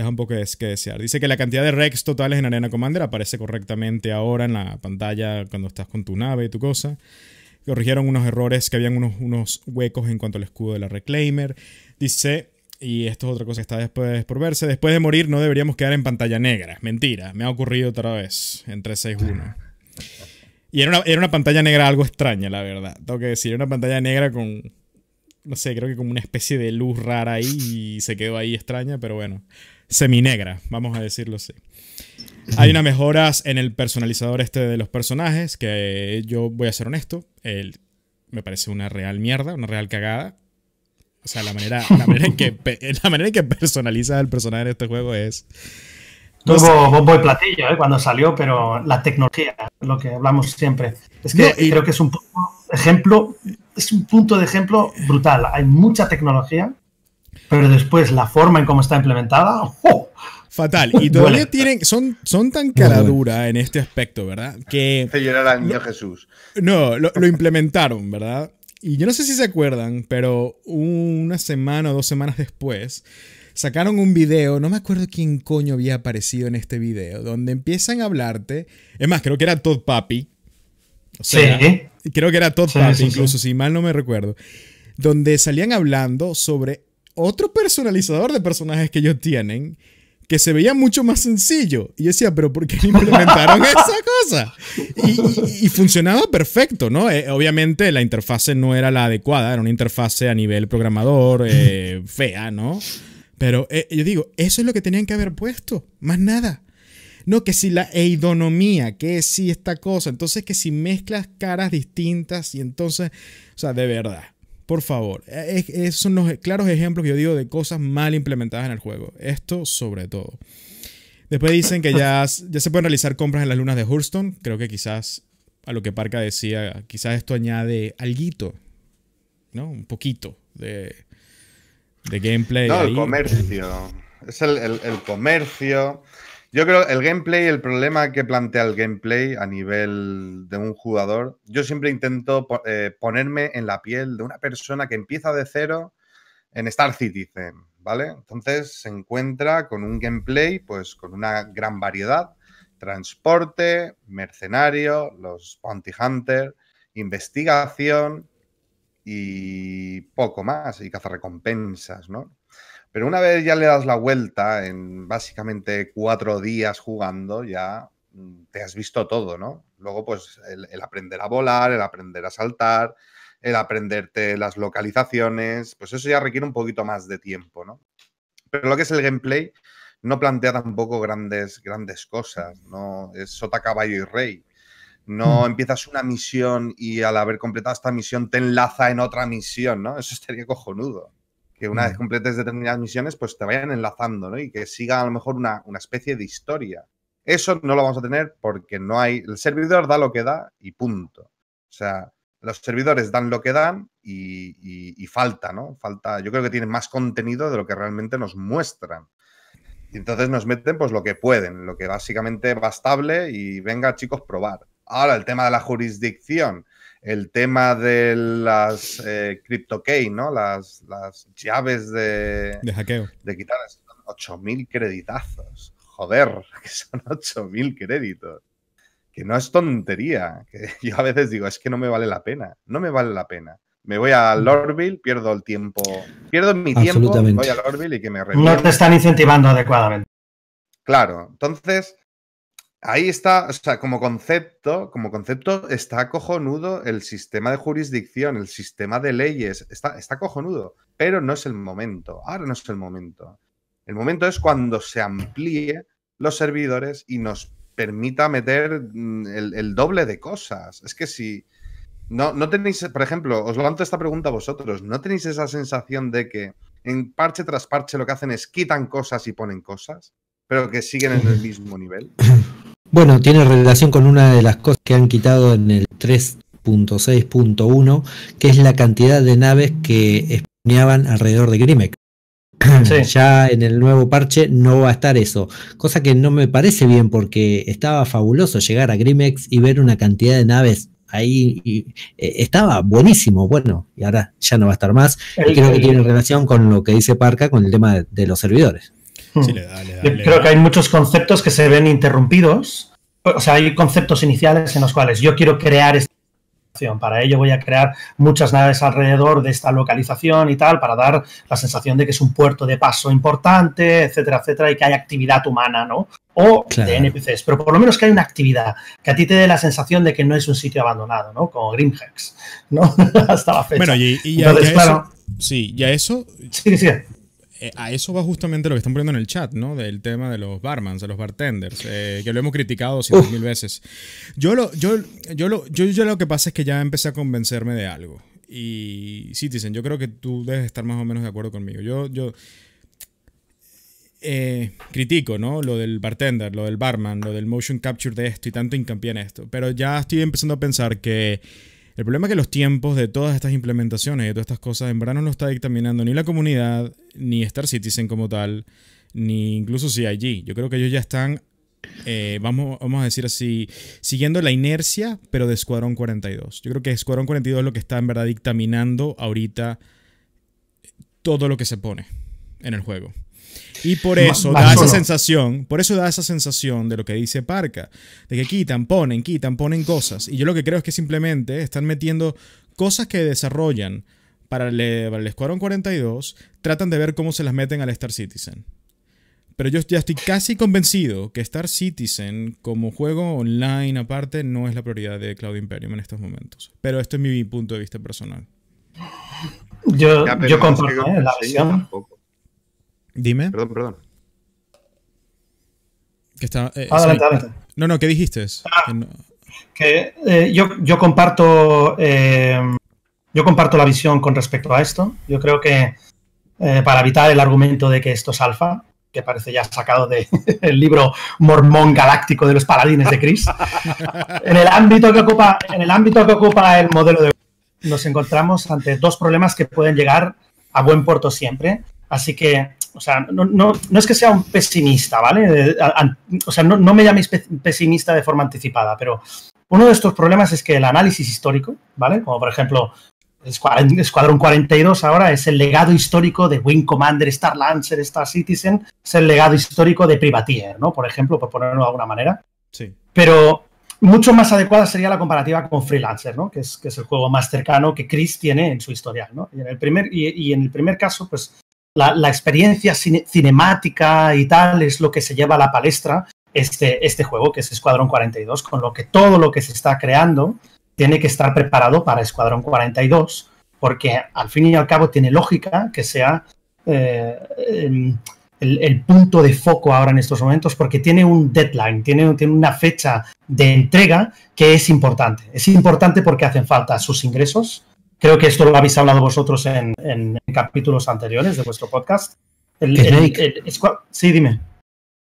deja un poco que desear. Dice que la cantidad de recs totales en Arena Commander aparece correctamente ahora en la pantalla cuando estás con tu nave y tu cosa. Corrigieron unos errores que habían unos, unos huecos en cuanto al escudo de la Reclaimer. Dice y esto es otra cosa que está después por verse. Después de morir no deberíamos quedar en pantalla negra. Mentira, me ha ocurrido otra vez en 361. Y era una, era una pantalla negra algo extraña, la verdad. Tengo que decir, era una pantalla negra con, no sé, creo que como una especie de luz rara ahí y se quedó ahí extraña, pero bueno, seminegra, vamos a decirlo así. Hay unas mejoras en el personalizador este de los personajes, que yo voy a ser honesto, el, me parece una real mierda, una real cagada. O sea, la manera, la manera, en, que, la manera en que personaliza el personaje en este juego es. Tuvo bombo y platillo ¿eh? cuando salió, pero la tecnología, lo que hablamos siempre. Es que creo que es un ejemplo, es un punto de ejemplo brutal. Hay mucha tecnología, pero después la forma en cómo está implementada. ¡oh! Fatal. Y todavía tienen, son, son tan cara dura en este aspecto, ¿verdad? Que. Se llorar al niño Jesús. No, lo implementaron, ¿verdad? Y yo no sé si se acuerdan, pero una semana o dos semanas después sacaron un video, no me acuerdo quién coño había aparecido en este video, donde empiezan a hablarte. Es más, creo que era Todd Papi. sí. Creo que era Todd Papi, incluso, si mal no me recuerdo. Donde salían hablando sobre otro personalizador de personajes que ellos tienen que se veía mucho más sencillo. Y yo decía, pero ¿por qué implementaron esa cosa? Y, funcionaba perfecto, ¿no? Eh, obviamente la interfase no era la adecuada, era una interfase a nivel programador eh, fea, ¿no? Pero eh, yo digo, eso es lo que tenían que haber puesto, más nada. No, que si la eidonomía, que si esta cosa, entonces que si mezclas caras distintas y entonces, o sea, de verdad. Por favor, e, e, esos son los claros ejemplos que yo digo de cosas mal implementadas en el juego. Esto sobre todo. Después dicen que ya, ya se pueden realizar compras en las lunas de Hurston. Creo que quizás, a lo que Parca decía, quizás esto añade alguito, ¿no? Un poquito de, de gameplay. No, el comercio. Es el, el- el comercio. Yo creo el gameplay, el problema que plantea el gameplay a nivel de un jugador, yo siempre intento eh, ponerme en la piel de una persona que empieza de cero en Star Citizen, ¿vale? Entonces se encuentra con un gameplay, pues con una gran variedad, transporte, mercenario, los bounty hunter, investigación y poco más, y cazarrecompensas, ¿no? Pero una vez ya le das la vuelta en básicamente cuatro días jugando, ya mm, te has visto todo, ¿no? Luego, pues el, el aprender a volar, el aprender a saltar, el aprenderte las localizaciones, pues eso ya requiere un poquito más de tiempo, ¿no? Pero lo que es el gameplay no plantea tampoco grandes, grandes cosas, ¿no? Es sota, caballo y rey. No empiezas una misión y al haber completado esta misión te enlaza en otra misión, ¿no? Eso estaría cojonudo. Que una vez completes determinadas misiones, pues te vayan enlazando, ¿no? Y que siga a lo mejor una, una especie de historia. Eso no lo vamos a tener porque no hay. El servidor da lo que da y punto. O sea, los servidores dan lo que dan y, y- y falta, ¿no? Falta. Yo creo que tienen más contenido de lo que realmente nos muestran. Y entonces nos meten pues lo que pueden, lo que básicamente va estable y venga chicos probar. Ahora el tema de la jurisdicción, el tema de las eh, CryptoKey, ¿no? Las, las llaves de, De hackeo. de quitar son 8.000 creditazos. Joder, que son 8.000 créditos. Que no es tontería. Que yo a veces digo, es que no me vale la pena. No me vale la pena. Me voy a Lorville, pierdo el tiempo. Pierdo mi tiempo, Absolutamente. voy a Lorville y que me No revienten. te están incentivando adecuadamente. Claro, entonces ahí está, o sea, como concepto, como concepto está cojonudo el sistema de jurisdicción, el sistema de leyes, está, está cojonudo, pero no es el momento, ahora no es el momento. El momento es cuando se amplíe los servidores y nos permita meter mm, el, doble de cosas. Es que si no, no tenéis, por ejemplo, os lanzo esta pregunta a vosotros, ¿no tenéis esa sensación de que en parche tras parche lo que hacen es quitan cosas y ponen cosas, pero que siguen en el mismo nivel? Bueno, tiene relación con una de las cosas que han quitado en el 3.6.1, que es la cantidad de naves que spawneaban alrededor de Grimex. Sí. Ya en el nuevo parche no va a estar eso, cosa que no me parece bien porque estaba fabuloso llegar a Grimex y ver una cantidad de naves ahí y, eh, estaba buenísimo, bueno, y ahora ya no va a estar más. El- y creo que tiene relación con lo que dice Parca con el tema de, de los servidores. Sí, le da, le da, Yo le creo da. que hay muchos conceptos que se ven interrumpidos. O sea, hay conceptos iniciales en los cuales yo quiero crear esta localización. Para ello voy a crear muchas naves alrededor de esta localización y tal, para dar la sensación de que es un puerto de paso importante, etcétera, etcétera, y que hay actividad humana, ¿no? O Claro. de NPCs, pero por lo menos que hay una actividad, que a ti te dé la sensación de que no es un sitio abandonado, ¿no? Como Grimhex, ¿no? Hasta la fecha. Bueno, y, y ya, Entonces, ya claro, eso, sí, ya eso, sí, sí. Eh, a eso va justamente lo que están poniendo en el chat, ¿no? Del tema de los barmans, de los bartenders, eh, que lo hemos criticado cientos mil veces. Yo lo, yo, yo lo, yo, yo lo que pasa es que ya empecé a convencerme de algo. Y Citizen, yo creo que tú debes estar más o menos de acuerdo conmigo. Yo, yo eh, critico, ¿no? Lo del bartender, lo del barman, lo del motion capture de esto y tanto hincapié en esto. Pero ya estoy empezando a pensar que el problema es que los tiempos de todas estas implementaciones y de todas estas cosas en verdad no está dictaminando ni la comunidad, ni Star Citizen como tal, ni incluso CIG. Yo creo que ellos ya están, eh, vamos, vamos a decir así, siguiendo la inercia, pero de Escuadrón 42. Yo creo que Escuadrón 42 es lo que está en verdad dictaminando ahorita todo lo que se pone en el juego. Y por eso Más da esa sensación, por eso da esa sensación de lo que dice Parca, de que quitan, ponen, quitan, ponen cosas. Y yo lo que creo es que simplemente están metiendo cosas que desarrollan para el, para el Escuadrón 42, tratan de ver cómo se las meten al Star Citizen. Pero yo ya estoy casi convencido que Star Citizen como juego online aparte no es la prioridad de Cloud Imperium en estos momentos. Pero esto es mi punto de vista personal. Yo, yo comparto la sí, visión. tampoco. Dime. Perdón, perdón. Que está, eh, Adelante, sí. adelante. No, no, ¿qué dijiste? Que no- que eh, yo, yo comparto eh, yo comparto la visión con respecto a esto. Yo creo que eh, para evitar el argumento de que esto es alfa, que parece ya sacado del libro mormón galáctico de los paladines de Chris, en el ámbito que ocupa, en el ámbito que ocupa el modelo de nos encontramos ante dos problemas que pueden llegar a buen puerto siempre Así que, o sea, no, no, no es que sea un pesimista, ¿vale? O sea, no, no me llaméis pe- pesimista de forma anticipada, pero uno de estos problemas es que el análisis histórico, ¿vale? Como por ejemplo, Escuadrón Escuadrón 42 ahora es el legado histórico de Wing Commander, Star Lancer, Star Citizen, es el legado histórico de Privateer, ¿no? Por ejemplo, por ponerlo de alguna manera. Sí. Pero mucho más adecuada sería la comparativa con Freelancer, ¿no? Que es, que es el juego más cercano que Chris tiene en su historial, ¿no? Y en el primer, y, y en el primer caso, pues la, experiencia cine- cinemática y tal es lo que se lleva a la palestra este, este juego, que es Escuadrón 42, con lo que todo lo que se está creando tiene que estar preparado para Escuadrón 42, porque al fin y al cabo tiene lógica que sea eh, em, el, el punto de foco ahora en estos momentos, porque tiene un deadline, tiene, tiene una fecha de entrega que es importante. Es importante porque hacen falta sus ingresos. Creo que esto lo habéis hablado vosotros en, en- en capítulos anteriores de vuestro podcast. El- el- Snake. el- escua- sí, dime.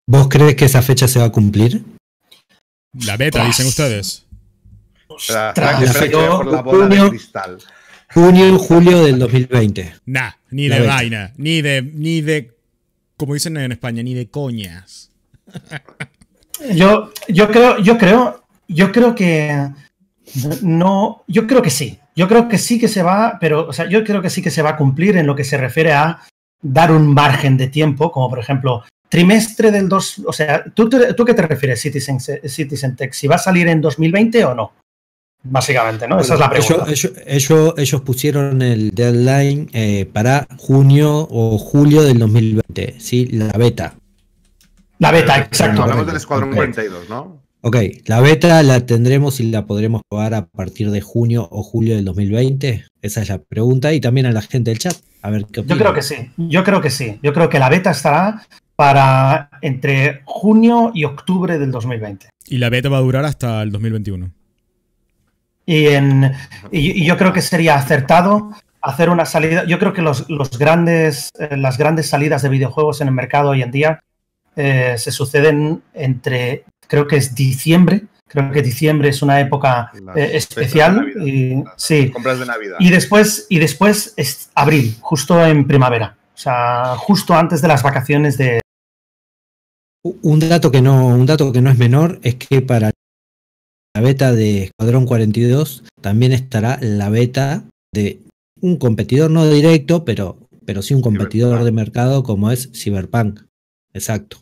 ¿Vos crees que esa fecha se va a cumplir? La beta, dicen ustedes. Ostras, espera, espera, que voy a yo- por la bola de junio- cristal. Junio, julio del 2020. Nah, ni La de beta. vaina, ni de, ni de, como dicen en España, ni de coñas. Yo, yo creo, yo creo, yo creo que no, yo creo que sí. Yo creo que sí que se va, pero, o sea, yo creo que sí que se va a cumplir en lo que se refiere a dar un margen de tiempo, como por ejemplo, trimestre del 2, o sea, ¿tú, te- tú qué te refieres, Citizen, Citizen Tech? ¿Si va a salir en 2020 o no? Básicamente, ¿no? Esa es la pregunta. Ellos, ellos- pusieron el deadline eh, para junio o julio del 2020, ¿sí? La beta. La beta, exacto. Hablamos del Escuadrón Ok. 42, ¿no? Ok, la beta la tendremos y la podremos jugar a partir de junio o julio del 2020. Esa es la pregunta. Y también a la gente del chat. A ver qué Yo opinan. creo que sí, yo creo que sí. Yo creo que la beta estará para entre junio y octubre del 2020. Y la beta va a durar hasta el 2021. Y, en, y, y yo creo que sería acertado hacer una salida. Yo creo que los, los grandes, eh, las grandes salidas de videojuegos en el mercado hoy en día eh, se suceden entre, creo que es diciembre. Creo que diciembre es una época eh, de especial. Navidad. y- Las sí. Compras de Navidad. Y después, y después es abril, justo en primavera. O sea, justo antes de las vacaciones de, Un dato que no, un dato que no es menor es que para la beta de Escuadrón 42 también estará la beta de un competidor no directo, pero, pero sí un competidor Cyberpunk. de mercado como es Cyberpunk. Exacto.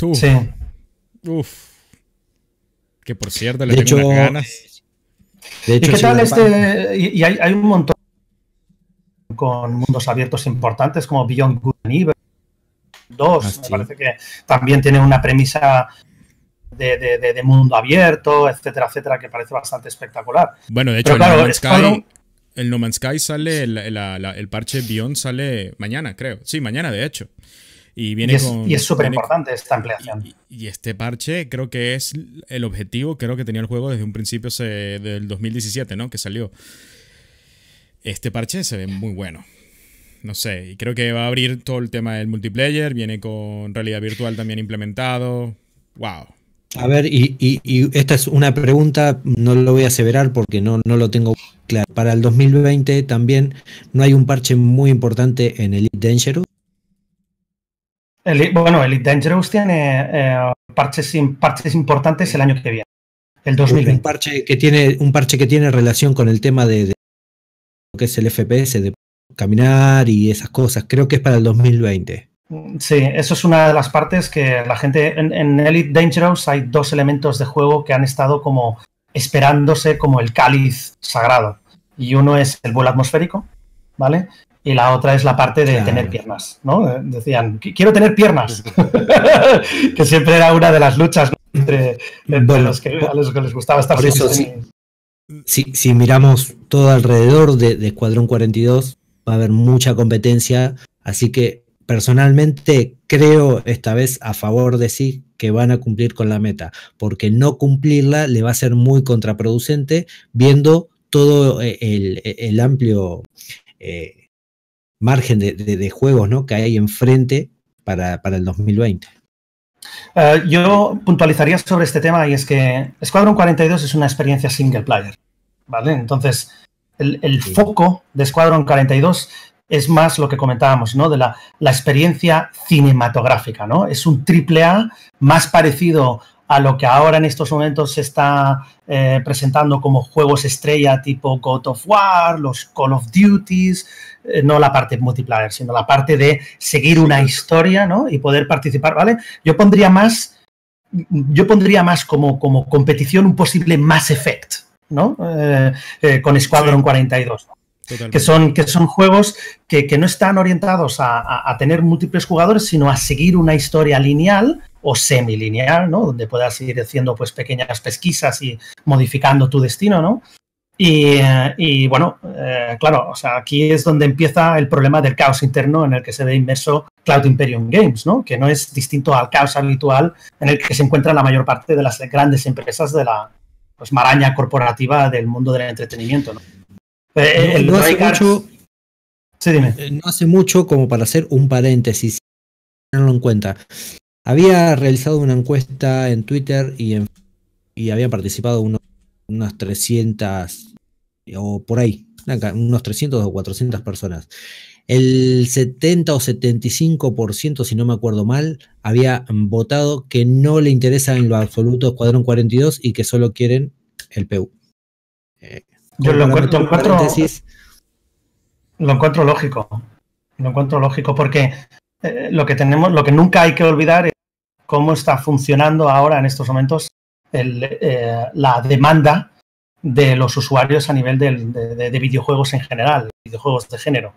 Uf, Sí. uf. Que por cierto, le De tengo hecho, unas ganas. de ¿Y hecho qué tal este? Y, y hay, hay un montón con mundos abiertos importantes como Beyond Good and Evil 2. Ah, me sí. parece que también tiene una premisa de, de- de- de mundo abierto, etcétera, etcétera, que parece bastante espectacular. Bueno, de hecho, Pero claro, el, no Man's Sky, Escuadrón- el No Man's Sky sale, el, la- la- el parche Beyond sale mañana, creo. Sí, mañana, de hecho. Y viene Y es, con. y es súper importante esta ampliación. Y, y este parche creo que es el objetivo, creo que tenía el juego desde un principio se- del 2017, ¿no? Que salió. Este parche se ve muy bueno. No sé, y creo que va a abrir todo el tema del multiplayer, viene con realidad virtual también implementado. Wow. A ver, y, y- y esta es una pregunta, no lo voy a aseverar porque no, no lo tengo claro. Para el 2020 también no hay un parche muy importante en Elite Dangerous. El- bueno, Elite Dangerous tiene eh, parches, im- parches importantes el año que viene, el Un 2020. parche que tiene, un parche que tiene relación con el tema de, de lo que es el FPS, de caminar y esas cosas. Creo que es para el 2020. Sí, eso es una de las partes que la gente en, en Elite Dangerous hay dos elementos de juego que han estado como esperándose como el cáliz sagrado. Y uno es el vuelo atmosférico, ¿vale? Y la otra es la parte de Claro. tener piernas, ¿no? Eh, Decían, "Qu- quiero tener piernas, que siempre era una de las luchas ¿no? entre, entre Bueno, los que, a los que les gustaba estar por eso. Si, si miramos todo alrededor de, de Escuadrón 42, va a haber mucha competencia. Así que personalmente creo esta vez a favor de sí que van a cumplir con la meta, porque no cumplirla le va a ser muy contraproducente viendo todo eh, el, el amplio eh, margen de, de- de juegos ¿no? que hay enfrente para, para el 2020. Eh, yo puntualizaría sobre este tema y es que Squadron 42 es una experiencia single player, ¿vale? Entonces, el, el Sí. foco de Squadron 42 es más lo que comentábamos, ¿no? De la, la experiencia cinematográfica, ¿no? Es un triple A más parecido a lo que ahora en estos momentos se está eh, presentando como juegos estrella tipo God of War, los Call of Duties, no la parte multiplayer, sino la parte de seguir una historia, ¿no? Y poder participar, ¿vale? Yo pondría más, yo pondría más como, como competición un posible Mass Effect, ¿no? Eh, eh, con Squadron 42. Que son, que son juegos que, que no están orientados a, a- a tener múltiples jugadores, sino a seguir una historia lineal o semilineal, ¿no? Donde puedas ir haciendo pues pequeñas pesquisas y modificando tu destino, ¿no? Y, eh, y, bueno, eh, claro, o sea, aquí es donde empieza el problema del caos interno en el que se ve inmerso Cloud Imperium Games, ¿no? Que no es distinto al caos habitual en el que se encuentra la mayor parte de las grandes empresas de la pues, maraña corporativa del mundo del entretenimiento, ¿no? Eh, No, el no hace mucho, Sí, dime. no hace mucho como para hacer un paréntesis, tenerlo en cuenta. Había realizado una encuesta en Twitter y, en, y habían participado unos, unas 300 o por ahí, unos 300 o 400 personas. El 70 o 75%, si no me acuerdo mal, había votado que no le interesa en lo absoluto Escuadrón 42 y que solo quieren el PU. Eh, Yo encuentro, encuentro- Lo encuentro lógico. Lo encuentro lógico porque eh, lo que tenemos, lo que nunca hay que olvidar es cómo está funcionando ahora en estos momentos el, eh, la demanda de los usuarios a nivel del- de, de- de videojuegos en general, videojuegos de género.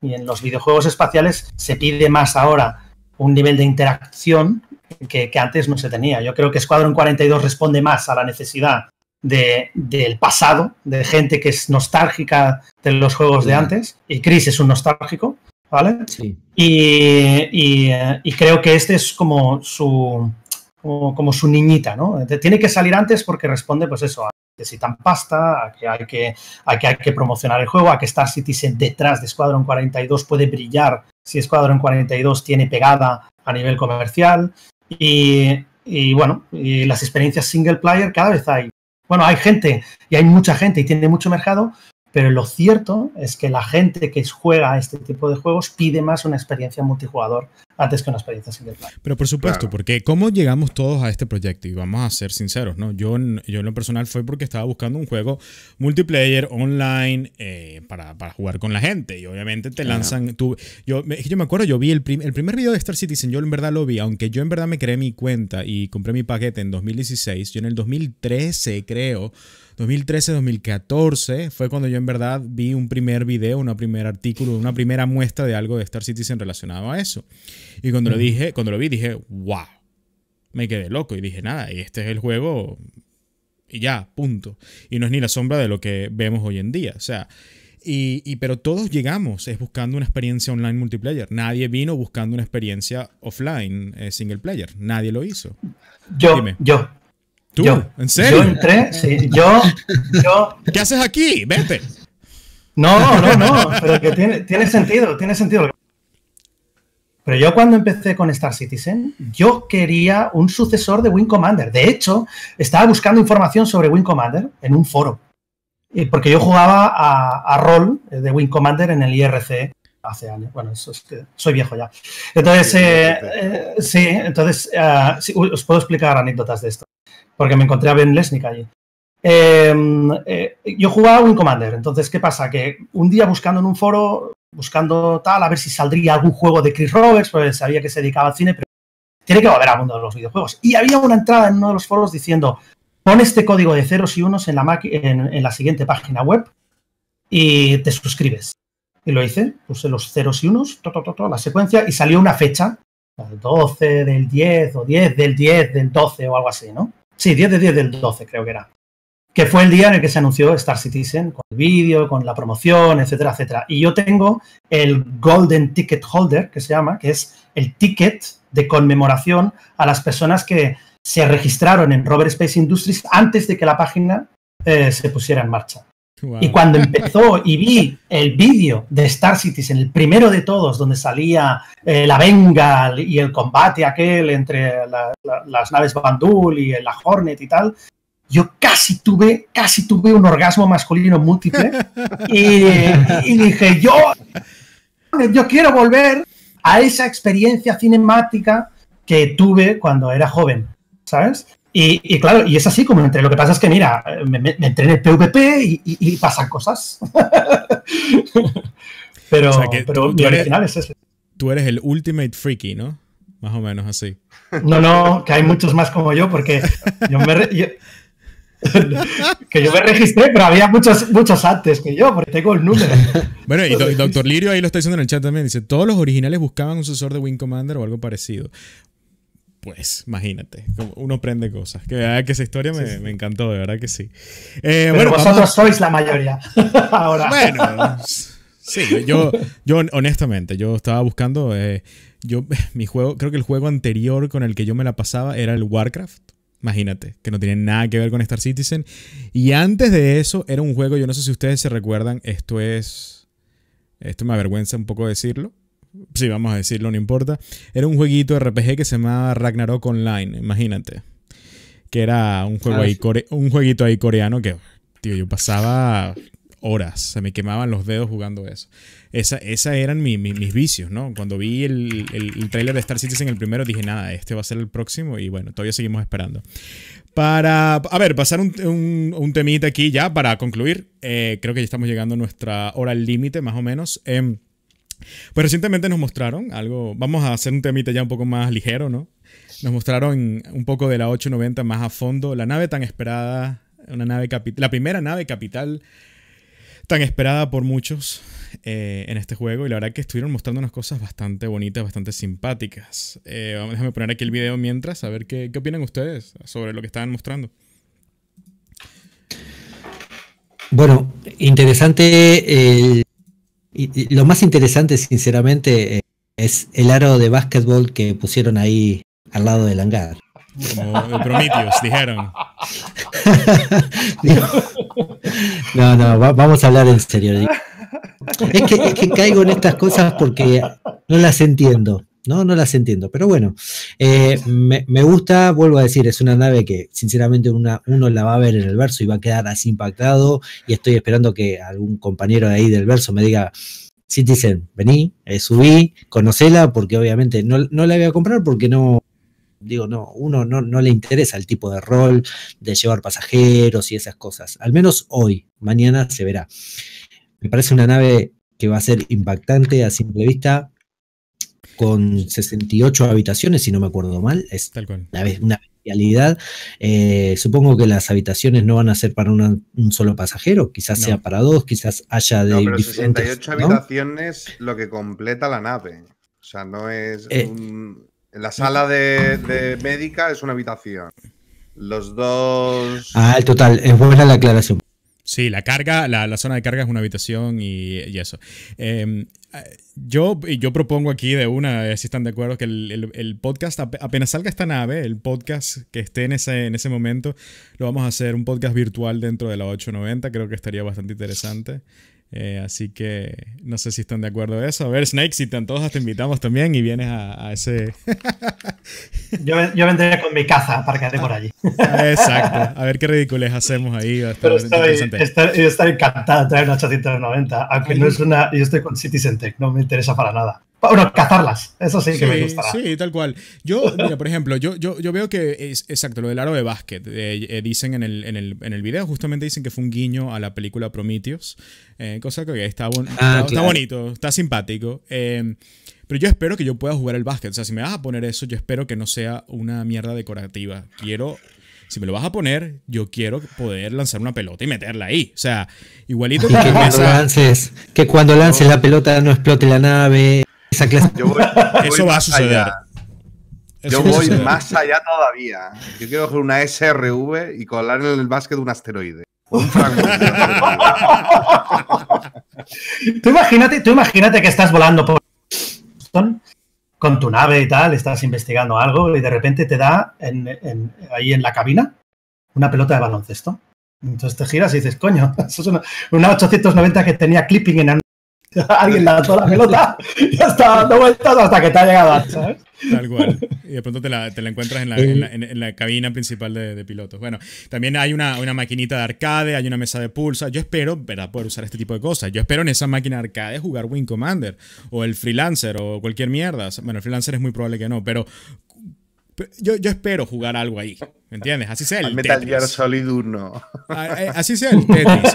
Y en los videojuegos espaciales se pide más ahora un nivel de interacción que, que antes no se tenía. Yo creo que Squadron 42 responde más a la necesidad de- del pasado, de gente que es nostálgica de los juegos de antes, y Chris es un nostálgico, ¿vale? sí. Y, y, eh, y creo que este es como su, como, su niñita, ¿no? Tiene que salir antes porque responde, pues eso, a que necesitan pasta, a que hay que, a que hay que promocionar el juego, a que Star Citizen detrás de Squadron 42 puede brillar si Squadron 42 tiene pegada a nivel comercial. Y, bueno, las experiencias single player cada vez hay. Bueno, hay gente y hay mucha gente y tiene mucho mercado, pero lo cierto es que la gente que juega a este tipo de juegos pide más una experiencia multijugador antes que una experiencia single player. Pero por supuesto, Claro. porque ¿cómo llegamos todos a este proyecto? Y vamos a ser sinceros, ¿no? Yo, en- yo en lo personal fue porque estaba buscando un juego multiplayer, online, eh, para, para jugar con la gente. Y obviamente te lanzan... Yo, me- yo me acuerdo, yo vi el, prim- el primer video de Star Citizen, yo en verdad lo vi, aunque yo en verdad me creé mi cuenta y compré mi paquete en 2016, yo en el 2013 creo... 2013-2014 fue cuando yo en verdad vi un primer video, un primer artículo, una primera muestra de algo de Star Citizen relacionado a eso. Y cuando lo dije, cuando lo vi, dije, wow. Me quedé loco y dije, nada, este es el juego y ya, punto. Y no es ni la sombra de lo que vemos hoy en día. O sea, y, y- pero todos llegamos es buscando una experiencia online multiplayer. Nadie vino buscando una experiencia offline eh, single player. Nadie lo hizo. Yo, Dime. yo, ¿Tú? yo. ¿En serio? Yo entré, sí, yo, yo, ¿Qué haces aquí? Vete. No, no, no, pero que tiene, tiene sentido, tiene sentido. Pero yo cuando empecé con Star Citizen, yo quería un sucesor de Wing Commander. De hecho, estaba buscando información sobre Wing Commander en un foro. Y porque yo jugaba a, a rol de Wing Commander en el IRC hace años. Bueno, eso es que soy viejo ya. Entonces, Sí, eh, eh, sí, entonces sí, uy, os puedo explicar anécdotas de esto. Porque me encontré a Ben Lesnick allí. Eh, eh, yo jugaba Wing Commander, entonces, ¿qué pasa? Que un día buscando en un foro, buscando tal, a ver si saldría algún juego de Chris Roberts, pues sabía que se dedicaba al cine, pero tiene que volver al mundo de los videojuegos. Y había una entrada en uno de los foros diciendo, pon este código de ceros y unos en la, en, en la siguiente página web y te suscribes. Y lo hice, puse los ceros y unos, to, la secuencia, y salió una fecha, el 12 del 10 o 10 del 10 del 12 o algo así, ¿no? Sí, 10 de 10 del 12 creo que era. Que fue el día en el que se anunció Star Citizen, con el vídeo, con la promoción, etcétera, etcétera. Y yo tengo el Golden Ticket Holder, que se llama, que es el ticket de conmemoración a las personas que se registraron en Robert Space Industries antes de que la página eh, se pusiera en marcha. Wow. Y cuando empezó y vi el vídeo de Star Citizen, el primero de todos, donde salía eh, la Bengal y el combate aquel entre la- la- las naves Bandul y la Hornet y tal, yo casi tuve, casi tuve un orgasmo masculino múltiple y, y dije, yo, yo quiero volver a esa experiencia cinemática que tuve cuando era joven, ¿sabes? Y, y claro, y es así como entré. Lo que pasa es que, mira, me, me- entré en el PvP y, y- y pasan cosas. pero O sea, que pero tú- mi tú eres- original es ese. Tú eres el ultimate freaky, ¿no? Más o menos así. No, no, que hay muchos más como yo, porque yo me, yo- que yo me registré, pero había muchos, muchos antes que yo, porque tengo el número. Bueno, y, Do- y Doctor Lirio ahí lo está diciendo en el chat también. Dice, todos los originales buscaban un sucesor de Wing Commander o algo parecido. Pues, imagínate, uno aprende cosas. Que, verdad que esa historia me, me encantó, de verdad que sí. Eh, Pero bueno, vosotros sois la mayoría. Ahora. Bueno, sí, yo, yo honestamente, yo estaba buscando, eh, yo, mi juego, creo que el juego anterior con el que yo me la pasaba era el Warcraft. Imagínate, que no tiene nada que ver con Star Citizen. Y antes de eso era un juego, yo no sé si ustedes se recuerdan, esto es, esto me avergüenza un poco decirlo. Sí, vamos a decirlo, no importa. Era un jueguito RPG que se llamaba Ragnarok Online, imagínate. Que era un juego Ah, ahí, core- un jueguito ahí coreano que, tío, yo pasaba horas, se me quemaban los dedos jugando eso. Esa, esa eran mi- mi- mis vicios, ¿no? Cuando vi el, el, el trailer de Star Citizen el primero, dije, nada, este va a ser el próximo y bueno, todavía seguimos esperando. Para, a ver, pasar un, un, un temita aquí ya para concluir. Eh, creo que ya estamos llegando a nuestra hora límite, más o menos. Em, pues recientemente nos mostraron algo, vamos a hacer un temita ya un poco más ligero, ¿no? Nos mostraron un poco de la 890 más a fondo, la nave tan esperada, una nave la primera nave capital tan esperada por muchos eh, en este juego y la verdad que estuvieron mostrando unas cosas bastante bonitas, bastante simpáticas. Eh, déjame poner aquí el video mientras, a ver qué, qué opinan ustedes sobre lo que estaban mostrando. Bueno, interesante. el- y- y lo más interesante, sinceramente, eh, es el aro de básquetbol que pusieron ahí al lado del hangar. Como Prometheus, dijeron. No, no, va- vamos a hablar en serio. Es que, es que caigo en estas cosas porque no las entiendo. No, no las entiendo. Pero bueno, eh, me, gusta, vuelvo a decir, es una nave que sinceramente uno la va a ver en el verso y va a quedar así impactado. Y estoy esperando que algún compañero de ahí del verso me diga, Citizen, vení, eh, subí, conocela, porque obviamente no, no la voy a comprar porque no, digo, no, uno no, no le interesa el tipo de rol de llevar pasajeros y esas cosas. Al menos hoy, mañana se verá. Me parece una nave que va a ser impactante a simple vista, con 68 habitaciones, si no me acuerdo mal. Es Tal cual. una, una bestialidad. Eh, supongo que las habitaciones no van a ser para una- un solo pasajero, quizás No. sea para dos, quizás haya de No, pero diferentes. 68 ¿no? habitaciones lo que completa la nave. O sea, no es Eh. un- la sala de, de médica es una habitación. Los dos. Ah, el total, es buena la aclaración. Sí, la carga, la, la zona de carga es una habitación y, y eso. Eh, yo, y yo propongo aquí de una, si están de acuerdo, que el, el- el podcast, ap- apenas salga esta nave, el podcast que esté en ese, en ese momento, lo vamos a hacer un podcast virtual dentro de la 890, creo que estaría bastante interesante. Eh, así que no sé si están de acuerdo de eso. A ver, Snake, si te antojas, te invitamos también y vienes a, a ese... Yo, yo vendré con mi caza para que ande por allí. Exacto. A ver qué ridiculez hacemos ahí. Pero estoy, estar- encantado de traer una 890, aunque no es una. Yo estoy con Citizen Tech, no me interesa para nada. Bueno, cazarlas, eso sí que me gustará. Sí, tal cual. Yo, mira, por ejemplo, yo, yo, yo veo que es exacto, lo del aro de básquet. eh, eh, dicen en el, en, el, en el video, justamente dicen que fue un guiño a la película Prometheus. eh, cosa que está, bon- está, está claro. bonito, está simpático. eh, pero yo espero que yo pueda jugar el básquet. O sea, si me vas a poner eso, yo espero que no sea una mierda decorativa. Quiero. Si me lo vas a poner, yo quiero poder lanzar una pelota y meterla ahí. O sea, igualito Y que que cuando esa- lances, que cuando lances la pelota no explote la nave. Esa clase. Yo voy- Eso voy va a más suceder. allá. Eso Yo voy suceder. más allá todavía. Yo quiero coger una SRV y colar en el básquet un asteroide. Un. Tú imagínate, tú imagínate que estás volando por con tu nave y tal, estás investigando algo y de repente te da en- en- ahí en la cabina una pelota de baloncesto. Entonces te giras y dices, coño, eso es una, una 890 que tenía clipping en Alguien lanzó la pelota y ya está dando vueltas hasta que te ha llegado, ¿sabes? Tal cual. Y de pronto te la, te la encuentras en la, en la- en- en la cabina principal de, de pilotos. Bueno, también hay una, una maquinita de arcade, hay una mesa de pulsa. Yo espero, ¿verdad?, poder usar este tipo de cosas. Yo espero en esa máquina de arcade jugar Wing Commander o el Freelancer o cualquier mierda. Bueno, el Freelancer es muy probable que no, pero yo, yo espero jugar algo ahí. ¿Me entiendes? Así sea el Al Metal Tetris. Gear Solid 1. Ah, eh, Así sea el Tetris.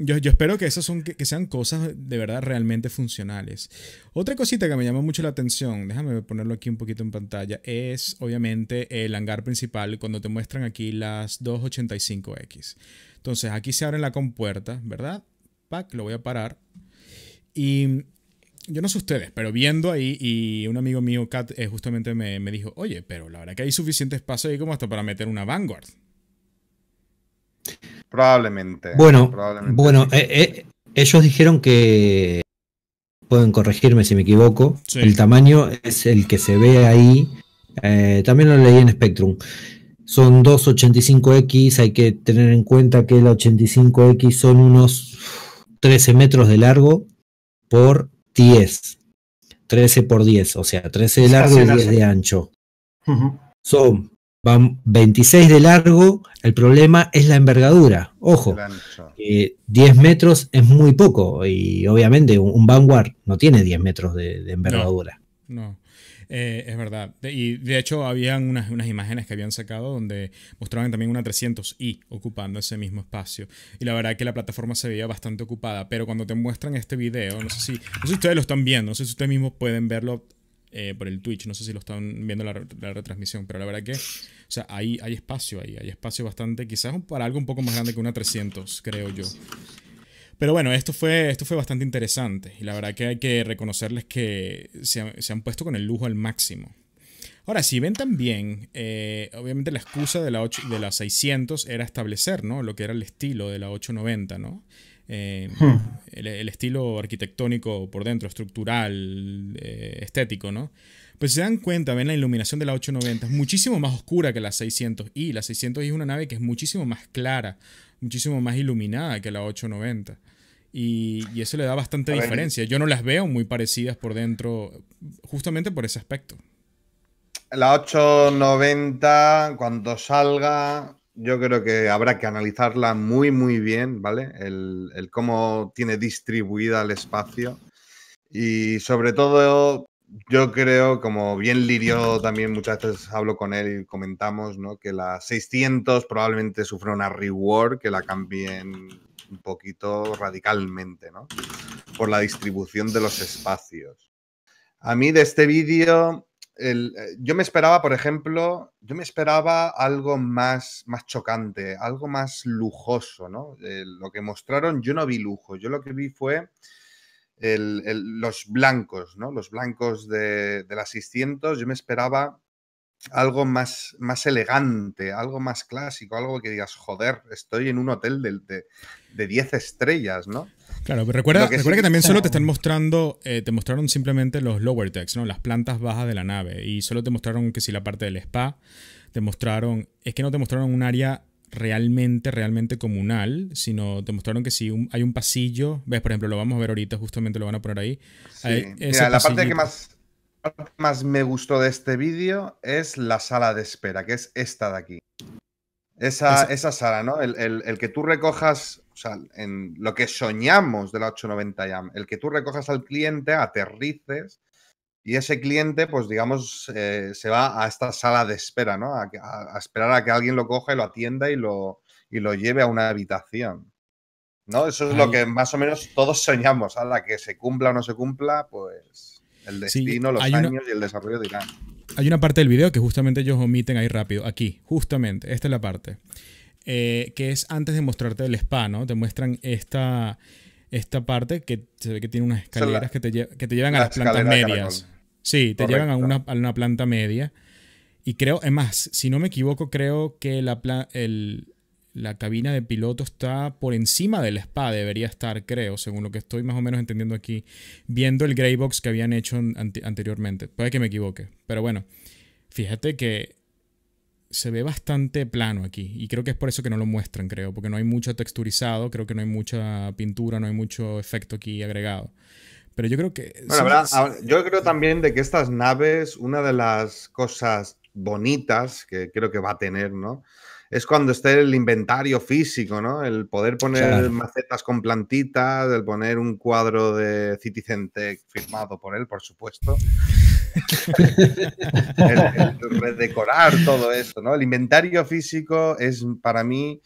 Yo, espero que esas son, que, sean cosas de verdad realmente funcionales. Otra cosita que me llamó mucho la atención, déjame ponerlo aquí un poquito en pantalla, es obviamente el hangar principal cuando te muestran aquí las 285X. Entonces aquí se abre la compuerta, ¿verdad? Pac, lo voy a parar. Y yo no sé ustedes, pero viendo ahí, y un amigo mío, Kat, eh, justamente me, me dijo, oye, pero la verdad que hay suficiente espacio ahí como hasta para meter una Vanguard. Probablemente. Bueno, probablemente bueno, eh, eh, ellos dijeron que pueden corregirme si me equivoco. Sí. El tamaño es el que se ve ahí. eh, también lo leí en Spectrum. Son dos 85X. Hay que tener en cuenta que la 85X son unos 13 metros de largo por 10. 13 por 10, o sea, 13 de largo y casi 10 una- de ancho. Ujú. Son van 26 de largo. El problema es la envergadura. Ojo. Eh, 10 metros es muy poco y obviamente un, un Vanguard no tiene 10 metros de, de envergadura. No, eh, es verdad. De- y de hecho, habían unas, unas imágenes que habían sacado donde mostraban también una 300i ocupando ese mismo espacio. Y la verdad que la plataforma se veía bastante ocupada. Pero cuando te muestran este video, no sé si, no sé si ustedes lo están viendo, no sé si ustedes mismos pueden verlo eh, por el Twitch, no sé si lo están viendo la, re- la retransmisión, pero la verdad que, o sea, hay, hay espacio ahí, hay espacio bastante, quizás para algo un poco más grande que una 300, creo yo. Pero bueno, esto fue, esto fue bastante interesante y la verdad que hay que reconocerles que se, se han puesto con el lujo al máximo. Ahora, si ven también, eh, obviamente la excusa de la, 8 de la 600 era establecer, ¿no? Lo que era el estilo de la 890, ¿no? Eh, el, el estilo arquitectónico por dentro, estructural, eh, estético, ¿no? Pues se dan cuenta, ven la iluminación de la 890 es muchísimo más oscura que la 600i. La 600i es una nave que es muchísimo más clara, muchísimo más iluminada que la 890. Y, y eso le da bastante ver, diferencia. Yo no las veo muy parecidas por dentro, justamente por ese aspecto. La 890, cuando salga, yo creo que habrá que analizarla muy, muy bien, ¿vale? El, cómo tiene distribuida el espacio. Y sobre todo, yo creo, como bien Lirio también muchas veces hablo con él y comentamos, ¿no? Que la 600 probablemente sufra una rework, que la cambien un poquito radicalmente, ¿no? Por la distribución de los espacios. A mí de este vídeo, el- eh, yo me esperaba, por ejemplo, yo me esperaba algo más, más chocante, algo más lujoso, ¿no? Eh, lo que mostraron, yo no vi lujo, yo lo que vi fue el- los blancos, ¿no? Los blancos de, de las 600, yo me esperaba algo más, más elegante, algo más clásico, algo que digas, joder, estoy en un hotel de, de, de 10 estrellas, ¿no? Claro, pero recuerda, que recuerda que que- también solo te están mostrando, eh, te mostraron simplemente los lower decks, ¿no? Las plantas bajas de la nave. Y solo te mostraron que si la parte del spa, te mostraron, es que no te mostraron un área realmente, realmente comunal, sino te mostraron que si un- hay un pasillo, ves, por ejemplo, lo vamos a ver ahorita, justamente lo van a poner ahí. Sí. Hay Mira, la parte que más, más me gustó de este vídeo es la sala de espera, que es esta de aquí. Esa, Esa- sala, ¿no? El, el- el que tú recojas, sea, en lo que soñamos de la 890 YAM, el que tú recojas al cliente, aterrices, y ese cliente, pues digamos, eh, se va a esta sala de espera, ¿no? A, que- a- a esperar a que alguien lo coja y lo atienda y lo, y lo lleve a una habitación. ¿No? Eso es lo que más o menos todos soñamos. A la que se cumpla o no se cumpla, pues el Sí, destino, los una- años y el desarrollo dirán. Hay una parte del video que justamente ellos omiten ahí rápido. Aquí, justamente. Esta es la parte. Eh, que es antes de mostrarte el spa, ¿no? Te muestran esta, esta parte que se ve que tiene unas la- escaleras que, te, que te llevan a la las plantas medias. Sí, te llevan a una, a una planta media. Y creo, es más, si no me equivoco, creo que la, el- la cabina de piloto está por encima del spa, debería estar, creo, según lo que estoy más o menos entendiendo aquí, viendo el gray box que habían hecho ante- anteriormente. Puede que me equivoque, pero bueno, fíjate que se ve bastante plano aquí. Y creo que es por eso que no lo muestran, creo. Porque no hay mucho texturizado, creo que no hay mucha pintura, no hay mucho efecto aquí agregado. Pero yo creo que... Bueno, ¿verdad? Ahora, yo creo también de que estas naves, una de las cosas bonitas que creo que va a tener, ¿no? Es cuando esté el inventario físico, ¿no? El poder poner Claro. macetas con plantitas, el poner un cuadro de Citizen Tech firmado por él, por supuesto. el, el redecorar todo esto, ¿no? El inventario físico es para mí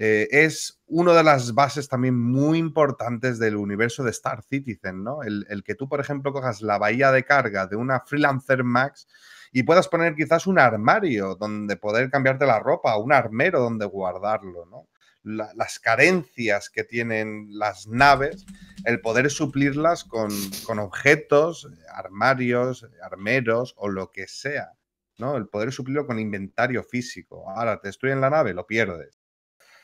eh, es una de las bases también muy importantes del universo de Star Citizen, ¿no? El, el que tú, por ejemplo, cojas la bahía de carga de una Freelancer Max y puedas poner quizás un armario donde poder cambiarte la ropa, un armero donde guardarlo, ¿no? La- las carencias que tienen las naves, el poder suplirlas con, con objetos, armarios, armeros o lo que sea, ¿no? El poder suplirlo con inventario físico. Ahora te destruyen la nave, lo pierdes.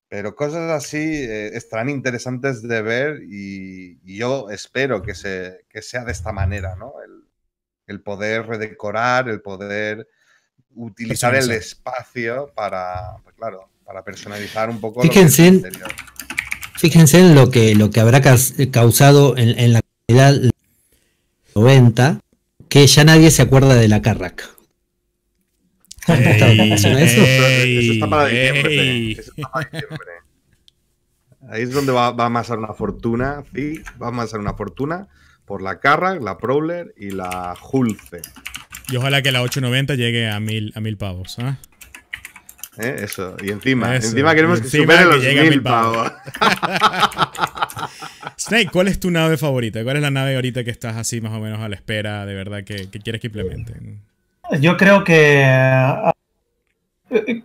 Pero cosas así eh, estarán interesantes de ver y, yo espero que, se, que sea de esta manera, ¿no? El poder redecorar, el poder utilizar el espacio para, pues claro, para personalizar un poco lo que es Fíjense el en- interior. Fíjense en lo que, lo que habrá cas- causado en, en la comunidad 90, que ya nadie se acuerda de la Carrack. Ey, ¿Eso? Eso está para ey, diciembre. ey. Eso está para diciembre. Ahí es donde va, va a amasar una fortuna, sí, va a amasar una fortuna por la Carrack, la Prowler y la Hulce. Y ojalá que la 890 llegue a mil, a mil pavos. ¿ah? ¿eh? Eso, y encima, Eso, encima queremos y que encima supere que los llegue a mil mil pavos. pavos. Snake, ¿cuál es tu nave favorita? ¿Cuál es la nave ahorita que estás así más o menos a la espera de verdad que, que quieres que implementen? Yo creo que. eh,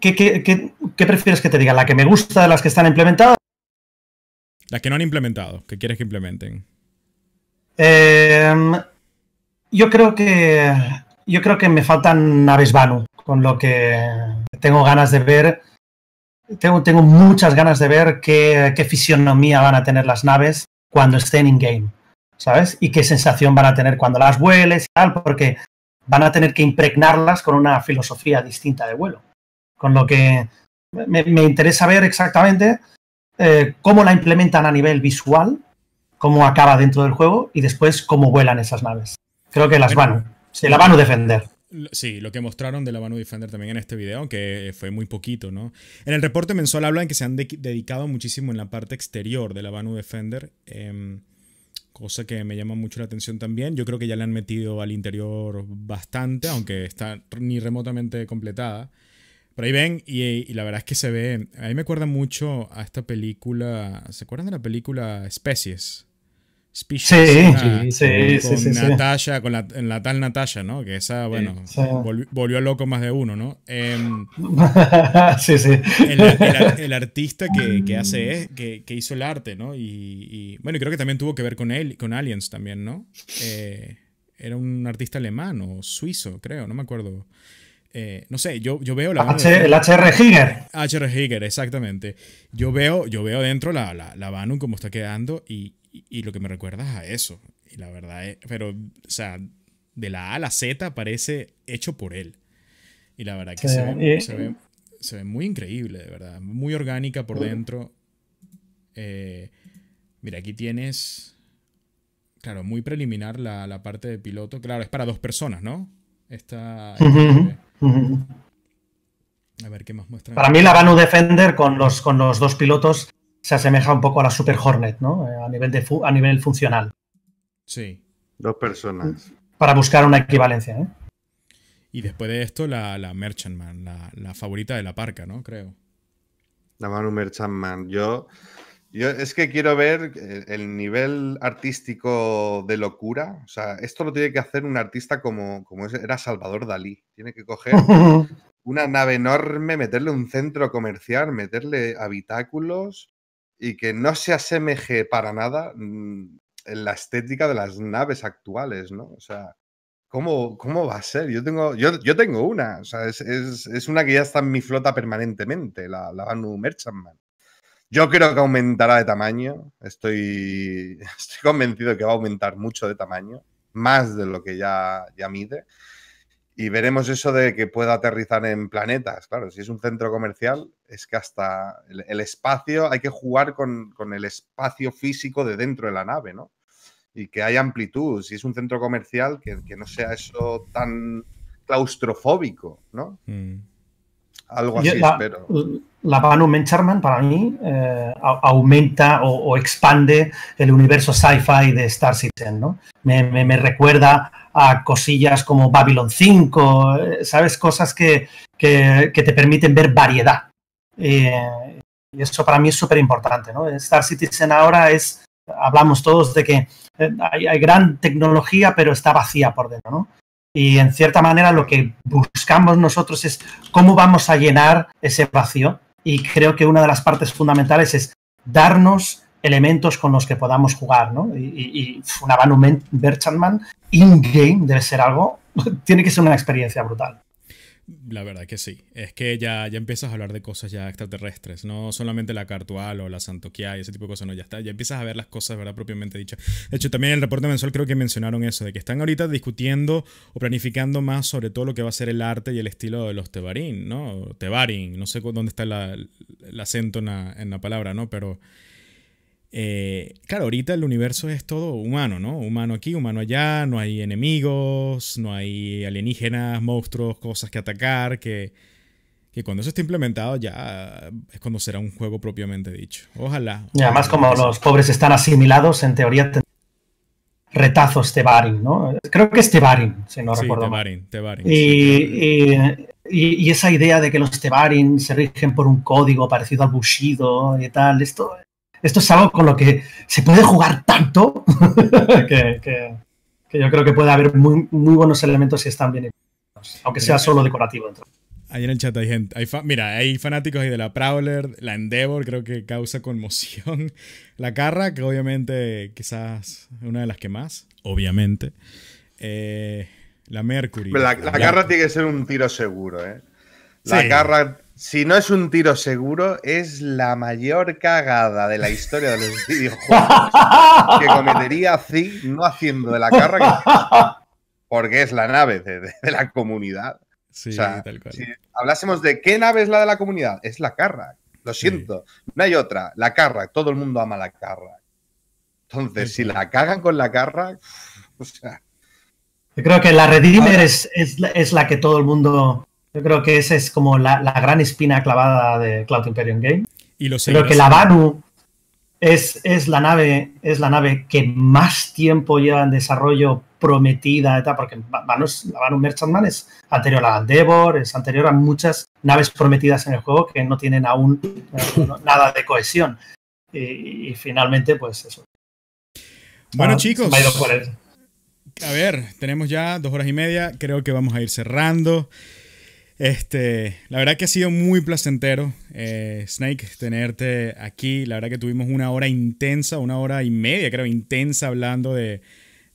¿Qué, qué- qué- qué prefieres que te diga? ¿La que me gusta de las que están implementadas? Las que no han implementado, que quieres que implementen. Eh, yo creo que. Yo creo que me faltan naves Banu, con lo que tengo ganas de ver. Tengo, tengo muchas ganas de ver qué, qué fisionomía van a tener las naves cuando estén in-game, ¿sabes? Y qué sensación van a tener cuando las vueles y tal, porque van a tener que impregnarlas con una filosofía distinta de vuelo. Con lo que me, me interesa ver exactamente eh, cómo la implementan a nivel visual, cómo acaba dentro del juego y después cómo vuelan esas naves. Creo que las van, se la van a defender. Sí, lo que mostraron de la Banu Defender también en este video, aunque fue muy poquito, ¿no? En el reporte mensual hablan que se han de- dedicado muchísimo en la parte exterior de la Banu Defender, em, cosa que me llama mucho la atención también. Yo creo que ya le han metido al interior bastante, aunque está ni remotamente completada. Por ahí ven, y, y la verdad es que se ve. A mí me acuerda mucho a esta película. ¿Se acuerdan de la película Especies? Species. Sí, Ah, sí, sí, con sí, sí. Natasha, con la, en la tal Natasha, ¿no? Que esa, bueno, Sí. volvi- volvió loco más de uno, ¿no? Em, sí, sí. el, el ar- el artista que, que hace es- que, que hizo el arte, ¿no? Y, y, bueno, y creo que también tuvo que ver con él, con Aliens también, ¿no? Eh, era un artista alemán o suizo, creo, no me acuerdo. Eh, no sé, yo, yo veo la H- el HR Giger. HR Higer, exactamente. Yo veo, yo veo dentro la, la, la Banu como está quedando y, y- y lo que me recuerda es a eso. Y la verdad es, pero, o sea, de la A a la Z parece hecho por él. Y la verdad que Sí, se, ve, se, ve, se ve muy increíble, de verdad. Muy orgánica por dentro. Eh, mira, aquí tienes, claro, muy preliminar la, la parte de piloto. Claro, es para dos personas, ¿no? Esta, a ver qué más muestran. Para mí la Banu Defender con los, con los dos pilotos se asemeja un poco a la Super Hornet, ¿no? Eh, A nivel, de fu- a nivel funcional, Sí. Dos personas. para buscar una equivalencia. ¿eh? Y después de esto, la, la Merchantman, la, la favorita de la parca, ¿no? Creo. La Manu Merchantman. Yo, yo es que quiero ver el, el nivel artístico de locura. O sea, esto lo tiene que hacer un artista como, como es- era Salvador Dalí. Tiene que coger una nave enorme, meterle un centro comercial, meterle habitáculos y que no se asemeje para nada mm, en la estética de las naves actuales, ¿no? O sea, ¿cómo, cómo va a ser? Yo tengo, yo, yo tengo una, o sea, es, es- es una que ya está en mi flota permanentemente, la, la Banu Merchantman. Yo creo que aumentará de tamaño, estoy, estoy convencido que va a aumentar mucho de tamaño, más de lo que ya, ya mide. Y veremos eso de que pueda aterrizar en planetas. Claro, si es un centro comercial, es que hasta el, espacio, hay que jugar con, con el espacio físico de dentro de la nave, ¿no? Y que haya amplitud. Si es un centro comercial, que, que no sea eso tan claustrofóbico, ¿no? Mm. Algo así, la, espero. la Van Charman para mí eh, aumenta o, o expande el universo sci-fi de Star Citizen, ¿no? Me, me- me recuerda a cosillas como Babylon 5, eh, ¿sabes? Cosas que, que- que te permiten ver variedad. Eh, y eso para mí es súper importante, ¿no? Star Citizen ahora es, hablamos todos de que eh, hay, hay gran tecnología, pero está vacía por dentro, ¿no? Y en cierta manera lo que buscamos nosotros es cómo vamos a llenar ese vacío. Y creo que una de las partes fundamentales es darnos elementos con los que podamos jugar, ¿no? Y, una Banu Berchanman in-game debe ser algo, tiene que ser una experiencia brutal. La verdad que sí. Es que ya, ya empiezas a hablar de cosas ya extraterrestres, no solamente la Cartual o la Santoquia y ese tipo de cosas, no, ya está. Ya empiezas a ver las cosas, ¿verdad? Propiamente dichas. De hecho, también en el reporte mensual creo que mencionaron eso, de que están ahorita discutiendo o planificando más sobre todo lo que va a ser el arte y el estilo de los Tebarín, ¿no? O Tebarin, no sé dónde está la- el acento en la, en la palabra, ¿no? Pero. Eh, claro, ahorita el universo es todo humano, ¿no? Humano aquí, humano allá, no hay enemigos, no hay alienígenas, monstruos, cosas que atacar, que, que cuando eso esté implementado ya es cuando será un juego propiamente dicho. Ojalá. Y además, como los pobres están asimilados, en teoría tendrán retazos Tebarin, ¿no? Creo que es Tebarin, si no Sí, recuerdo mal. Tebarin, Tebarin, Y, y- y- y esa idea de que los Tebarin se rigen por un código parecido al Bushido y tal, esto, esto es algo con lo que se puede jugar tanto que, que- que yo creo que puede haber muy, muy buenos elementos si están bien implementados, aunque sea solo decorativo. dentro. Ahí en el chat hay gente. Hay mira, hay fanáticos ahí de la Prowler, la Endeavor, creo que causa conmoción. La Carra, que obviamente quizás es una de las que más, obviamente. Eh, la Mercury. La, la garra tiene que ser un tiro seguro, ¿eh? La Sí. garra, si no es un tiro seguro, es la mayor cagada de la historia de los videojuegos que cometería Zig no haciendo de la que- porque es la nave de, de- de la comunidad. Sí, o sea, tal cual. si hablásemos de qué nave es la de la comunidad, es la Carra. Lo siento, no hay otra. La Carra, todo el mundo ama la Carra. Entonces, si la cagan con la Carra, o sea, Yo creo que la Redeemer es, es, es la que todo el mundo. Yo creo que esa es como la, la gran espina clavada de Cloud Imperium Game. Y lo Creo que la. Banu es, es, la nave, es la nave que más tiempo lleva en desarrollo prometida, porque Banu la Banu Merchantman es anterior a la Endeavor, es anterior a muchas naves prometidas en el juego que no tienen aún eh, nada de cohesión. Y, y finalmente, pues eso. Bueno, Ah, chicos. A ver, tenemos ya dos horas y media. Creo que vamos a ir cerrando. Este, la verdad que ha sido muy placentero, eh, Snake, tenerte aquí. La verdad que tuvimos una hora intensa, una hora y media, creo, intensa hablando de,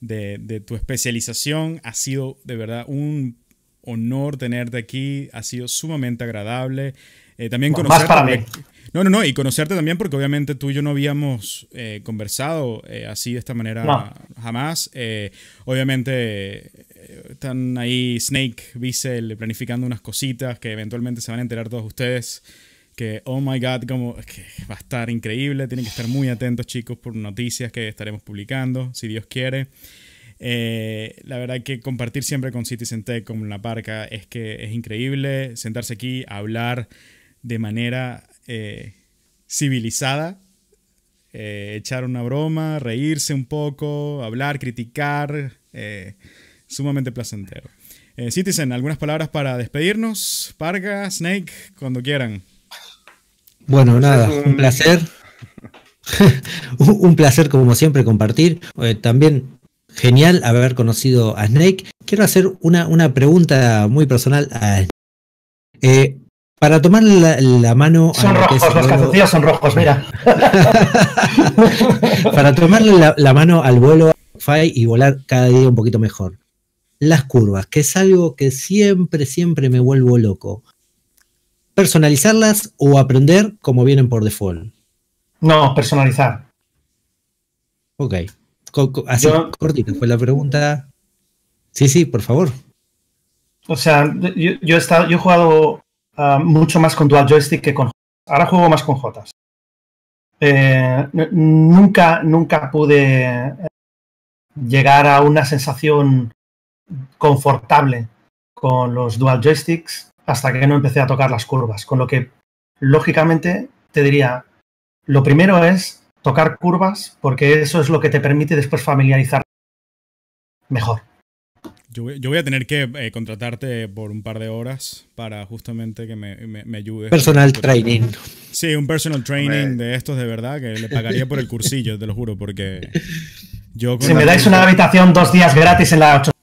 de- de tu especialización. Ha sido de verdad un honor tenerte aquí. Ha sido sumamente agradable. Eh, también Más conocerte. para porque- mí. No, no, no, y conocerte también porque obviamente tú y yo no habíamos eh, conversado así de esta manera No. jamás. Obviamente están ahí Snake, Bissell planificando unas cositas que eventualmente se van a enterar todos ustedes. Que, oh my god, como va a estar increíble. Tienen que estar muy atentos, chicos, por noticias que estaremos publicando, si Dios quiere. Eh, la verdad que compartir siempre con Citizen Tech, con la parca, es que es increíble. Sentarse aquí, a hablar de manera eh, civilizada, eh, echar una broma, reírse un poco, hablar, criticar, sumamente placentero. Eh, Citizen, algunas palabras para despedirnos. Parga, Snake, cuando quieran. Bueno, nada, es un un- placer. un placer, como siempre, compartir. Eh, también genial haber conocido a Snake. Quiero hacer una, una pregunta muy personal a Eh, para tomar la, la mano a Son lo que es rojos, el los vuelo- calzoncillos son rojos, mira. para tomarle la, la mano al vuelo Fi y volar cada día un poquito mejor. Las curvas, que es algo que siempre, siempre me vuelvo loco. Personalizarlas o aprender como vienen por default. No, personalizar. Ok. Así Yo- cortita fue la pregunta. Sí, sí, por favor. O sea, yo, yo he, estado, yo he jugado uh, mucho más con dual joystick que con Ahora juego más con Jotas. Eh, nunca, nunca pude llegar a una sensación confortable con los dual joysticks hasta que no empecé a tocar las curvas. Con lo que, lógicamente, te diría, lo primero es tocar curvas porque eso es lo que te permite después familiarizar mejor. Yo voy, yo voy, a tener que eh, contratarte por un par de horas para justamente que me, me, me ayudes. Personal training. Sí, un personal training de estos de verdad, que le pagaría por el cursillo, te lo juro, porque yo... Si me dais una habitación dos días gratis en la 8...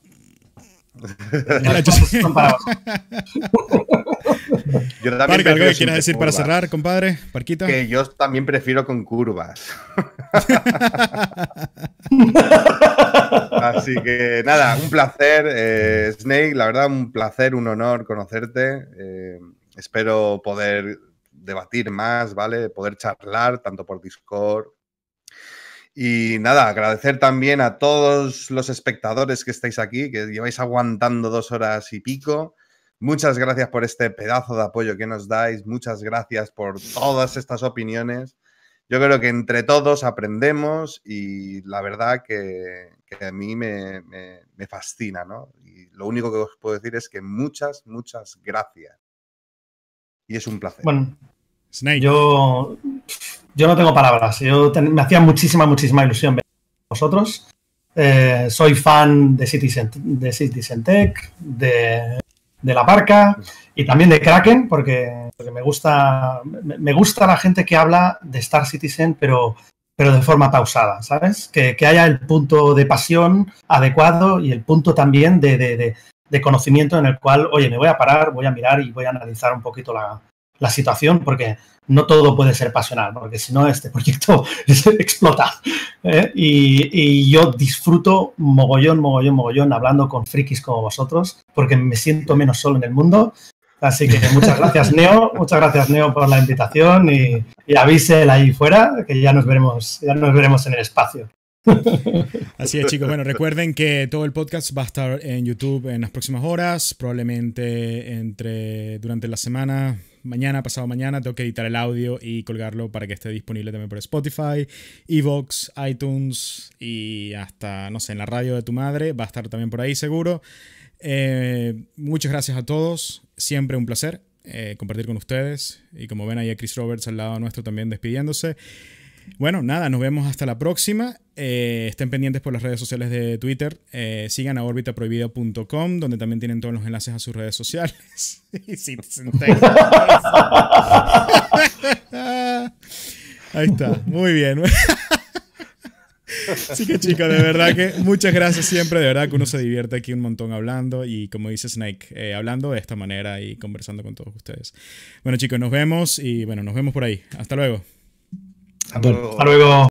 Yo también ¿algo que quieras decir para cerrar, compadre? Parquita. Que yo también prefiero con curvas. Así que nada, un placer, eh, Snake, la verdad, un placer, un honor conocerte. Eh, espero poder debatir más, ¿vale? Poder charlar tanto por Discord. Y nada, agradecer también a todos los espectadores que estáis aquí, que lleváis aguantando dos horas y pico. Muchas gracias por este pedazo de apoyo que nos dais. Muchas gracias por todas estas opiniones. Yo creo que entre todos aprendemos y la verdad que, a mí me, me, me, fascina, ¿no? Y lo único que os puedo decir es que muchas, muchas gracias. Y es un placer. Bueno, Yo, yo no tengo palabras. Yo ten, me hacía muchísima, muchísima ilusión ver a vosotros. Eh, soy fan de Citizen, de Citizen Tech, de, La Barca y también de Kraken, porque, me, gusta, me, gusta la gente que habla de Star Citizen, pero, pero de forma pausada, ¿sabes? Que, que haya el punto de pasión adecuado y el punto también de, de, de, conocimiento en el cual, oye, me voy a parar, voy a mirar y voy a analizar un poquito la, la situación, porque no todo puede ser pasional, porque si no, este proyecto explota. ¿eh? Y, y, yo disfruto mogollón, mogollón, mogollón hablando con frikis como vosotros, porque me siento menos solo en el mundo. Así que muchas gracias, Neo. Muchas gracias, Neo, por la invitación y, y avise ahí fuera, que ya nos veremos, ya nos veremos en el espacio. Así es, chicos. Bueno, recuerden que todo el podcast va a estar en YouTube en las próximas horas, probablemente entre durante la semana, mañana, pasado mañana, tengo que editar el audio y colgarlo para que esté disponible también por Spotify, Evox, iTunes y hasta, no sé, en la radio de tu madre. Va a estar también por ahí seguro. Eh, muchas gracias a todos. Siempre un placer eh, compartir con ustedes. Y como ven ahí a Chris Roberts al lado nuestro también despidiéndose. Bueno, nada, nos vemos hasta la próxima. Eh, estén pendientes por las redes sociales de Twitter. Eh, sigan a orbitaprohibida.com, donde también tienen todos los enlaces a sus redes sociales. Ahí está, muy bien. Así que chicos, de verdad que muchas gracias siempre, de verdad que uno se divierte aquí un montón hablando y como dice Snake, eh, hablando de esta manera y conversando con todos ustedes. Bueno chicos, nos vemos y bueno, nos vemos por ahí. Hasta luego. Hasta luego. Hasta luego.